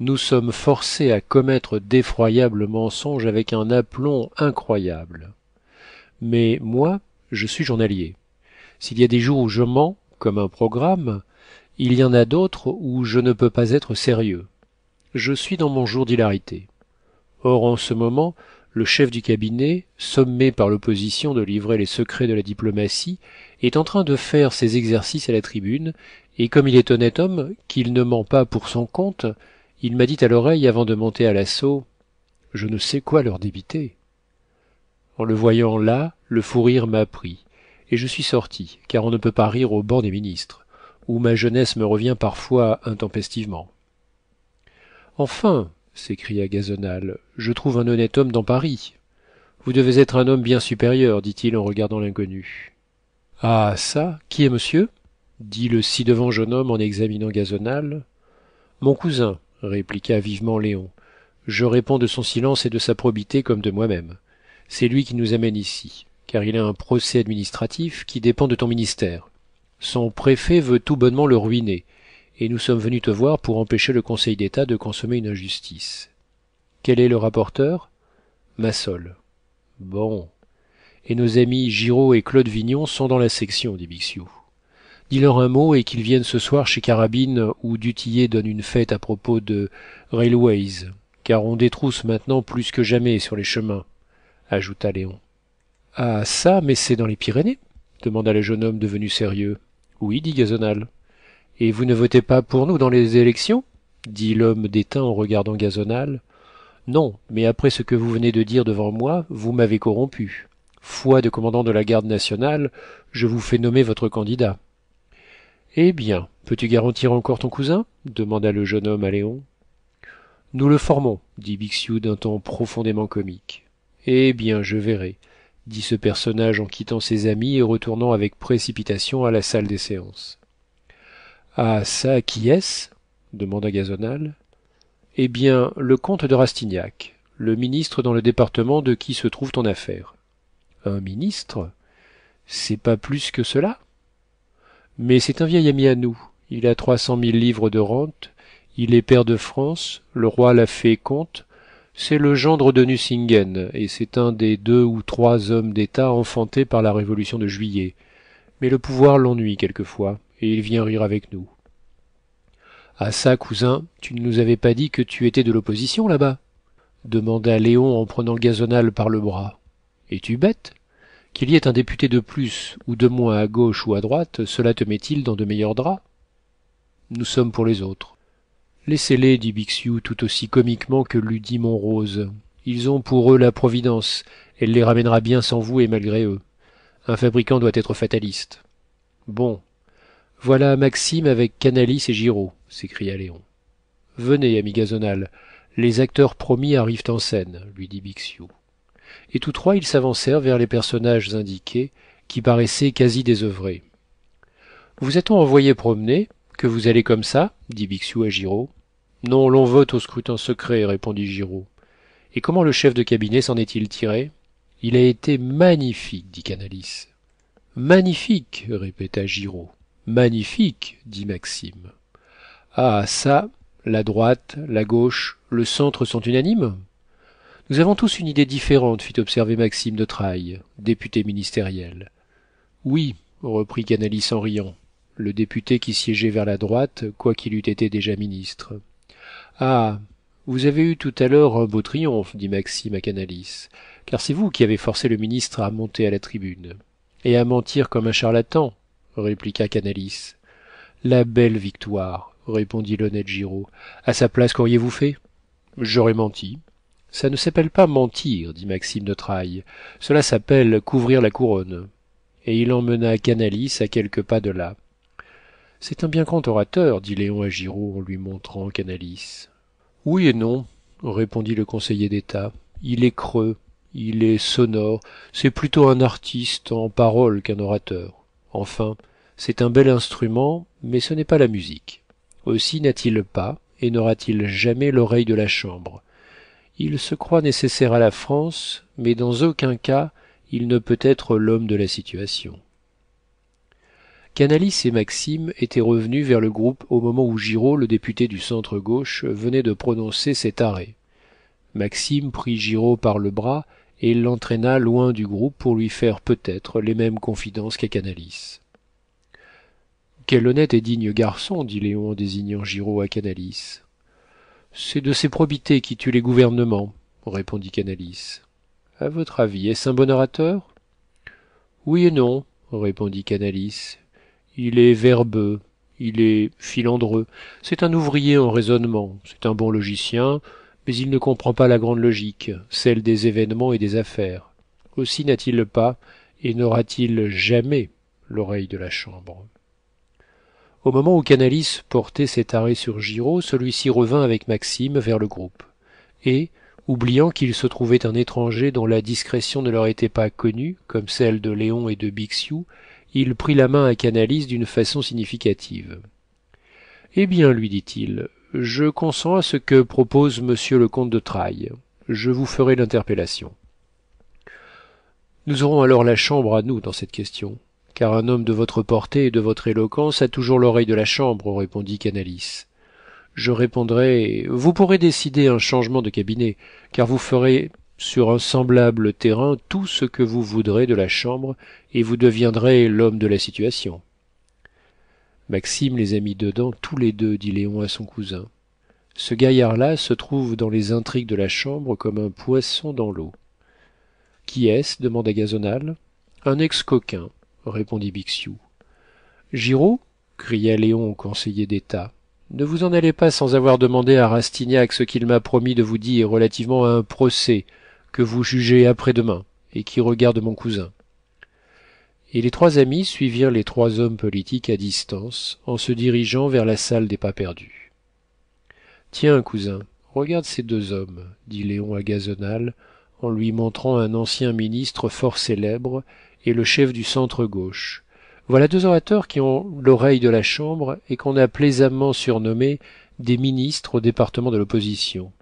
A: nous sommes forcés à commettre d'effroyables mensonges avec un aplomb incroyable. Mais moi je suis journalier. S'il y a des jours où je mens comme un programme il y en a d'autres où je ne peux pas être sérieux. Je suis dans mon jour d'hilarité. Or en ce moment le chef du cabinet sommé par l'opposition de livrer les secrets de la diplomatie est en train de faire ses exercices à la tribune et comme il est honnête homme qu'il ne ment pas pour son compte il m'a dit à l'oreille avant de monter à l'assaut je ne sais quoi leur débiter en le voyant là le fou rire m'a pris et je suis sorti car on ne peut pas rire au banc des ministres où ma jeunesse me revient parfois intempestivement. Enfin s'écria gazonal je trouve un honnête homme dans paris. Vous devez être un homme bien supérieur dit-il en regardant l'inconnu. Ah çà qui est monsieur? dit le ci-devant jeune homme en examinant gazonal. Mon cousin répliqua vivement léon. Je réponds de son silence et de sa probité comme de moi-même. C'est lui qui nous amène ici car il a un procès administratif qui dépend de ton ministère son préfet veut tout bonnement le ruiner et nous sommes venus te voir pour empêcher le conseil d'état de consommer une injustice. Quel est le rapporteur? Massol. Bon. Et nos amis giraud et claude vignon sont dans la section dit bixiou. Dis-leur un mot et qu'ils viennent ce soir chez carabine où du tillet donne une fête à propos de railways car on détrousse maintenant plus que jamais sur les chemins ajouta léon. Ah çà mais c'est dans les pyrénées? demanda le jeune homme devenu sérieux oui dit gazonal. Et vous ne votez pas pour nous dans les élections? dit l'homme d'étain en regardant gazonal. Non mais après ce que vous venez de dire devant moi vous m'avez corrompu. Foi de commandant de la garde nationale je vous fais nommer votre candidat. Eh bien peux-tu garantir encore ton cousin? demanda le jeune homme à léon. Nous le formons dit bixiou d'un ton profondément comique. Eh bien je verrai dit ce personnage en quittant ses amis et retournant avec précipitation à la salle des séances. Ah çà qui est-ce? demanda gazonal. Eh bien le comte de rastignac le ministre dans le département de qui se trouve ton affaire. Un ministre? C'est pas plus que cela? Mais c'est un vieil ami à nous. Il a trois cent mille livres de rente. Il est pair de france. Le roi l'a fait comte c'est le gendre de nucingen et c'est un des deux ou trois hommes d'état enfantés par la révolution de juillet. Mais le pouvoir l'ennuie quelquefois et il vient rire avec nous ah çà cousin tu ne nous avais pas dit que tu étais de l'opposition là-bas? demanda léon en prenant gazonal par le bras es-tu bête? Qu'il y ait un député de plus ou de moins à gauche ou à droite cela te met-il dans de meilleurs draps? Nous sommes pour les autres laissez-les dit bixiou tout aussi comiquement que l'eût dit monrose ils ont pour eux la providence. Elle les ramènera bien sans vous et malgré eux. Un fabricant doit être fataliste. Bon. Voilà maxime avec canalis et giraud s'écria léon. Venez ami gazonal. Les acteurs promis arrivent en scène lui dit bixiou. Et tous trois ils s'avancèrent vers les personnages indiqués qui paraissaient quasi désœuvrés. Vous a-t-on envoyé promener? Que vous allez comme ça dit bixiou à giraud. Non l'on vote au scrutin secret répondit giraud. Et comment le chef de cabinet s'en est-il tiré? Il a été magnifique dit canalis. Magnifique répéta giraud. Magnifique dit maxime. Ah çà la droite la gauche le centre sont unanimes? Nous avons tous une idée différente fit observer maxime de trailles député ministériel. Oui reprit canalis en riant le député qui siégeait vers la droite quoiqu'il eût été déjà ministre. Ah vous avez eu tout à l'heure un beau triomphe dit maxime à canalis car c'est vous qui avez forcé le ministre à monter à la tribune. Et à mentir comme un charlatan répliqua canalis. La belle victoire répondit l'honnête giraud. À sa place qu'auriez-vous fait? J'aurais menti. Ça ne s'appelle pas mentir dit maxime de trailles. Cela s'appelle couvrir la couronne. Et il emmena canalis à quelques pas de là c'est un bien grand orateur dit léon à giraud en lui montrant canalis. Oui et non répondit le conseiller d'état. Il est creux il est sonore c'est plutôt un artiste en paroles qu'un orateur. Enfin c'est un bel instrument mais ce n'est pas la musique. Aussi n'a-t-il pas et n'aura-t-il jamais l'oreille de la chambre. Il se croit nécessaire à la france mais dans aucun cas il ne peut être l'homme de la situation canalis et maxime étaient revenus vers le groupe au moment où giraud le député du centre gauche venait de prononcer cet arrêt. Maxime prit giraud par le bras et l'entraîna loin du groupe pour lui faire peut-être les mêmes confidences qu'à canalis quel honnête et digne garçon! dit léon en désignant giraud à canalis c'est de ces probités qui tuent les gouvernements répondit canalis a votre avis est-ce un bon orateur oui et non répondit canalis il est verbeux il est filandreux. C'est un ouvrier en raisonnement c'est un bon logicien mais il ne comprend pas la grande logique celle des événements et des affaires. Aussi n'a-t-il pas et n'aura-t-il jamais l'oreille de la chambre. Au moment où canalis portait cet arrêt sur giraud celui-ci revint avec maxime vers le groupe. Et oubliant qu'il se trouvait un étranger dont la discrétion ne leur était pas connue comme celle de léon et de bixiou il prit la main à canalis d'une façon significative eh bien lui dit-il je consens à ce que propose monsieur le comte de trailles. Je vous ferai l'interpellation nous aurons alors la chambre à nous dans cette question car un homme de votre portée et de votre éloquence a toujours l'oreille de la chambre répondit canalis. Je répondrai vous pourrez décider un changement de cabinet car vous ferez sur un semblable terrain tout ce que vous voudrez de la chambre et vous deviendrez l'homme de la situation. Maxime les a mis dedans tous les deux dit léon à son cousin. Ce gaillard-là se trouve dans les intrigues de la chambre comme un poisson dans l'eau. Qui est-ce? demanda gazonal. Un ex-coquin répondit bixiou. Giraud? cria léon au conseiller d'état. Ne vous en allez pas sans avoir demandé à rastignac ce qu'il m'a promis de vous dire relativement à un procès que vous jugez après-demain et qui regarde mon cousin. Et les trois amis suivirent les trois hommes politiques à distance en se dirigeant vers la salle des pas perdus. Tiens cousin regarde ces deux hommes dit léon à gazonal en lui montrant un ancien ministre fort célèbre et le chef du centre gauche. Voilà deux orateurs qui ont l'oreille de la chambre et qu'on a plaisamment surnommés des ministres au département de l'opposition.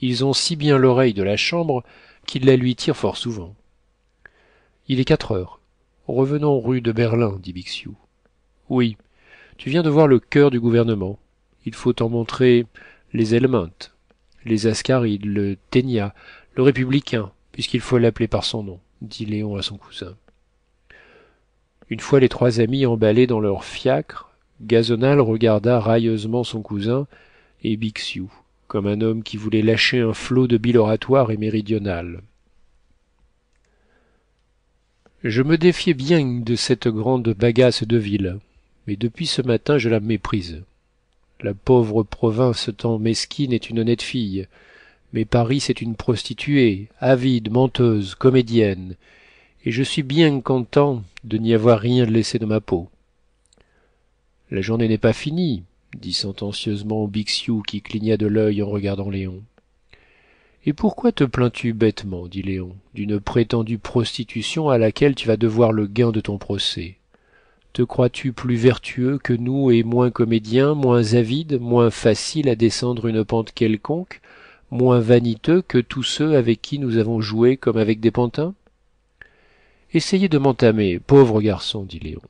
A: Ils ont si bien l'oreille de la chambre qu'ils la lui tirent fort souvent. Il est quatre heures. Revenons rue de berlin dit bixiou. Oui tu viens de voir le cœur du gouvernement. Il faut en montrer les helminthes les ascarides le ténia le républicain puisqu'il faut l'appeler par son nom dit léon à son cousin. Une fois les trois amis emballés dans leur fiacre gazonal regarda railleusement son cousin et bixiou comme un homme qui voulait lâcher un flot de bile oratoire et méridionale je me défiais bien de cette grande bagasse de ville mais depuis ce matin je la méprise. La pauvre province tant mesquine est une honnête fille mais paris c'est une prostituée avide menteuse comédienne et je suis bien content de n'y avoir rien laissé de ma peau. La journée n'est pas finie dit sentencieusement bixiou qui cligna de l'œil en regardant léon et pourquoi te plains tu bêtement dit léon d'une prétendue prostitution à laquelle tu vas devoir le gain de ton procès?
B: Te crois-tu plus vertueux que nous et moins comédien moins avide moins facile à descendre une pente quelconque moins vaniteux que tous ceux avec qui nous avons joué comme avec des pantins essayez de m'entamer pauvre garçon dit léon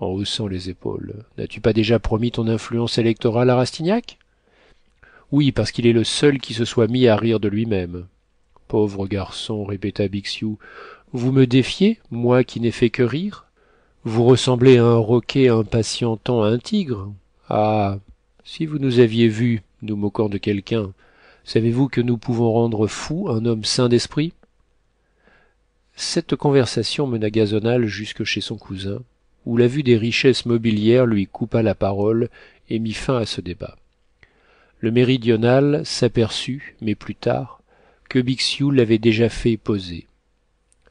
B: en haussant les épaules. N'as-tu pas déjà promis ton influence électorale à rastignac? Oui parce qu'il est le seul qui se soit mis à rire de lui-même. Pauvre garçon répéta bixiou vous me défiez moi qui n'ai fait que rire? Vous ressemblez à un roquet impatientant un tigre? Ah si vous nous aviez vus nous moquant de quelqu'un savez-vous que nous pouvons rendre fou un homme sain d'esprit? Cette conversation mena gazonal jusque chez son cousin où la vue des richesses mobilières lui coupa la parole et mit fin à ce débat. Le méridional s'aperçut mais plus tard que bixiou l'avait déjà fait poser.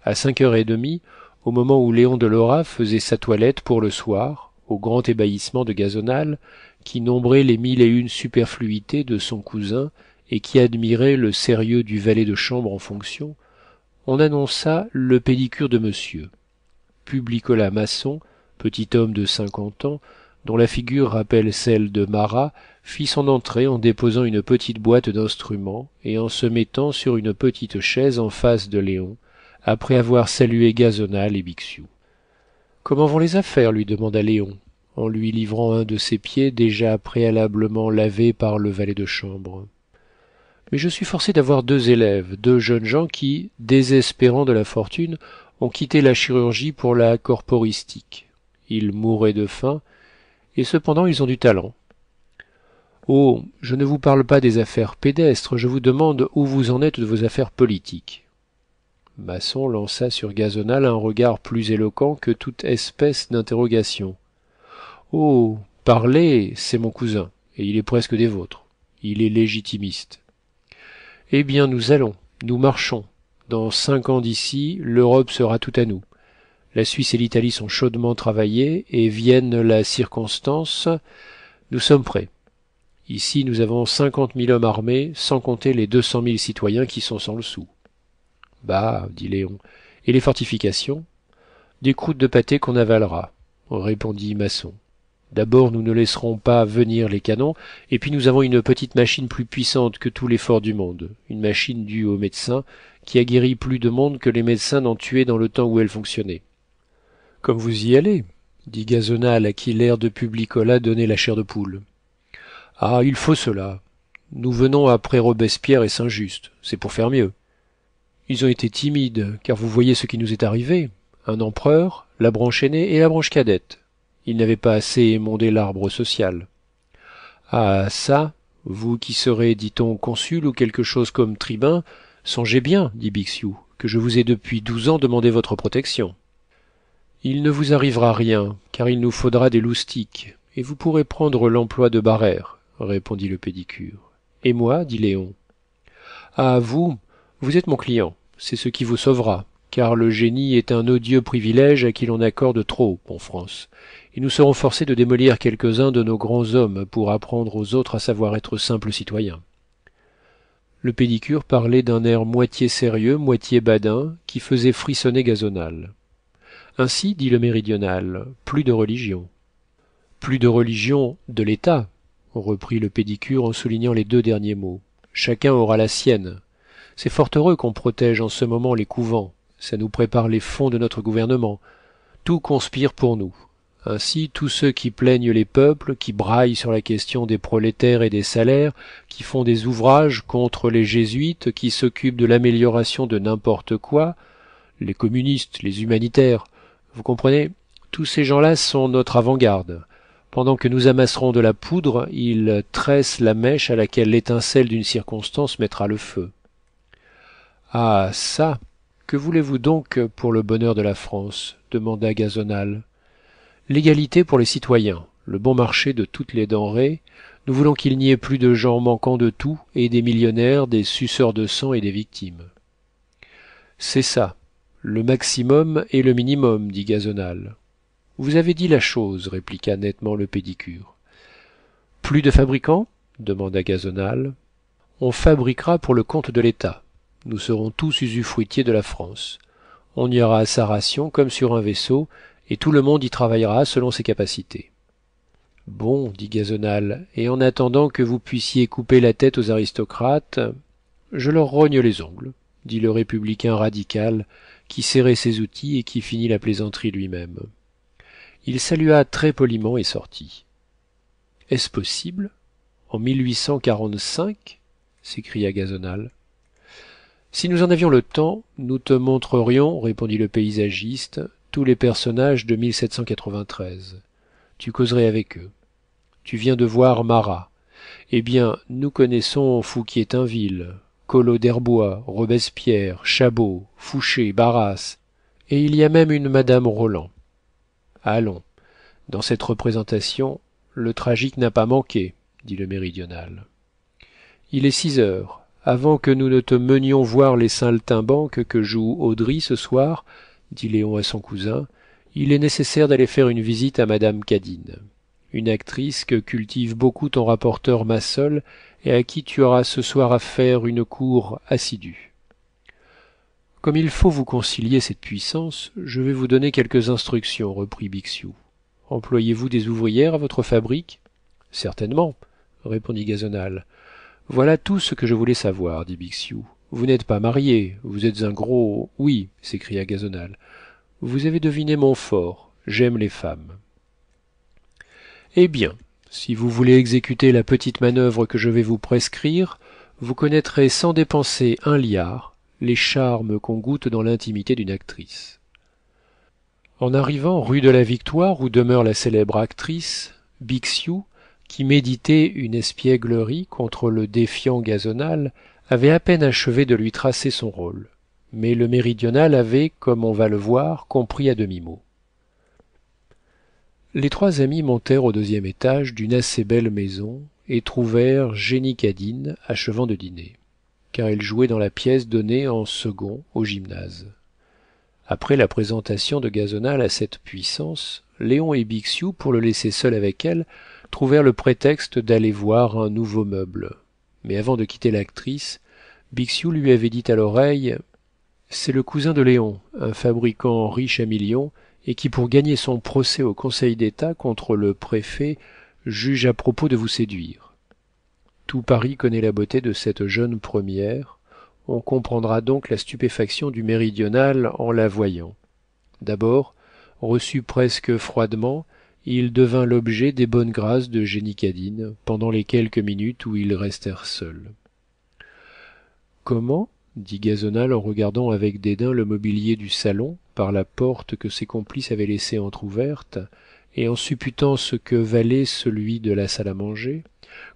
B: A cinq heures et demie au moment où léon de lora faisait sa toilette pour le soir au grand ébahissement de gazonal qui nombrait les mille et une superfluités de son cousin et qui admirait le sérieux du valet de chambre en fonction on annonça le pédicure de monsieur. Publicola masson petit homme de cinquante ans dont la figure rappelle celle de marat fit son entrée en déposant une petite boîte d'instruments et en se mettant sur une petite chaise en face de léon après avoir salué gazonal et bixiou comment vont les affaires? lui demanda léon en lui livrant un de ses pieds déjà préalablement lavé par le valet de chambre mais je suis forcé d'avoir deux élèves deux jeunes gens qui désespérant de la fortune ont quitté la chirurgie pour la corporistique ils mourraient de faim et cependant ils ont du talent. Oh je ne vous parle pas des affaires pédestres je vous demande où vous en êtes de vos affaires politiques. Masson lança sur gazonal un regard plus éloquent que toute espèce d'interrogation. Oh parler c'est mon cousin et il est presque des vôtres. Il est légitimiste. Eh bien nous allons nous marchons. Dans cinq ans d'ici l'europe sera tout à nous la suisse et l'italie sont chaudement travaillées et vienne la circonstance. Nous sommes prêts. Ici nous avons cinquante mille hommes armés sans compter les deux cent mille citoyens qui sont sans le sou. Bah dit léon et les fortifications? Des croûtes de pâté qu'on avalera répondit masson. D'abord nous ne laisserons pas venir les canons et puis nous avons une petite machine plus puissante que tous les forts du monde une machine due aux médecins qui a guéri plus de monde que les médecins n'en tuaient dans le temps où elle fonctionnait comme vous y allez dit gazonal à qui l'air de publicola donnait la chair de poule. Ah il faut cela. Nous venons après robespierre et saint-just. C'est pour faire mieux. Ils ont été timides car vous voyez ce qui nous est arrivé. Un empereur la branche aînée et la branche cadette. Ils n'avaient pas assez émondé l'arbre social. Ah ça vous qui serez dit-on consul ou quelque chose comme tribun songez bien dit bixiou que je vous ai depuis douze ans demandé votre protection il ne vous arrivera rien car il nous faudra des loustiques et vous pourrez prendre l'emploi de barère répondit le pédicure. Et moi dit léon. Ah vous vous êtes mon client c'est ce qui vous sauvera car le génie est un odieux privilège à qui l'on accorde trop en france et nous serons forcés de démolir quelques-uns de nos grands hommes pour apprendre aux autres à savoir être simples citoyens. Le pédicure parlait d'un air moitié sérieux moitié badin qui faisait frissonner ainsi dit le méridional plus de religion. Plus de religion de l'état reprit le pédicure en soulignant les deux derniers mots. Chacun aura la sienne. C'est fort heureux qu'on protège en ce moment les couvents. Ça nous prépare les fonds de notre gouvernement. Tout conspire pour nous. Ainsi tous ceux qui plaignent les peuples qui braillent sur la question des prolétaires et des salaires qui font des ouvrages contre les jésuites qui s'occupent de l'amélioration de n'importe quoi les communistes les humanitaires vous comprenez? Tous ces gens-là sont notre avant-garde. Pendant que nous amasserons de la poudre ils tressent la mèche à laquelle l'étincelle d'une circonstance mettra le feu. Ah ça! Que voulez-vous donc pour le bonheur de la france? demanda gazonal. L'égalité pour les citoyens le bon marché de toutes les denrées. Nous voulons qu'il n'y ait plus de gens manquant de tout et des millionnaires des suceurs de sang et des victimes. C'est ça le maximum et le minimum dit gazonal. Vous avez dit la chose répliqua nettement le pédicure. Plus de fabricants? demanda gazonal. On fabriquera pour le compte de l'état. Nous serons tous usufruitiers de la france. On ira à sa ration comme sur un vaisseau
A: et tout le monde y travaillera selon ses capacités. Bon dit gazonal et en attendant que vous puissiez couper la tête aux aristocrates je leur rogne les ongles dit le républicain radical qui serrait ses outils et qui finit la plaisanterie lui-même. Il salua très poliment et sortit. Est-ce possible en s'écria gazonal. Si nous en avions le temps nous te montrerions répondit le paysagiste tous les personnages de tu causerais avec eux. Tu viens de voir marat. Eh bien nous connaissons collot d'herbois robespierre chabot fouché barras et il y a même une madame roland. Allons. Dans cette représentation le tragique n'a pas manqué dit le méridional. Il est six heures. Avant que nous ne te menions voir les saltimbanques que joue audry ce soir dit léon à son cousin il est nécessaire d'aller faire une visite à madame cadine. Une actrice que cultive beaucoup ton rapporteur massol et à qui tu auras ce soir à faire une cour assidue. Comme il faut vous concilier cette puissance je vais vous donner quelques instructions reprit bixiou employez vous des ouvrières à votre fabrique? Certainement répondit gazonal. Voilà tout ce que je voulais savoir dit bixiou vous n'êtes pas marié vous êtes un gros oui s'écria gazonal. Vous avez deviné mon fort j'aime les femmes. Eh bien si vous voulez exécuter la petite manœuvre que je vais vous prescrire vous connaîtrez sans dépenser un liard les charmes qu'on goûte dans l'intimité d'une actrice. En arrivant rue de la victoire où demeure la célèbre actrice bixiou qui méditait une espièglerie contre le défiant gazonal avait à peine achevé de lui tracer son rôle. Mais le méridional avait comme on va le voir compris à demi-mot les trois amis montèrent au deuxième étage d'une assez belle maison et trouvèrent jenny cadine achevant de dîner car elle jouait dans la pièce donnée en second au gymnase. Après la présentation de gazonal à cette puissance léon et bixiou pour le laisser seul avec elle trouvèrent le prétexte d'aller voir un nouveau meuble. Mais avant de quitter l'actrice bixiou lui avait dit à l'oreille c'est le cousin de léon un fabricant riche à millions et qui pour gagner son procès au conseil d'état contre le préfet juge à propos de vous séduire. Tout paris connaît la beauté de cette jeune première. On comprendra donc la stupéfaction du méridional en la voyant. D'abord reçu presque froidement il devint l'objet des bonnes grâces de jenny cadine pendant les quelques minutes où ils restèrent seuls. Comment dit gazonal en regardant avec dédain le mobilier du salon par la porte que ses complices avaient laissée entr'ouverte et en supputant ce que valait celui de la salle à manger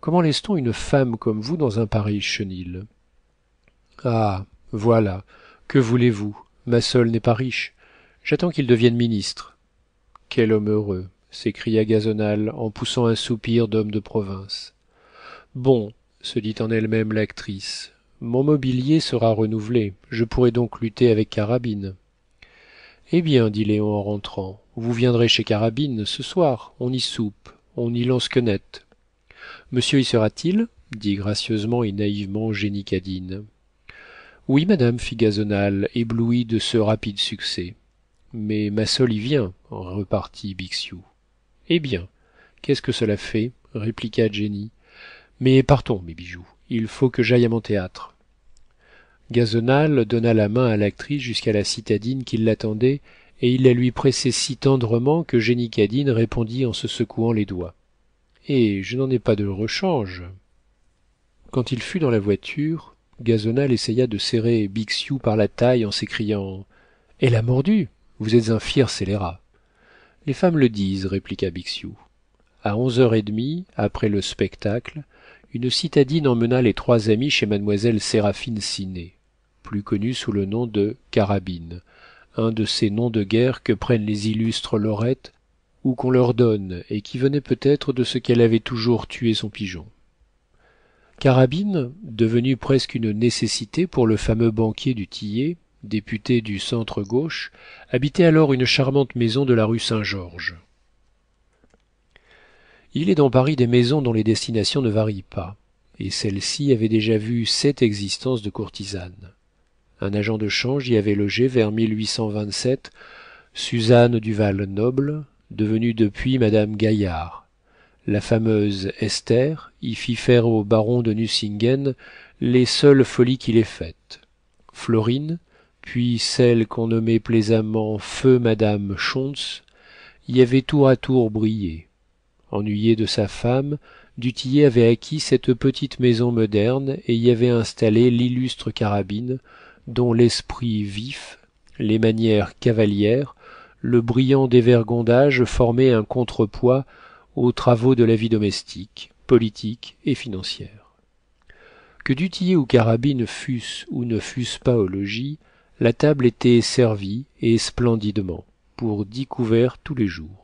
A: comment laisse-t-on une femme comme vous dans un pareil chenil ah voilà. Que voulez-vous? Massol n'est pas riche. J'attends qu'il devienne ministre quel homme heureux! s'écria gazonal en poussant un soupir d'homme de province bon! se dit en elle-même l'actrice mon mobilier sera renouvelé. Je pourrai donc lutter avec carabine. Eh bien dit léon en rentrant vous viendrez chez carabine ce soir. On y soupe on y lance quenette. Monsieur y sera-t-il? dit gracieusement et naïvement jenny cadine. Oui madame fit gazonal ébloui de ce rapide succès. Mais massol y vient repartit bixiou. Eh bien qu'est-ce que cela fait? répliqua jenny. Mais partons mes bijoux il faut que j'aille à mon théâtre. Gazonal donna la main à l'actrice jusqu'à la citadine qui l'attendait et il la lui pressait si tendrement que jenny cadine répondit en se secouant les doigts eh je n'en ai pas de rechange quand il fut dans la voiture gazonal essaya de serrer bixiou par la taille en s'écriant elle a mordu. Vous êtes un fier scélérat les femmes le disent répliqua bixiou a onze heures et demie après le spectacle une citadine emmena les trois amis chez mademoiselle séraphine sinet plus connue sous le nom de carabine un de ces noms de guerre que prennent les illustres laurettes ou qu'on leur donne et qui venait peut-être de ce qu'elle avait toujours tué son pigeon. Carabine devenue presque une nécessité pour le fameux banquier du tillet député du centre gauche habitait alors une charmante maison de la rue saint-georges il est dans paris des maisons dont les destinations ne varient pas et celle-ci avait déjà vu sept existences de courtisanes. Un agent de change y avait logé vers suzanne du val-noble devenue depuis madame gaillard. La fameuse esther y fit faire au baron de nucingen les seules folies qu'il ait faites. Florine puis celle qu'on nommait plaisamment feu madame schontz y avaient tour à tour brillé ennuyé de sa femme du tillet avait acquis cette petite maison moderne et y avait installé l'illustre carabine dont l'esprit vif les manières cavalières le brillant dévergondage formaient un contre-poids aux travaux de la vie domestique politique et financière. Que du tillet ou carabine fussent ou ne fussent pas au logis la table était servie et splendidement pour dix couverts tous les jours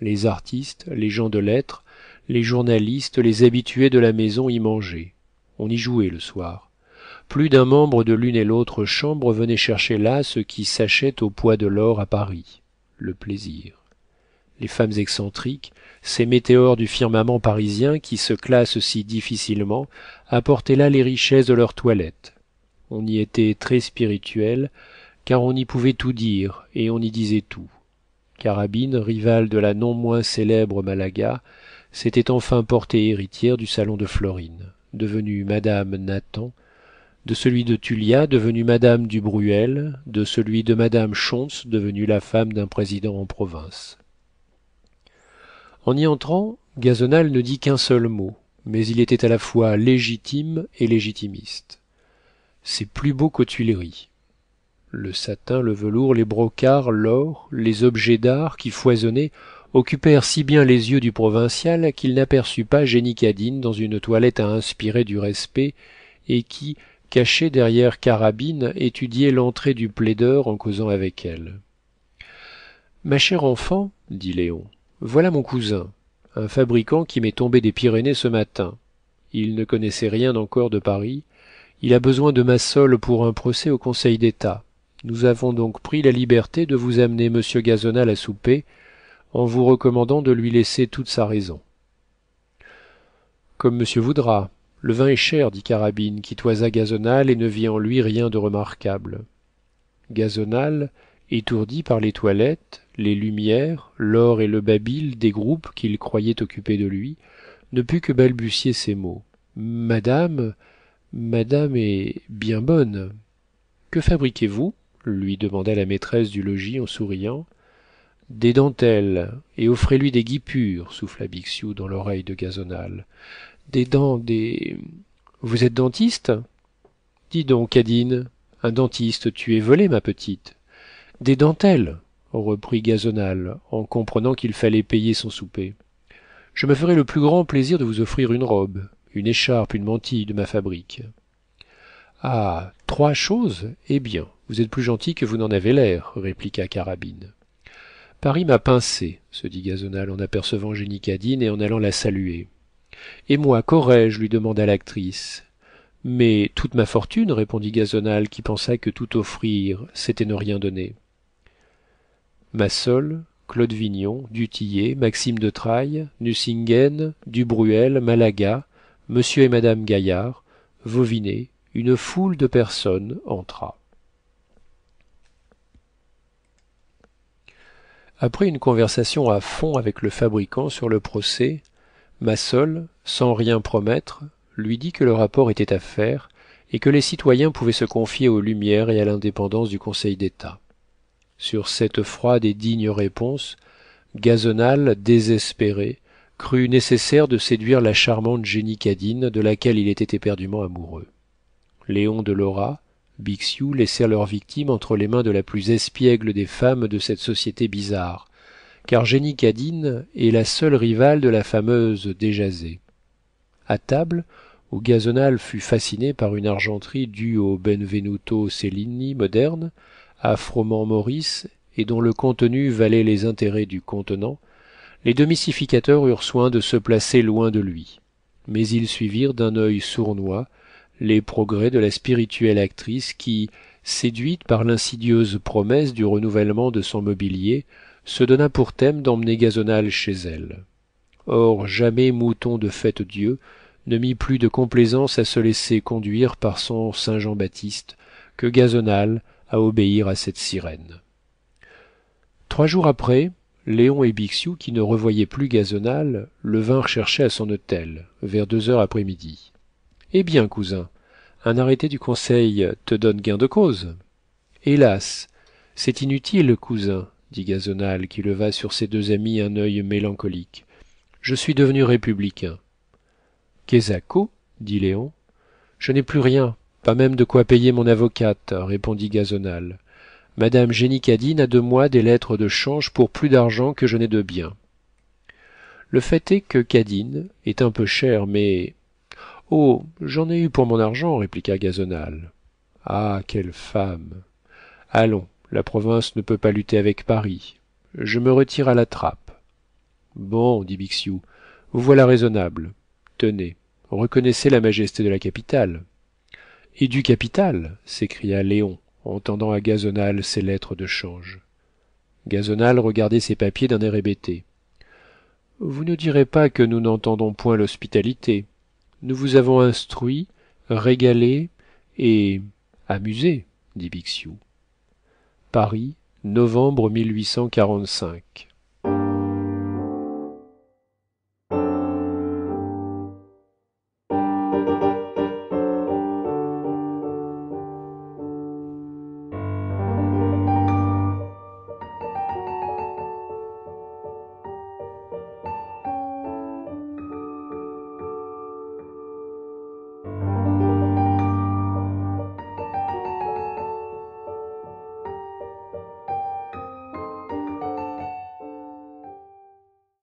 A: les artistes les gens de lettres les journalistes les habitués de la maison y mangeaient. On y jouait le soir. Plus d'un membre de l'une et l'autre chambre venait chercher là ce qui s'achète au poids de l'or à paris. Le plaisir. Les femmes excentriques ces météores du firmament parisien qui se classent si difficilement apportaient là les richesses de leur toilette on y était très spirituel car on y pouvait tout dire et on y disait tout carabine rivale de la non moins célèbre malaga s'était enfin portée héritière du salon de florine devenue madame nathan de celui de tullia devenue madame du bruel de celui de madame schontz devenue la femme d'un président en province. En y entrant gazonal ne dit qu'un seul mot mais il était à la fois légitime et légitimiste. C'est plus beau qu'aux tuileries le satin le velours les brocarts l'or les objets d'art qui foisonnaient occupèrent si bien les yeux du provincial qu'il n'aperçut pas jenny cadine dans une toilette à inspirer du respect et qui caché derrière carabine étudiait l'entrée du plaideur en causant avec elle ma chère enfant dit léon voilà mon cousin un fabricant qui m'est tombé des pyrénées ce matin. Il ne connaissait rien encore de paris. Il a besoin de massol pour un procès au conseil d'état nous avons donc pris la liberté de vous amener monsieur gazonal à souper en vous recommandant de lui laisser toute sa raison. Comme monsieur voudra. Le vin est cher dit carabine qui toisa gazonal et ne vit en lui rien de remarquable. Gazonal étourdi par les toilettes les lumières l'or et le babil des groupes qu'il croyait occupés de lui ne put que balbutier ces mots. Madame madame est bien bonne. Que fabriquez vous lui demanda la maîtresse du logis en souriant. Des dentelles et offrez-lui des guipures souffla bixiou dans l'oreille de gazonal. Des dents des vous êtes dentiste? Dis donc cadine un dentiste tu es volée ma petite. Des dentelles reprit gazonal en comprenant qu'il fallait payer son souper. Je me ferai le plus grand plaisir de vous offrir une robe une écharpe une mantille de ma fabrique. Ah trois choses eh bien vous êtes plus gentil que vous n'en avez l'air répliqua carabine. Paris m'a pincé se dit gazonal en apercevant jenny cadine et en allant la saluer. Et moi qu'aurais-je lui demanda l'actrice. Mais toute ma fortune répondit gazonal qui pensa que tout offrir c'était ne rien donner. Massol claude vignon du tillet maxime de trailles nucingen du bruel malaga monsieur et madame gaillard vauvinet une foule de personnes après une conversation à fond avec le fabricant sur le procès massol sans rien promettre lui dit que le rapport était à faire et que les citoyens pouvaient se confier aux lumières et à l'indépendance du conseil d'état. Sur cette froide et digne réponse gazonal désespéré crut nécessaire de séduire la charmante jenny cadine de laquelle il était éperdument amoureux. Léon de lora bixiou laissèrent leur victime entre les mains de la plus espiègle des femmes de cette société bizarre car jenny cadine est la seule rivale de la fameuse déjazet a table où gazonal fut fasciné par une argenterie due au benvenuto cellini moderne à froment maurice et dont le contenu valait les intérêts du contenant les domestificateurs eurent soin de se placer loin de lui. Mais ils suivirent d'un œil sournois les progrès de la spirituelle actrice qui séduite par l'insidieuse promesse du renouvellement de son mobilier se donna pour thème d'emmener gazonal chez elle. Or jamais mouton de fête-dieu ne mit plus de complaisance à se laisser conduire par son saint jean baptiste que gazonal à obéir à cette sirène. Trois jours après léon et bixiou qui ne revoyaient plus gazonal le vinrent chercher à son hôtel vers deux heures après midi eh bien cousin un arrêté du conseil te donne gain de cause. Hélas c'est inutile cousin dit gazonal qui leva sur ses deux amis un oeil mélancolique. Je suis devenu républicain. Quesaco dit léon je n'ai plus rien pas même de quoi payer mon avocate répondit gazonal. Madame jenny cadine a de moi des lettres de change pour plus d'argent que je n'ai de biens le fait est que cadine est un peu cher mais oh j'en ai eu pour mon argent répliqua gazonal. Ah quelle femme. Allons la province ne peut pas lutter avec paris. Je me retire à la trappe. Bon dit bixiou vous voilà raisonnable. Tenez reconnaissez la majesté de la capitale. Et du capital s'écria léon en tendant à gazonal ses lettres de change. Gazonal regardait ces papiers d'un air hébété. Vous ne direz pas que nous n'entendons point l'hospitalité nous vous avons instruit régalé et amusé dit bixiou paris novembre